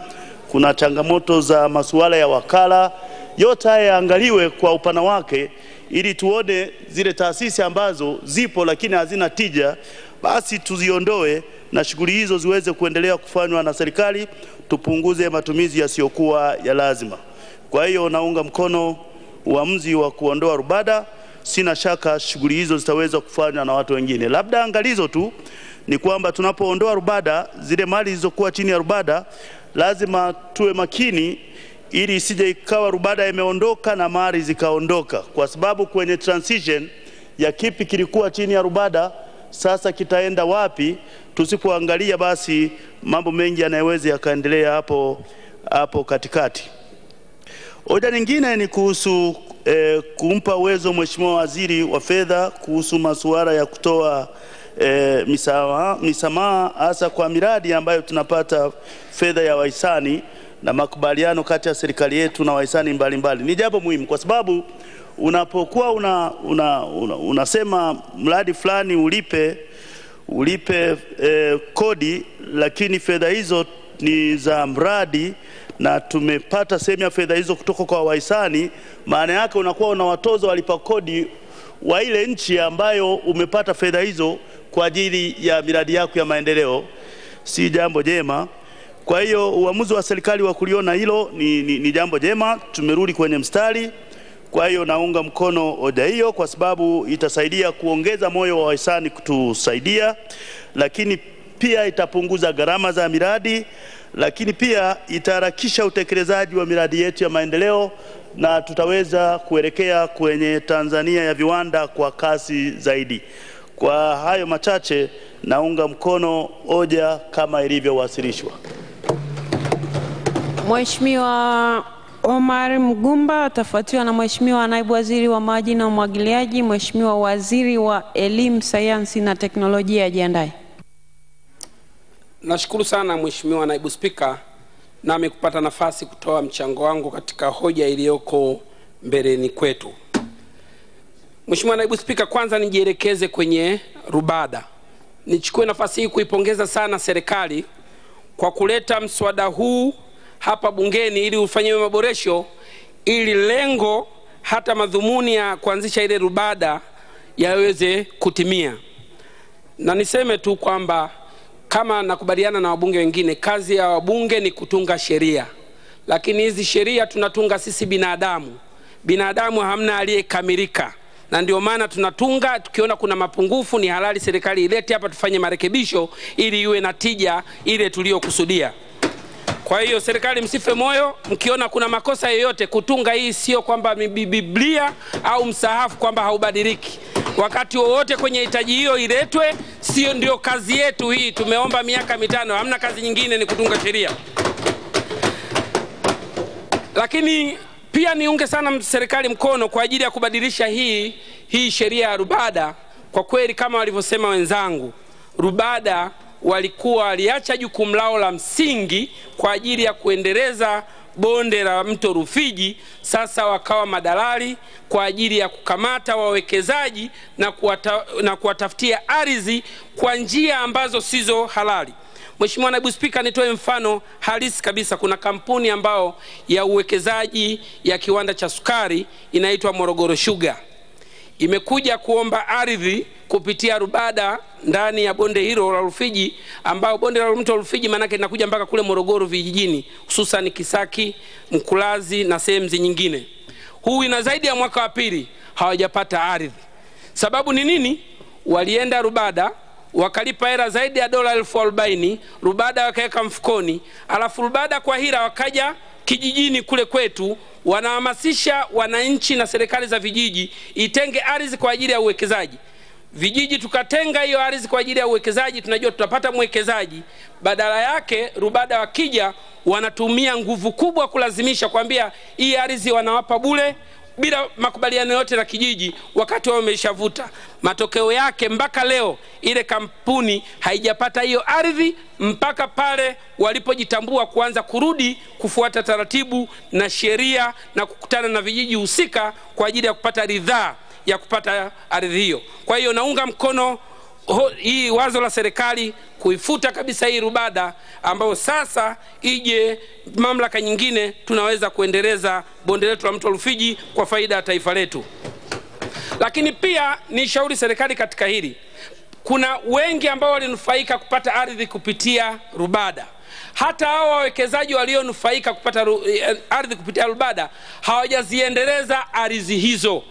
kuna changamoto za masuala ya wakala. Yote haya yaangaliwe kwa upana wake ili tuone zile taasisi ambazo zipo lakini hazina tija, basi tuziondoe na shughuli hizo ziweze kuendelea kufanywa na serikali, tupunguze matumizi yasiyokuwa ya lazima. Kwa hiyo naunga mkono uamuzi wa kuondoa Rubada. Sina shaka shughuli hizo zitaweza kufanywa na watu wengine. Labda angalizo tu ni kwamba tunapoondoa Rubada, zile mali zilizokuwa chini ya Rubada lazima tuwe makini ili isije ikawa Rubada imeondoka na mali zikaondoka, kwa sababu kwenye transition ya kipi kilikuwa chini ya Rubada sasa kitaenda wapi, tusipoangalia basi mambo mengi yanayoweza yakaendelea hapo hapo katikati. Hoja nyingine ni kuhusu eh, kumpa uwezo Mheshimiwa Waziri wa Fedha kuhusu masuala ya kutoa eh, misamaha hasa kwa miradi ambayo tunapata fedha ya wahisani na makubaliano kati ya serikali yetu na wahisani mbalimbali. Ni jambo muhimu kwa sababu unapokuwa una, una, una, unasema mradi fulani ulipe ulipe eh, kodi lakini fedha hizo ni za mradi na tumepata sehemu ya fedha hizo kutoka kwa wahisani, maana yake unakuwa unawatoza walipa kodi wa ile nchi ambayo umepata fedha hizo kwa ajili ya miradi yako ya maendeleo, si jambo jema. Kwa hiyo uamuzi wa serikali wa kuliona hilo ni, ni, ni jambo jema, tumerudi kwenye mstari. Kwa hiyo naunga mkono hoja hiyo kwa sababu itasaidia kuongeza moyo wa wahisani kutusaidia, lakini pia itapunguza gharama za miradi, lakini pia itaharakisha utekelezaji wa miradi yetu ya maendeleo na tutaweza kuelekea kwenye Tanzania ya viwanda kwa kasi zaidi. Kwa hayo machache, naunga mkono hoja kama ilivyowasilishwa. Mheshimiwa Omar Mgumba atafuatiwa na Mheshimiwa Naibu Waziri wa Maji na Umwagiliaji. Mheshimiwa Waziri wa Elimu, Sayansi na Teknolojia ajiandae. Nashukuru sana Mheshimiwa Naibu Spika, nami kupata nafasi kutoa mchango wangu katika hoja iliyoko mbeleni kwetu. Mheshimiwa Naibu Spika, kwanza nijielekeze kwenye RUBADA. Nichukue nafasi hii kuipongeza sana serikali kwa kuleta mswada huu hapa bungeni ili ufanyiwe maboresho ili lengo hata madhumuni ya kuanzisha ile RUBADA yaweze kutimia. Na niseme tu kwamba kama nakubaliana na wabunge wengine, kazi ya wabunge ni kutunga sheria, lakini hizi sheria tunatunga sisi binadamu. Binadamu hamna aliyekamilika, na ndio maana tunatunga tukiona kuna mapungufu, ni halali serikali ilete hapa tufanye marekebisho ili iwe na tija ile tuliyokusudia. Kwa hiyo serikali, msife moyo mkiona kuna makosa yoyote. Kutunga hii sio kwamba Biblia au msahafu kwamba haubadiliki. Wakati wowote kwenye hitaji hiyo iletwe, sio ndio kazi yetu hii. Tumeomba miaka mitano, hamna kazi nyingine, ni kutunga sheria. Lakini pia niunge sana serikali mkono kwa ajili ya kubadilisha hii hii sheria ya RUBADA. Kwa kweli kama walivyosema wenzangu, RUBADA walikuwa waliacha jukumu lao la msingi kwa ajili ya kuendeleza bonde la mto Rufiji, sasa wakawa madalali kwa ajili ya kukamata wawekezaji na, kuwata, na kuwatafutia ardhi kwa njia ambazo sizo halali. Mheshimiwa Naibu Spika, nitoe mfano halisi kabisa. Kuna kampuni ambayo ya uwekezaji ya kiwanda cha sukari inaitwa Morogoro Sugar imekuja kuomba ardhi kupitia RUBADA ndani ya bonde hilo la Rufiji, ambao bonde la mto Rufiji maanake linakuja mpaka kule Morogoro vijijini, hususan Kisaki, Mkulazi na sehemu nyingine. Huu ina zaidi ya mwaka wa pili hawajapata ardhi. Sababu ni nini? Walienda RUBADA wakalipa hela zaidi ya dola elfu arobaini RUBADA wakaweka mfukoni, alafu RUBADA kwa hila wakaja kijijini kule kwetu wanahamasisha wananchi na serikali za vijiji itenge ardhi kwa ajili ya uwekezaji. Vijiji tukatenga hiyo ardhi kwa ajili ya uwekezaji, tunajua tutapata mwekezaji. Badala yake RUBADA wakija wanatumia nguvu kubwa kulazimisha kwambia hii ardhi wanawapa bure bila makubaliano yote na kijiji, wakati wao wameshavuta. Matokeo yake mpaka leo ile kampuni haijapata hiyo ardhi mpaka pale walipojitambua kuanza kurudi kufuata taratibu na sheria na kukutana na vijiji husika kwa ajili ya kupata ridhaa ya kupata ardhi hiyo. Kwa hiyo naunga mkono hii wazo la serikali kuifuta kabisa hii RUBADA ambayo sasa ije mamlaka nyingine, tunaweza kuendeleza bonde letu la mto Rufiji kwa faida ya taifa letu. Lakini pia ni shauri serikali katika hili, kuna wengi ambao walinufaika kupata ardhi kupitia RUBADA. Hata hao wawekezaji walionufaika kupata eh, ardhi kupitia RUBADA hawajaziendeleza ardhi hizo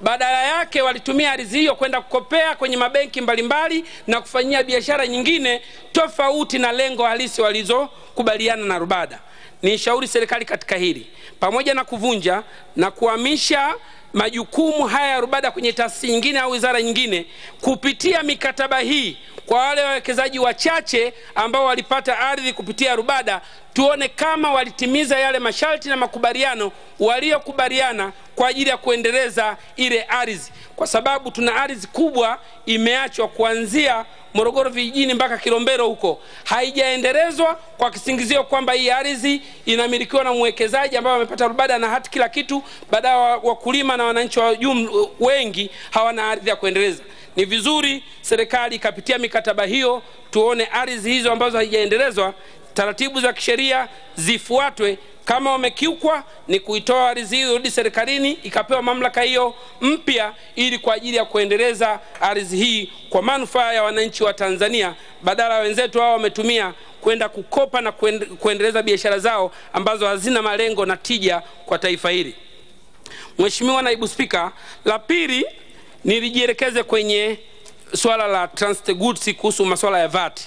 badala yake walitumia ardhi hiyo kwenda kukopea kwenye mabenki mbalimbali na kufanyia biashara nyingine tofauti na lengo halisi walizokubaliana na RUBADA. Ni shauri serikali katika hili, pamoja na kuvunja na kuhamisha majukumu haya ya RUBADA kwenye taasisi nyingine au wizara nyingine, kupitia mikataba hii kwa wale wawekezaji wachache ambao walipata ardhi kupitia RUBADA, tuone kama walitimiza yale masharti na makubaliano waliokubaliana kwa ajili ya kuendeleza ile ardhi, kwa sababu tuna ardhi kubwa imeachwa kuanzia Morogoro vijijini mpaka Kilombero huko, haijaendelezwa kwa kisingizio kwamba hii ardhi inamilikiwa na mwekezaji ambaye amepata RUBADA na hati kila kitu, baadaye wakulima na wananchi wa wengi hawana ardhi ya kuendeleza. Ni vizuri serikali ikapitia mikataba hiyo, tuone ardhi hizo ambazo haijaendelezwa, taratibu za kisheria zifuatwe. Kama wamekiukwa, ni kuitoa ardhi hiyo rudi serikalini, ikapewa mamlaka hiyo mpya, ili kwa ajili ya kuendeleza ardhi hii kwa manufaa ya wananchi wa Tanzania, badala ya wenzetu hao wametumia kwenda kukopa na kuendeleza biashara zao ambazo hazina malengo na tija kwa taifa hili. Mheshimiwa Naibu Spika, la pili nilijielekeze kwenye swala la transit goods kuhusu masuala ya VAT.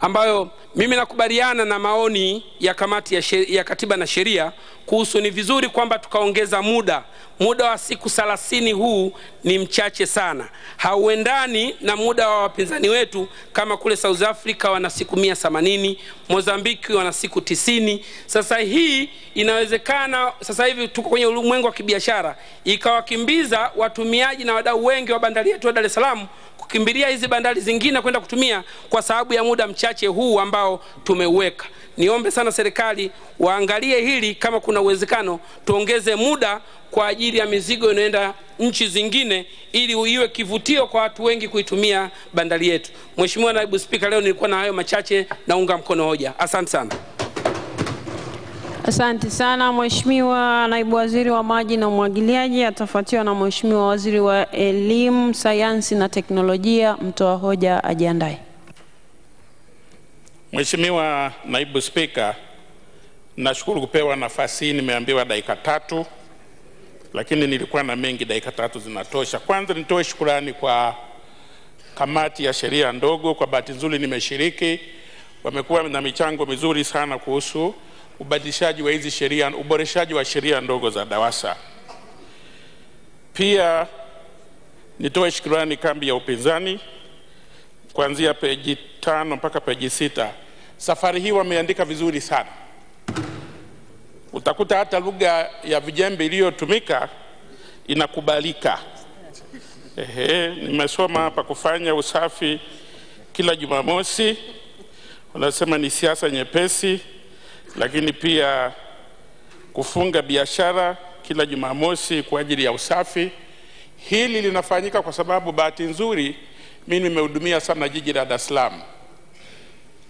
Ambayo mimi nakubaliana na maoni ya kamati ya, sheri, ya katiba na sheria kuhusu ni vizuri kwamba tukaongeza muda. Muda wa siku thelathini huu ni mchache sana. Hauendani na muda wa wapinzani wetu kama kule south africa wana siku mia themanini mozambiki wana siku tisini. Sasa hii inawezekana sasa hivi tuko kwenye ulimwengu wa kibiashara. Ikawakimbiza watumiaji na wadau wengi wa bandari yetu ya dar es salaam kukimbilia hizi bandari zingine kwenda kutumia kwa sababu ya muda mchache huu ambao tumeuweka. Niombe sana serikali waangalie hili kama kuna uwezekano tuongeze muda kwa ajili ya mizigo inayoenda nchi zingine ili iwe kivutio kwa watu wengi kuitumia bandari yetu. Mheshimiwa naibu spika leo nilikuwa na hayo machache naunga mkono hoja. Asante sana Asante sana Mheshimiwa Naibu Waziri wa Maji na Umwagiliaji, atafuatiwa na Mheshimiwa Waziri wa Elimu, Sayansi na Teknolojia. Mtoa hoja ajiandae. Mheshimiwa Naibu Spika, nashukuru kupewa nafasi hii. Nimeambiwa dakika tatu, lakini nilikuwa na mengi, dakika tatu zinatosha. Kwanza nitoe shukurani kwa kamati ya sheria ndogo. Kwa bahati nzuri nimeshiriki, wamekuwa na michango mizuri sana kuhusu ubadilishaji wa hizi sheria, uboreshaji wa sheria ndogo za DAWASA. Pia nitoe shukrani kambi ya upinzani kuanzia peji tano mpaka peji sita. Safari hii wameandika vizuri sana, utakuta hata lugha ya vijembe iliyotumika inakubalika. Ehe, nimesoma hapa kufanya usafi kila Jumamosi, wanasema ni siasa nyepesi, lakini pia kufunga biashara kila Jumamosi kwa ajili ya usafi. Hili linafanyika kwa sababu bahati nzuri mimi nimehudumia sana jiji la Dar es Salaam.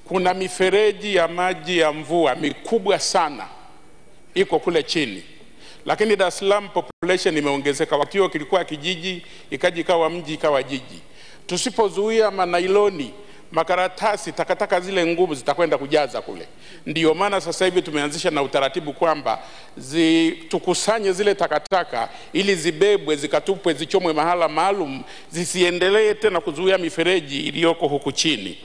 Kuna mifereji ya maji ya mvua mikubwa sana iko kule chini, lakini Dar es Salaam population imeongezeka. Wakati huo kilikuwa kijiji, ikaji ikawa mji, ikawa jiji. Tusipozuia manailoni, makaratasi, takataka zile ngumu zitakwenda kujaza kule. Ndiyo maana sasa hivi tumeanzisha na utaratibu kwamba tukusanye zile takataka ili zibebwe, zikatupwe, zichomwe mahala maalum, zisiendelee tena kuzuia mifereji iliyoko huku chini.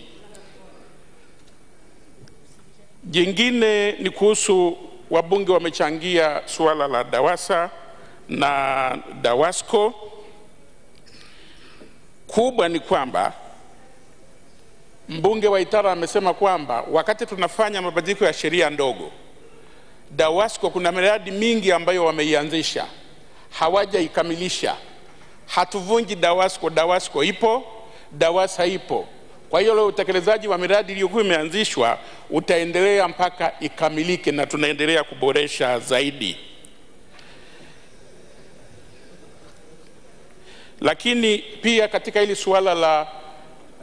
Jingine ni kuhusu wabunge wamechangia suala la DAWASA na DAWASCO. Kubwa ni kwamba mbunge wa Itara amesema kwamba wakati tunafanya mabadiliko ya sheria ndogo DAWASCO, kuna miradi mingi ambayo wameianzisha hawajaikamilisha. Hatuvunji DAWASCO, DAWASCO ipo, DAWASA ipo. Kwa hiyo leo utekelezaji wa miradi iliyokuwa imeanzishwa utaendelea mpaka ikamilike, na tunaendelea kuboresha zaidi. Lakini pia katika hili suala la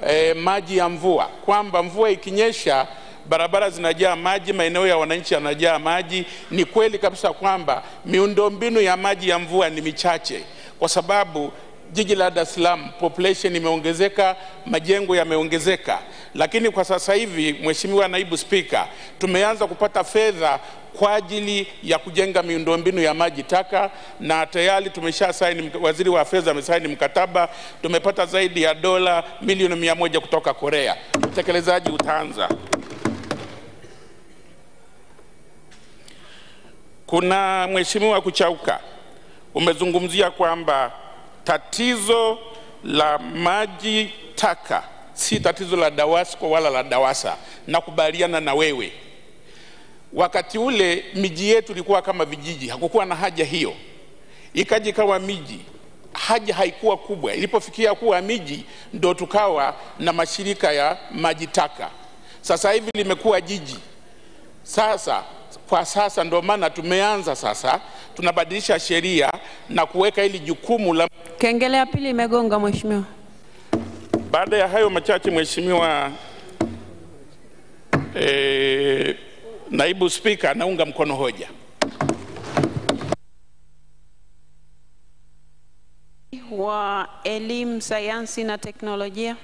eh, maji ya mvua, kwamba mvua ikinyesha barabara zinajaa maji, maeneo ya wananchi yanajaa maji. Ni kweli kabisa kwamba miundombinu ya maji ya mvua ni michache, kwa sababu jiji la Dar Salaam population imeongezeka, majengo yameongezeka, lakini kwa sasa hivi, Mheshimiwa Naibu Spika, tumeanza kupata fedha kwa ajili ya kujenga miundombinu ya maji taka, na tayari tumesha saini, waziri wa fedha amesaini mkataba, tumepata zaidi ya dola milioni mia moja kutoka Korea. Utekelezaji utaanza. Kuna Mheshimiwa Kuchauka, umezungumzia kwamba tatizo la maji taka si tatizo la DAWASCO wala la DAWASA. Nakubaliana na wewe. Wakati ule miji yetu ilikuwa kama vijiji, hakukuwa na haja hiyo, ikaji kawa miji, haja haikuwa kubwa. Ilipofikia kuwa miji, ndo tukawa na mashirika ya maji taka. Sasa hivi limekuwa jiji. Sasa kwa sasa ndo maana tumeanza sasa, tunabadilisha sheria na kuweka hili jukumu la Kengele ya pili imegonga Mheshimiwa. Baada ya hayo machache, Mheshimiwa eh, Naibu Spika, anaunga mkono hoja. wa elimu, sayansi na teknolojia.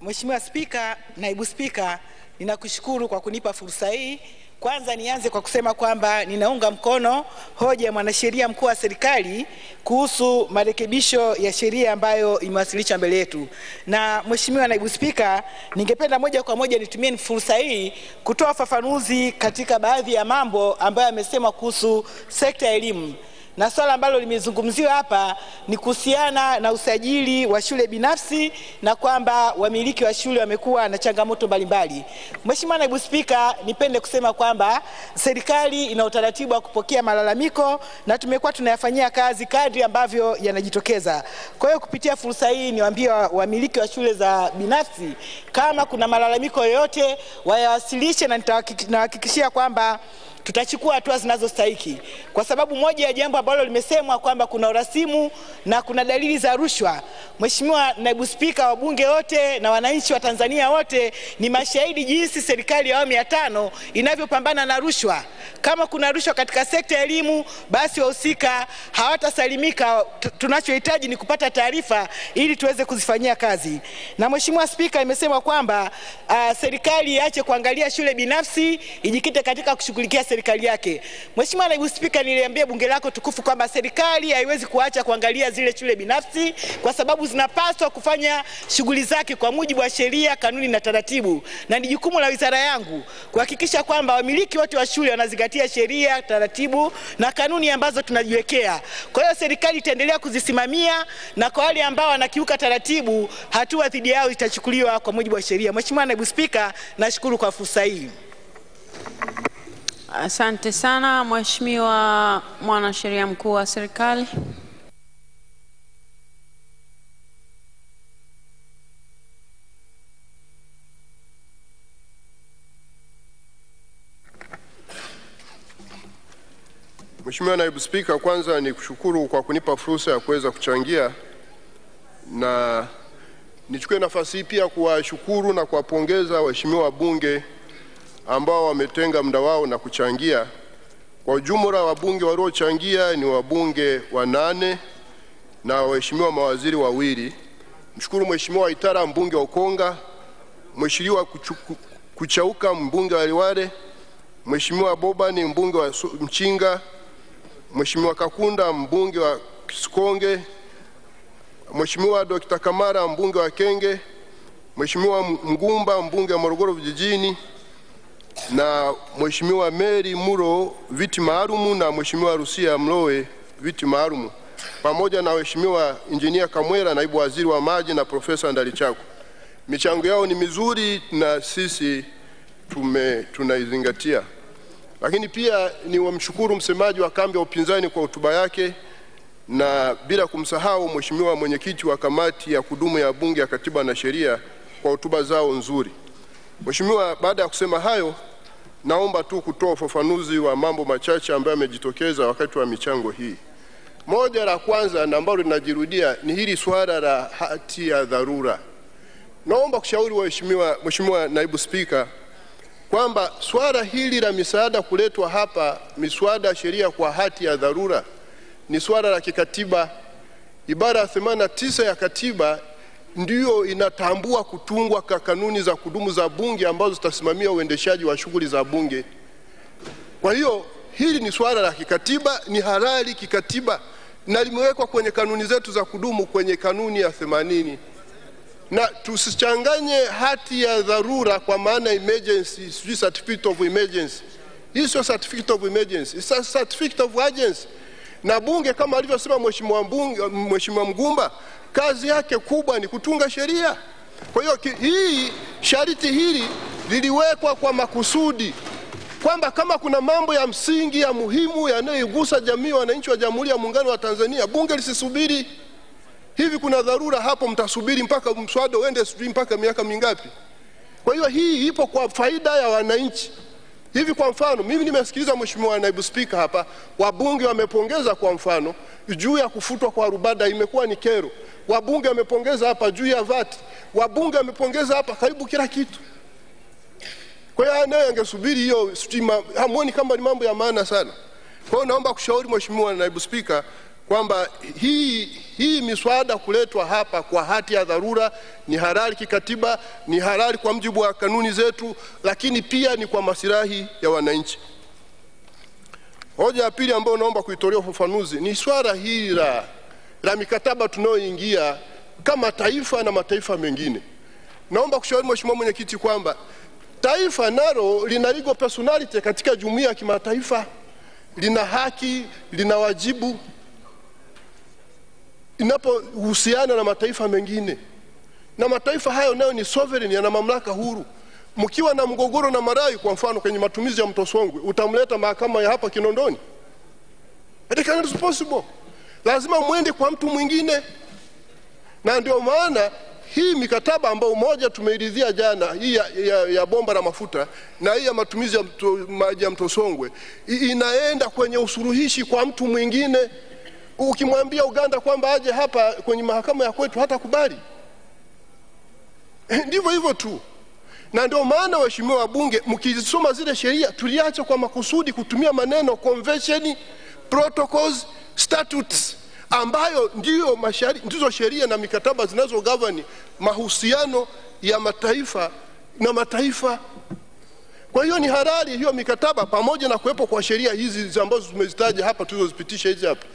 Mheshimiwa Spika, Naibu Spika, ninakushukuru kwa kunipa fursa hii. Kwanza nianze kwa kusema kwamba ninaunga mkono hoja ya mwanasheria mkuu wa serikali kuhusu marekebisho ya sheria ambayo imewasilishwa mbele yetu. Na Mheshimiwa Naibu Spika, ningependa moja kwa moja nitumie fursa hii kutoa ufafanuzi katika baadhi ya mambo ambayo yamesemwa kuhusu sekta ya elimu na swala ambalo limezungumziwa hapa ni kuhusiana na usajili wa shule binafsi na kwamba wamiliki wa shule wamekuwa na changamoto mbalimbali. Mheshimiwa Naibu Spika, nipende kusema kwamba serikali ina utaratibu wa kupokea malalamiko na tumekuwa tunayafanyia kazi kadri ambavyo yanajitokeza. Kwa hiyo kupitia fursa hii niwaambie wamiliki wa shule za binafsi kama kuna malalamiko yoyote wayawasilishe, na nitawahakikishia kwamba tutachukua hatua zinazostahiki, kwa sababu moja ya jambo ambalo limesemwa kwamba kuna urasimu na kuna dalili za rushwa. Mheshimiwa Naibu Spika, wabunge wote na wananchi wa Tanzania wote ni mashahidi jinsi serikali ya awamu ya tano inavyopambana na rushwa. Kama kuna rushwa katika sekta ya elimu, basi wahusika hawatasalimika. Tunachohitaji ni kupata taarifa ili tuweze kuzifanyia kazi. Na Mheshimiwa Spika, imesema kwamba uh, serikali iache kuangalia shule binafsi, ijikite katika kushughulikia serikali yake. Mheshimiwa Naibu Spika, niliambia bunge lako tukufu kwamba serikali haiwezi kuacha kuangalia zile shule binafsi kwa sababu zinapaswa kufanya shughuli zake kwa mujibu wa sheria, kanuni na taratibu, na ni jukumu la wizara yangu kuhakikisha kwamba wamiliki wote wa shule wanazingatia sheria, taratibu na kanuni ambazo tunajiwekea. Kwa hiyo serikali itaendelea kuzisimamia na kwa wale ambao wanakiuka taratibu, hatua dhidi yao itachukuliwa kwa mujibu wa sheria. Mheshimiwa Naibu Spika, nashukuru kwa fursa hii. Asante sana Mheshimiwa mwanasheria mkuu wa serikali. Mheshimiwa Naibu Spika, kwanza ni kushukuru kwa kunipa fursa ya kuweza kuchangia na nichukue nafasi hii pia kuwashukuru na kuwapongeza waheshimiwa wabunge ambao wametenga muda wao na kuchangia. Kwa ujumla wabunge waliochangia ni wabunge wanane na waheshimiwa mawaziri wawili. Mshukuru Mheshimiwa Itara mbunge wa Ukonga, Mheshimiwa Kuchauka mbunge wa Liwale, Mheshimiwa Bobani mbunge wa Mchinga, Mheshimiwa Kakunda mbunge wa Sikonge, Mheshimiwa Dr. Kamara mbunge wa Kenge, Mheshimiwa Mgumba mbunge wa Morogoro vijijini na Mheshimiwa Mary Muro viti maalumu na Mheshimiwa Rusia Mlowe viti maalum pamoja na Mheshimiwa Injinia Kamwera naibu waziri wa maji na Profesa Ndalichako. Michango yao ni mizuri na sisi tume tunaizingatia, lakini pia ni wamshukuru msemaji wa kambi ya upinzani kwa hotuba yake na bila kumsahau Mheshimiwa mwenyekiti wa kamati ya kudumu ya Bunge ya Katiba na Sheria kwa hotuba zao nzuri. Mheshimiwa, baada ya kusema hayo, naomba tu kutoa ufafanuzi wa mambo machache ambayo yamejitokeza wakati wa michango hii. Moja la kwanza na ambalo linajirudia ni hili swala la hati ya dharura. Naomba kushauri waheshimiwa, Mheshimiwa Naibu Spika, kwamba swala hili la misaada kuletwa hapa, miswada sheria kwa hati ya dharura ni swala la kikatiba. Ibara ya 89 ya katiba ndiyo inatambua kutungwa kwa kanuni za kudumu za bunge ambazo zitasimamia uendeshaji wa shughuli za bunge. Kwa hiyo hili ni swala la kikatiba, ni halali kikatiba na limewekwa kwenye kanuni zetu za kudumu kwenye kanuni ya themanini, na tusichanganye hati ya dharura kwa maana emergency, sijui certificate of emergency. Hii sio certificate of emergency, it's a certificate of urgency. Na bunge kama alivyosema mheshimiwa mheshimiwa Mgumba, kazi yake kubwa ni kutunga sheria. Kwa hiyo hii sharti hili liliwekwa kwa makusudi kwamba kama kuna mambo ya msingi ya muhimu yanayoigusa jamii, wananchi wa Jamhuri ya Muungano wa Tanzania, bunge lisisubiri. Hivi kuna dharura hapo, mtasubiri mpaka mswada uende sijui mpaka miaka mingapi? Kwa hiyo hii ipo kwa faida ya wananchi. Hivi kwa mfano, mimi nimesikiliza Mheshimiwa Naibu Spika hapa, wabunge wamepongeza kwa mfano juu ya kufutwa kwa rubada, imekuwa ni kero. Wabunge wamepongeza hapa juu ya vati, wabunge wamepongeza hapa karibu kila kitu. Kwa hiyo nayo angesubiri hiyo hamuoni kama ni mambo ya maana sana? Kwa hiyo naomba kushauri Mheshimiwa Naibu Spika kwamba hii, hii miswada kuletwa hapa kwa hati ya dharura ni halali kikatiba, ni halali kwa mjibu wa kanuni zetu, lakini pia ni kwa masilahi ya wananchi. Hoja ya pili ambayo naomba kuitolea ufafanuzi ni swala hili la, la mikataba tunayoingia kama taifa na mataifa mengine. Naomba kushauri Mheshimiwa Mwenyekiti kwamba taifa nalo lina legal personality katika jumuiya ya kimataifa, lina haki, lina wajibu inapohusiana na mataifa mengine, na mataifa hayo nayo ni sovereign, yana mamlaka huru. Mkiwa na mgogoro na Malawi kwa mfano kwenye matumizi ya mto Songwe, utamleta mahakama ya hapa Kinondoni? It is possible. Lazima mwende kwa mtu mwingine, na ndio maana hii mikataba ambayo moja tumeiridhia jana, hii ya, ya, ya bomba la mafuta na hii ya matumizi ya mto, maji ya mto Songwe inaenda kwenye usuluhishi kwa mtu mwingine. Ukimwambia Uganda kwamba aje hapa kwenye mahakama ya kwetu hata kubali Ndivyo hivyo tu, na ndio maana waheshimiwa wabunge, mkizisoma zile sheria, tuliacha kwa makusudi kutumia maneno convention, protocols, statutes ambayo ndiyo mashari, ndizo sheria na mikataba zinazogavani mahusiano ya mataifa na mataifa. Kwa hiyo ni halali hiyo mikataba, pamoja na kuwepo kwa sheria hizi ambazo tumezitaja hapa tulizozipitisha hizi hapa,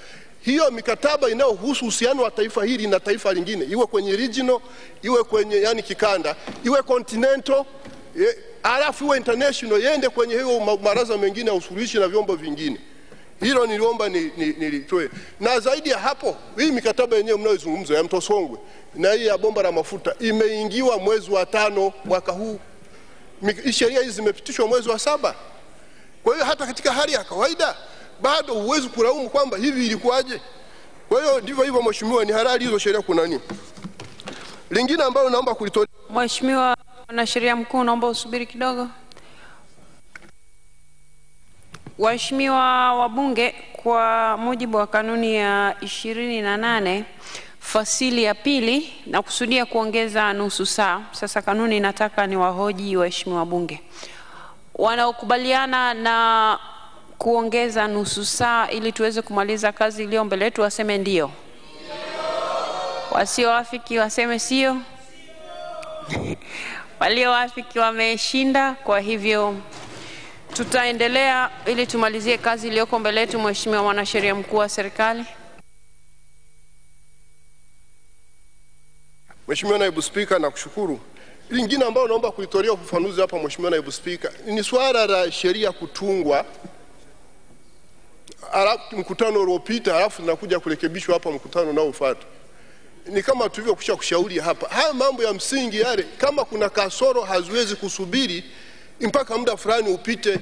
hiyo mikataba inayohusu uhusiano wa taifa hili na taifa lingine, iwe kwenye regional, iwe kwenye yani kikanda, iwe continental, halafu alafu iwe international, iende kwenye hiyo maraza mengine ya usuluhishi na vyombo vingine. Hilo niliomba nilitoe ni- ni- na zaidi ya hapo, hii mikataba yenyewe mnayozungumza ya mto Songwe na hii ya bomba la mafuta imeingiwa mwezi wa tano mwaka huu. Sheria hizi zimepitishwa mwezi wa saba. Kwa hiyo hata katika hali ya kawaida bado huwezi kulaumu kwamba hivi ilikuwaje. Kwa hiyo ndivyo hivyo, mheshimiwa, ni halali hizo sheria. Kuna nini lingine ambalo naomba kulitolea Mheshimiwa Mwanasheria Mkuu, naomba usubiri kidogo. Waheshimiwa wabunge, kwa mujibu wa kanuni ya ishirini na nane fasili ya pili na kusudia kuongeza nusu saa. Sasa kanuni inataka ni wahoji waheshimiwa wabunge wanaokubaliana na kuongeza nusu saa ili tuweze kumaliza kazi iliyo mbele yetu waseme ndio, wasioafiki waseme sio. Walioafiki wameshinda, kwa hivyo tutaendelea ili tumalizie kazi iliyoko mbele yetu. Mheshimiwa Mwanasheria Mkuu wa Serikali. Mheshimiwa Naibu Spika, nakushukuru. Lingine ambalo naomba kulitolea ufafanuzi hapa, Mheshimiwa Naibu Spika, ni swala la sheria kutungwa alafu mkutano uliopita, alafu zinakuja kurekebishwa hapa mkutano unaofuata. Ni kama tulivyokwisha kushauri hapa, haya mambo ya msingi yale, kama kuna kasoro haziwezi kusubiri mpaka muda fulani upite,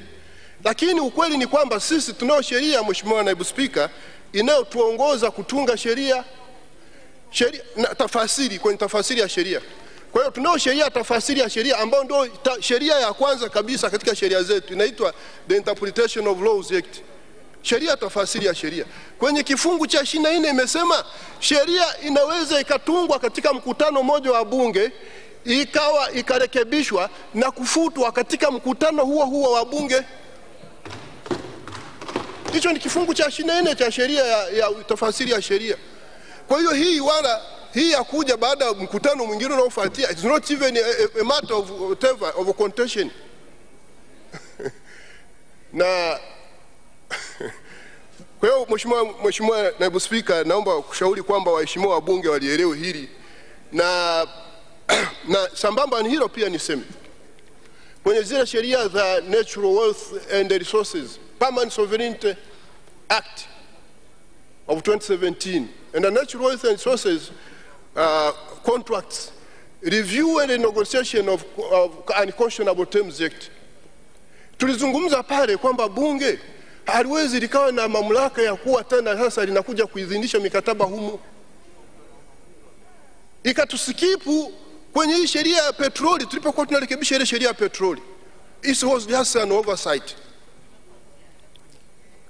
lakini ukweli ni kwamba sisi tunao sheria, Mheshimiwa Naibu Spika, inayotuongoza kutunga sheria sheria na tafasiri kwenye tafasiri ya sheria. Kwa hiyo tunao sheria tafasiri ya sheria ambayo ndio sheria ya kwanza kabisa katika sheria zetu inaitwa the Interpretation of Laws Act. Sheria tafasiri ya sheria. Kwenye kifungu cha 24 imesema sheria inaweza ikatungwa katika mkutano mmoja wa bunge ikawa ikarekebishwa na kufutwa katika mkutano huo huo wa bunge. Hicho ni kifungu cha 24 cha sheria ya, ya tafasiri ya sheria. Kwa hiyo hii wala hii ya kuja baada ya mkutano mwingine unaofuatia, it's not even a, a, a matter of whatever of contention na kwa hiyo Mheshimiwa Mheshimiwa Naibu Spika, naomba kushauri kwamba waheshimiwa wabunge walielewe hili na na sambamba ni hilo pia niseme kwenye zile sheria za Natural Wealth and Resources Permanent Sovereignty Act of 2017 and the Natural Wealth and Resources uh, Contracts Review and Negotiation of, of Unconscionable Terms Act. Tulizungumza pale kwamba bunge haliwezi likawa na mamlaka ya kuwa tena sasa linakuja kuidhinisha mikataba humu, ikatusikipu kwenye hii sheria ya petroli tulipokuwa tunarekebisha ile sheria ya petroli. It was just an oversight.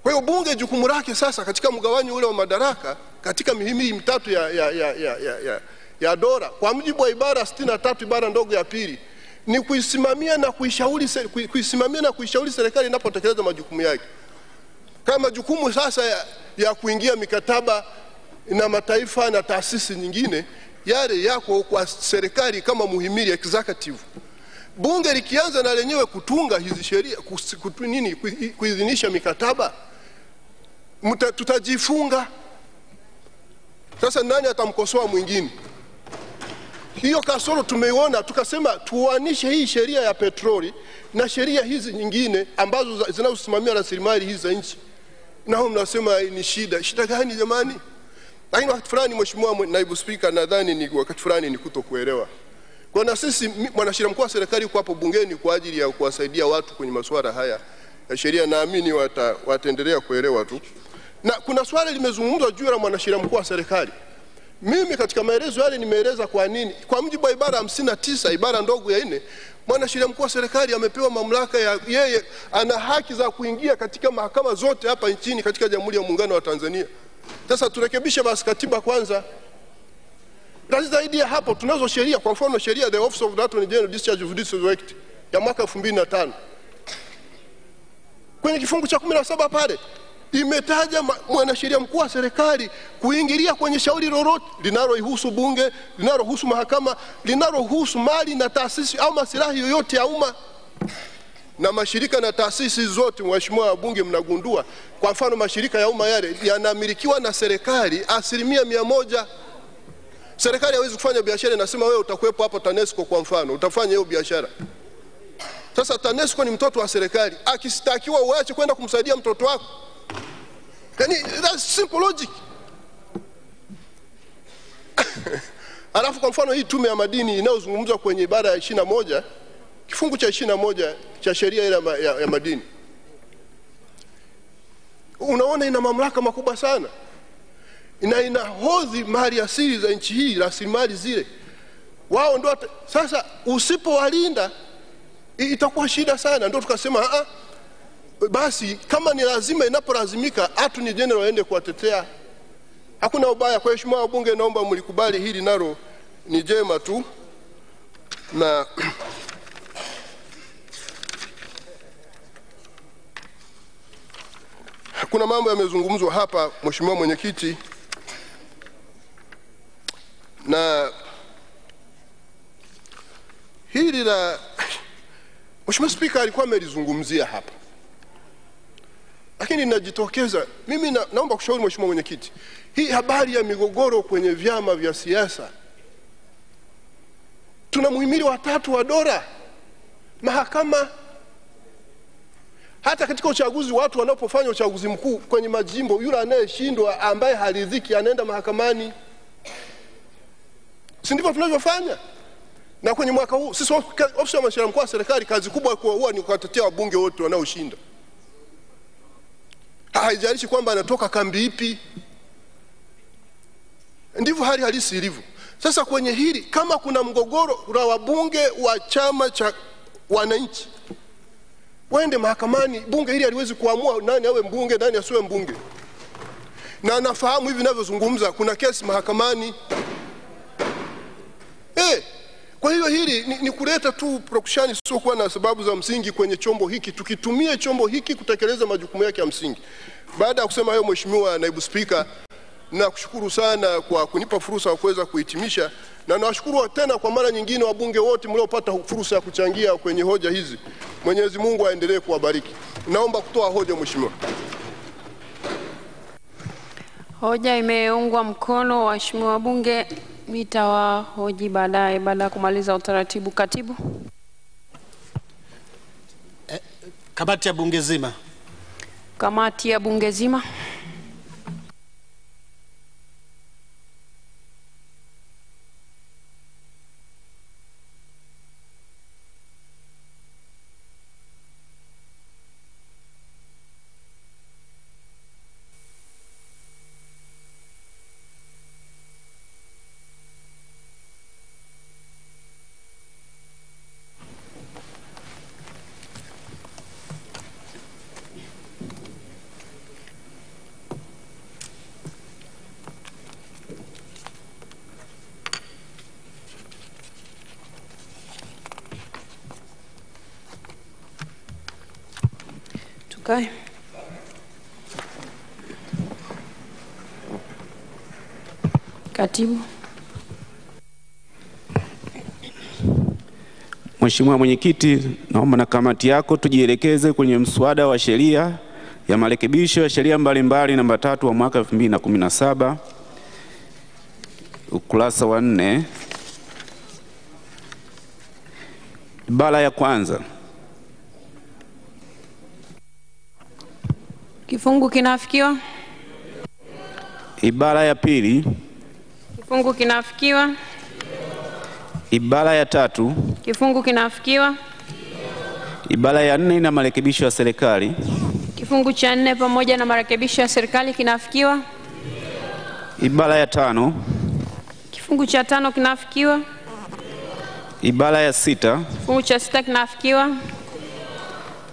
Kwa hiyo bunge jukumu lake sasa katika mgawanyo ule wa madaraka katika mihimili mitatu ya, ya, ya, ya, ya, ya, ya dola kwa mujibu wa ibara 63 ibara ndogo ya pili ni kuisimamia na kuishauri kuisimamia na kuishauri serikali inapotekeleza majukumu yake. Kama majukumu sasa ya, ya kuingia mikataba na mataifa na taasisi nyingine, yale yako kwa serikali kama muhimili executive. Bunge likianza na lenyewe kutunga hizi sheria nini kuidhinisha mikataba, Muta, tutajifunga. Sasa nani atamkosoa mwingine? Hiyo kasoro tumeiona, tukasema tuanishe hii sheria ya petroli na sheria hizi nyingine ambazo zinazosimamia rasilimali hizi za nchi. Nao mnasema ni shida. Shida gani jamani? Lakini wakati fulani, Mheshimiwa Naibu Spika, nadhani ni wakati fulani ni kutokuelewa. Kwa na sisi mwanasheria mkuu wa serikali yuko hapo bungeni kwa ajili ya kuwasaidia watu kwenye masuala haya ya sheria, naamini wata, wataendelea kuelewa tu. Na kuna swali limezungumzwa juu ya mwanasheria mkuu wa serikali. Mimi katika maelezo yale nimeeleza kwa nini, kwa mujibu wa ibara hamsini na tisa ibara ndogo ya nne, mwanasheria mkuu wa serikali amepewa mamlaka ya yeye, ana haki za kuingia katika mahakama zote hapa nchini katika Jamhuri ya Muungano wa Tanzania. Sasa turekebishe basi katiba kwanza. Lakini zaidi ya hapo, tunazo sheria, kwa mfano sheria the Office of the Attorney General Discharge of Duties Act ya mwaka 2005 kwenye kifungu cha 17 pale imetaja mwanasheria mkuu wa serikali kuingilia kwenye shauri lolote linaloihusu bunge, linalohusu mahakama, linalohusu mali na taasisi au masilahi yoyote ya umma na mashirika na taasisi zote, waheshimiwa wabunge, mnagundua kwa mfano mashirika ya umma yale yanamilikiwa na serikali asilimia mia moja. Serikali hawezi kufanya biashara, inasema wewe utakuwepo hapo TANESCO kwa mfano, utafanya hiyo biashara. Sasa TANESCO ni mtoto wa serikali, akistakiwa uache kwenda kumsaidia mtoto wako. Yani, that's simple logic. Alafu kwa mfano hii tume ya madini inayozungumzwa kwenye ibara ya ishirini na moja kifungu cha ishirini na moja cha sheria ile ya, ya, ya madini, unaona ina mamlaka makubwa sana. Na hodhi mali asili za nchi hii, rasilimali zile, wao ndo sasa. Usipowalinda itakuwa shida sana, ndo tukasema "Ah, ah, basi kama ni lazima, inapolazimika attorney general aende kuwatetea, hakuna ubaya. Kwa heshima wabunge, naomba mlikubali hili, nalo. Ni jema tu. Na kuna mambo yamezungumzwa hapa, Mheshimiwa Mwenyekiti, na hili la Mheshimiwa Spika alikuwa amelizungumzia hapa, lakini ninajitokeza Mimi na, naomba kushauri Mheshimiwa Mwenyekiti, hii habari ya migogoro kwenye vyama vya siasa, tuna muhimili watatu wa dola, mahakama hata katika uchaguzi watu wanapofanya uchaguzi mkuu kwenye majimbo, yule anayeshindwa ambaye haridhiki anaenda mahakamani, si ndivyo tunavyofanya? Na kwenye mwaka huu sisi ofisi ya mwanasheria mkuu wa serikali, kazi kubwa kwa huwa ni kuwatetea wabunge wote wanaoshinda, haijalishi kwamba anatoka kambi ipi. Ndivyo hali halisi ilivyo. Sasa kwenye hili, kama kuna mgogoro la wabunge wa chama cha wananchi waende mahakamani. Bunge hili aliwezi kuamua nani awe mbunge nani asiwe mbunge, na nafahamu hivi ninavyozungumza kuna kesi mahakamani eh. Kwa hiyo hili ni, ni kuleta tu prokushani siokuwa na sababu za msingi kwenye chombo hiki, tukitumie chombo hiki kutekeleza majukumu yake ya msingi. Baada ya kusema hayo, Mheshimiwa Naibu Spika, nakushukuru sana kwa kunipa fursa ya kuweza kuhitimisha, na nawashukuru tena kwa mara nyingine wabunge wote mliopata fursa ya kuchangia kwenye hoja hizi. Mwenyezi Mungu aendelee kuwabariki. Naomba kutoa hoja, Mheshimiwa. Hoja imeungwa mkono, waheshimiwa wabunge. Nitawahoji baadaye baada ya kumaliza utaratibu. Katibu. eh, Kamati ya bunge zima. Kamati ya bunge zima. Katibu. Mheshimiwa Mwenyekiti, naomba na kamati yako tujielekeze kwenye mswada wa sheria ya marekebisho ya sheria mbalimbali namba tatu wa mwaka 2017 ukurasa wa nne ibara ya kwanza Kifungu kinafikiwa. ibara ya pili Kifungu kinafikiwa. ibara ya tatu Kifungu kinafikiwa. ibara ya nne ina marekebisho ya serikali Kifungu cha nne pamoja na marekebisho ya serikali kinafikiwa. ibara ya tano Kifungu cha tano kinafikiwa. ibara ya sita Kifungu cha sita kinafikiwa.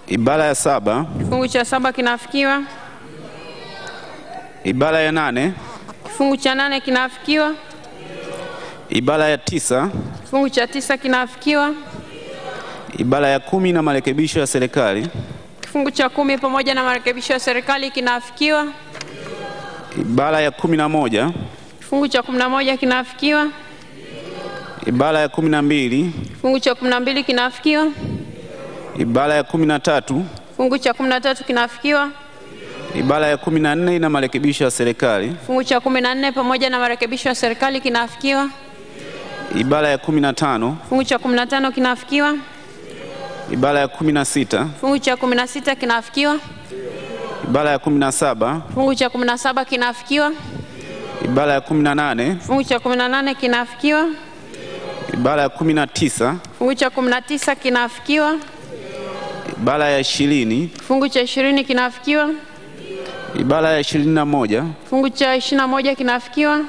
ibara ya saba Kifungu cha saba kinafikiwa. ibara ya nane Kifungu cha nane kinafikiwa. Ibara ya tisa Kifungu cha tisa kinafikiwa. ibara ya kumi na marekebisho ya serikali Kifungu cha kumi pamoja na marekebisho ya serikali kinafikiwa. ibara ya kumi na moja Kifungu cha kumi na moja kinafikiwa. ibara ya kumi na mbili Kifungu cha kumi na mbili kinafikiwa. ibara ya kumi na tatu Kifungu cha kumi na tatu kinafikiwa. ibara ya kumi na nne ina marekebisho ya serikali Kifungu cha kumi na nne pamoja na marekebisho ya serikali kinafikiwa. Ibara ya kumi na tano Kifungu cha kumi na tano kinafikiwa. ibara ya kumi na sita Kifungu cha kumi na sita kinafikiwa. ibara ya kumi na saba Kifungu cha kumi na saba kinafikiwa. ibara ya kumi na nane Kifungu cha kumi na nane kinafikiwa. ibara ya kumi na tisa Kifungu cha kumi na tisa kinafikiwa. ibara ya ishirini Kifungu cha ishirini kinaafikiwa? ibara ya ishirini na moja Kifungu cha ishirini na moja kinafikiwa.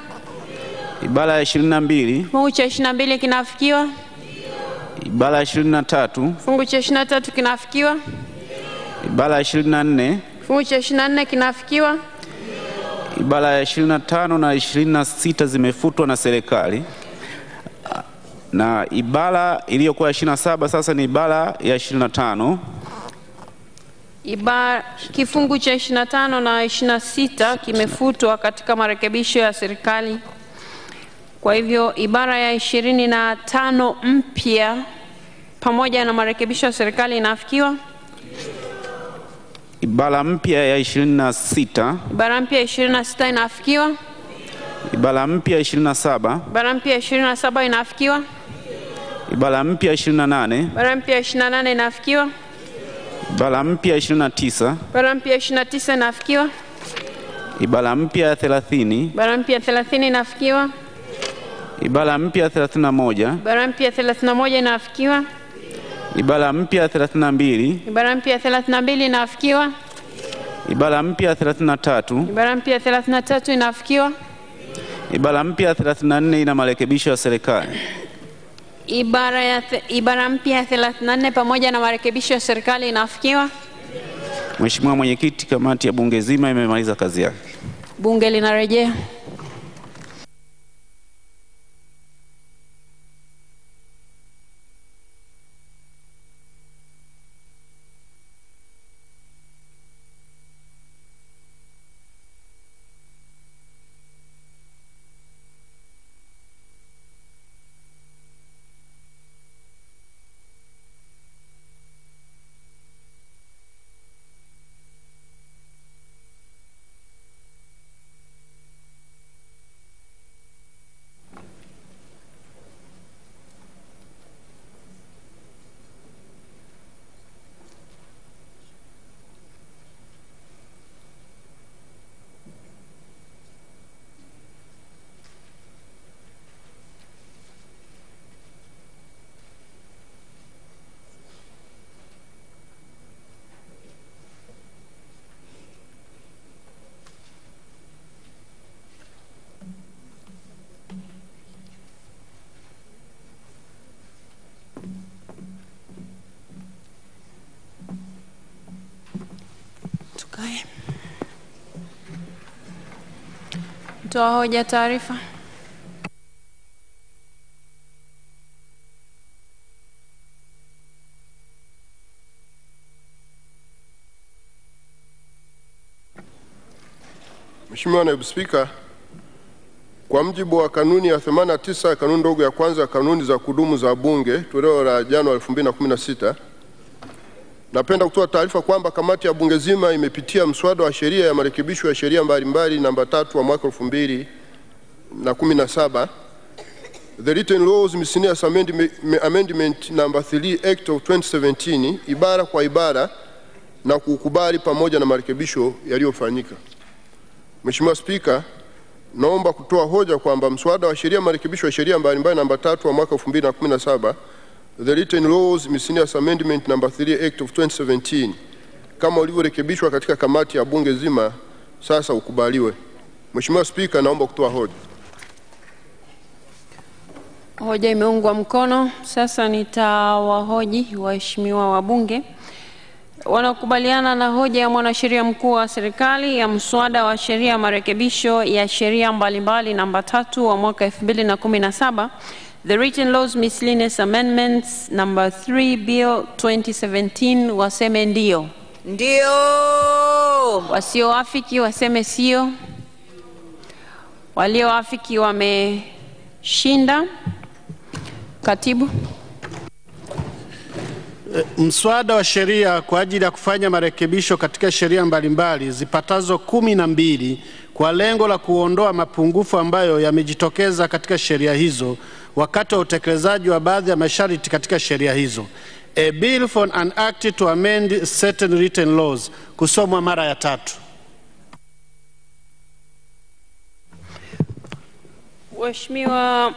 Ibara ya ishirini na mbili Kifungu cha ishirini na mbili kinafikiwa. ibara ya ishirini na tatu Kifungu cha ishirini na tatu kinafikiwa. ibara ya ishirini na nne Kifungu cha ishirini na nne kinafikiwa. ibara ya ishirini na tano na ishirini na sita zimefutwa na serikali na ibara iliyokuwa ya ishirini na saba sasa ni ibara ya ishirini na tano Iba, kifungu cha 25 na 26 kimefutwa katika marekebisho ya serikali. Kwa hivyo ibara ya 25 mpya pamoja na marekebisho ya serikali inaafikiwa. ibara mpya ya ishirini na sita Ibara mpya ya 26 inafikiwa. ibara mpya ya ishirini na saba Ibara mpya ya 27 inafikiwa. ibara mpya ya ishirini na nane Ibara mpya ya 28 inafikiwa. ibara mpya ya ishirini na tisa Ibara mpya ya 29 inafikiwa. ibara mpya ya thelathini Ibara mpya ya 30 inafikiwa. Ibara mpya ya thelathini na moja Ibara mpya ya 31 inafikiwa. ibara mpya ya thelathini na mbili Ibara mpya ya 32 inafikiwa. ibara mpya ya thelathini na tatu Ibara mpya ya 33 inafikiwa. ibara mpya ya thelathini na nne ina marekebisho ya serikali Ibara ya ibara mpya 34 pamoja na marekebisho ya serikali inafikiwa. Mheshimiwa Mwenyekiti, kamati ya bunge zima imemaliza kazi yake. Bunge linarejea. Mtoa hoja taarifa. Mheshimiwa Naibu Spika, Kwa mjibu wa kanuni ya 89 ya kanuni ndogo ya kwanza ya kanuni za kudumu za Bunge toleo la Januari 2016, napenda kutoa taarifa kwamba kamati ya bunge zima imepitia mswada wa sheria ya marekebisho ya sheria mbalimbali namba tatu wa mwaka 2017 The Written Laws Miscellaneous Amendment, Amendment number 3 Act of 2017 ibara kwa ibara na kukubali pamoja na marekebisho yaliyofanyika. Mheshimiwa Spika, naomba kutoa hoja kwamba mswada wa sheria marekebisho ya sheria mbalimbali namba tatu wa mwaka 2017 The Written Laws Miscellaneous Amendment number 3 Act of 2017 kama ulivyorekebishwa katika kamati ya bunge zima sasa ukubaliwe. Mheshimiwa Spika, naomba kutoa hoja. Hoja imeungwa mkono. Sasa nitawahoji waheshimiwa wabunge wanaokubaliana na hoja ya mwanasheria mkuu wa serikali ya mswada wa sheria ya marekebisho ya sheria mbalimbali namba tatu wa mwaka 2017 The Written Laws Miscellaneous Amendments number 3 Bill 2017 waseme ndio. Ndio. Wasioafiki waseme sio. Walioafiki wameshinda. Katibu. Mswada wa sheria kwa ajili ya kufanya marekebisho katika sheria mbalimbali zipatazo kumi na mbili kwa lengo la kuondoa mapungufu ambayo yamejitokeza katika sheria hizo wakati wa utekelezaji wa baadhi ya masharti katika sheria hizo. A bill for an act to amend certain written laws kusomwa mara ya tatu. Waheshimiwa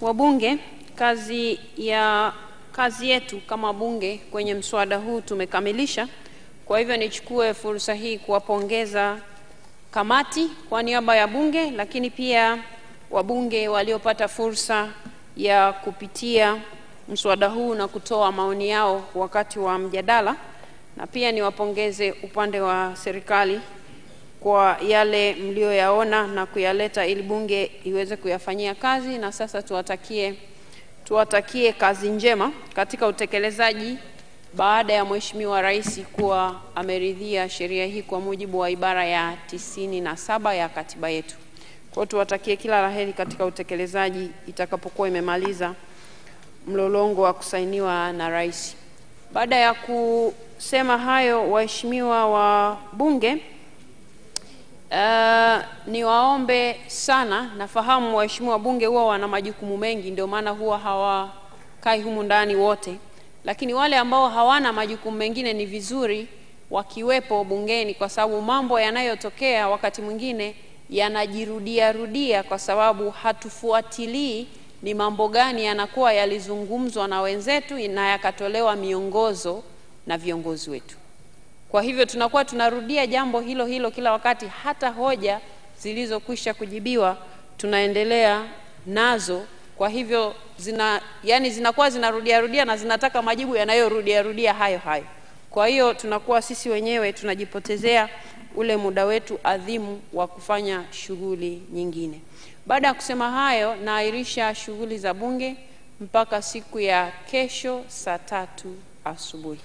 wabunge, kazi ya kazi yetu kama bunge kwenye mswada huu tumekamilisha. Kwa hivyo nichukue fursa hii kuwapongeza kamati kwa niaba ya bunge, lakini pia wabunge waliopata fursa ya kupitia mswada huu na kutoa maoni yao wakati wa mjadala, na pia niwapongeze upande wa serikali kwa yale mlioyaona na kuyaleta ili bunge iweze kuyafanyia kazi, na sasa tuwatakie tuwatakie kazi njema katika utekelezaji baada ya Mheshimiwa Rais kuwa ameridhia sheria hii kwa mujibu wa ibara ya tisini na saba ya katiba yetu. Kwa tuwatakie kila la heri katika utekelezaji itakapokuwa imemaliza mlolongo wa kusainiwa na rais. Baada ya kusema hayo, waheshimiwa wa bunge, Uh, niwaombe sana, nafahamu waheshimiwa wa bunge huwa wana majukumu mengi, ndio maana huwa hawakai humu ndani wote, lakini wale ambao hawana majukumu mengine ni vizuri wakiwepo bungeni, kwa sababu mambo yanayotokea wakati mwingine yanajirudia rudia, kwa sababu hatufuatilii ni mambo gani yanakuwa yalizungumzwa na wenzetu na yakatolewa miongozo na viongozi wetu. Kwa hivyo tunakuwa tunarudia jambo hilo hilo kila wakati, hata hoja zilizokwisha kujibiwa tunaendelea nazo. Kwa hivyo zina, yani zinakuwa zinarudia rudia na zinataka majibu yanayorudia rudia hayo hayo. Kwa hiyo tunakuwa sisi wenyewe tunajipotezea ule muda wetu adhimu wa kufanya shughuli nyingine. Baada ya kusema hayo, naahirisha shughuli za bunge mpaka siku ya kesho saa tatu asubuhi.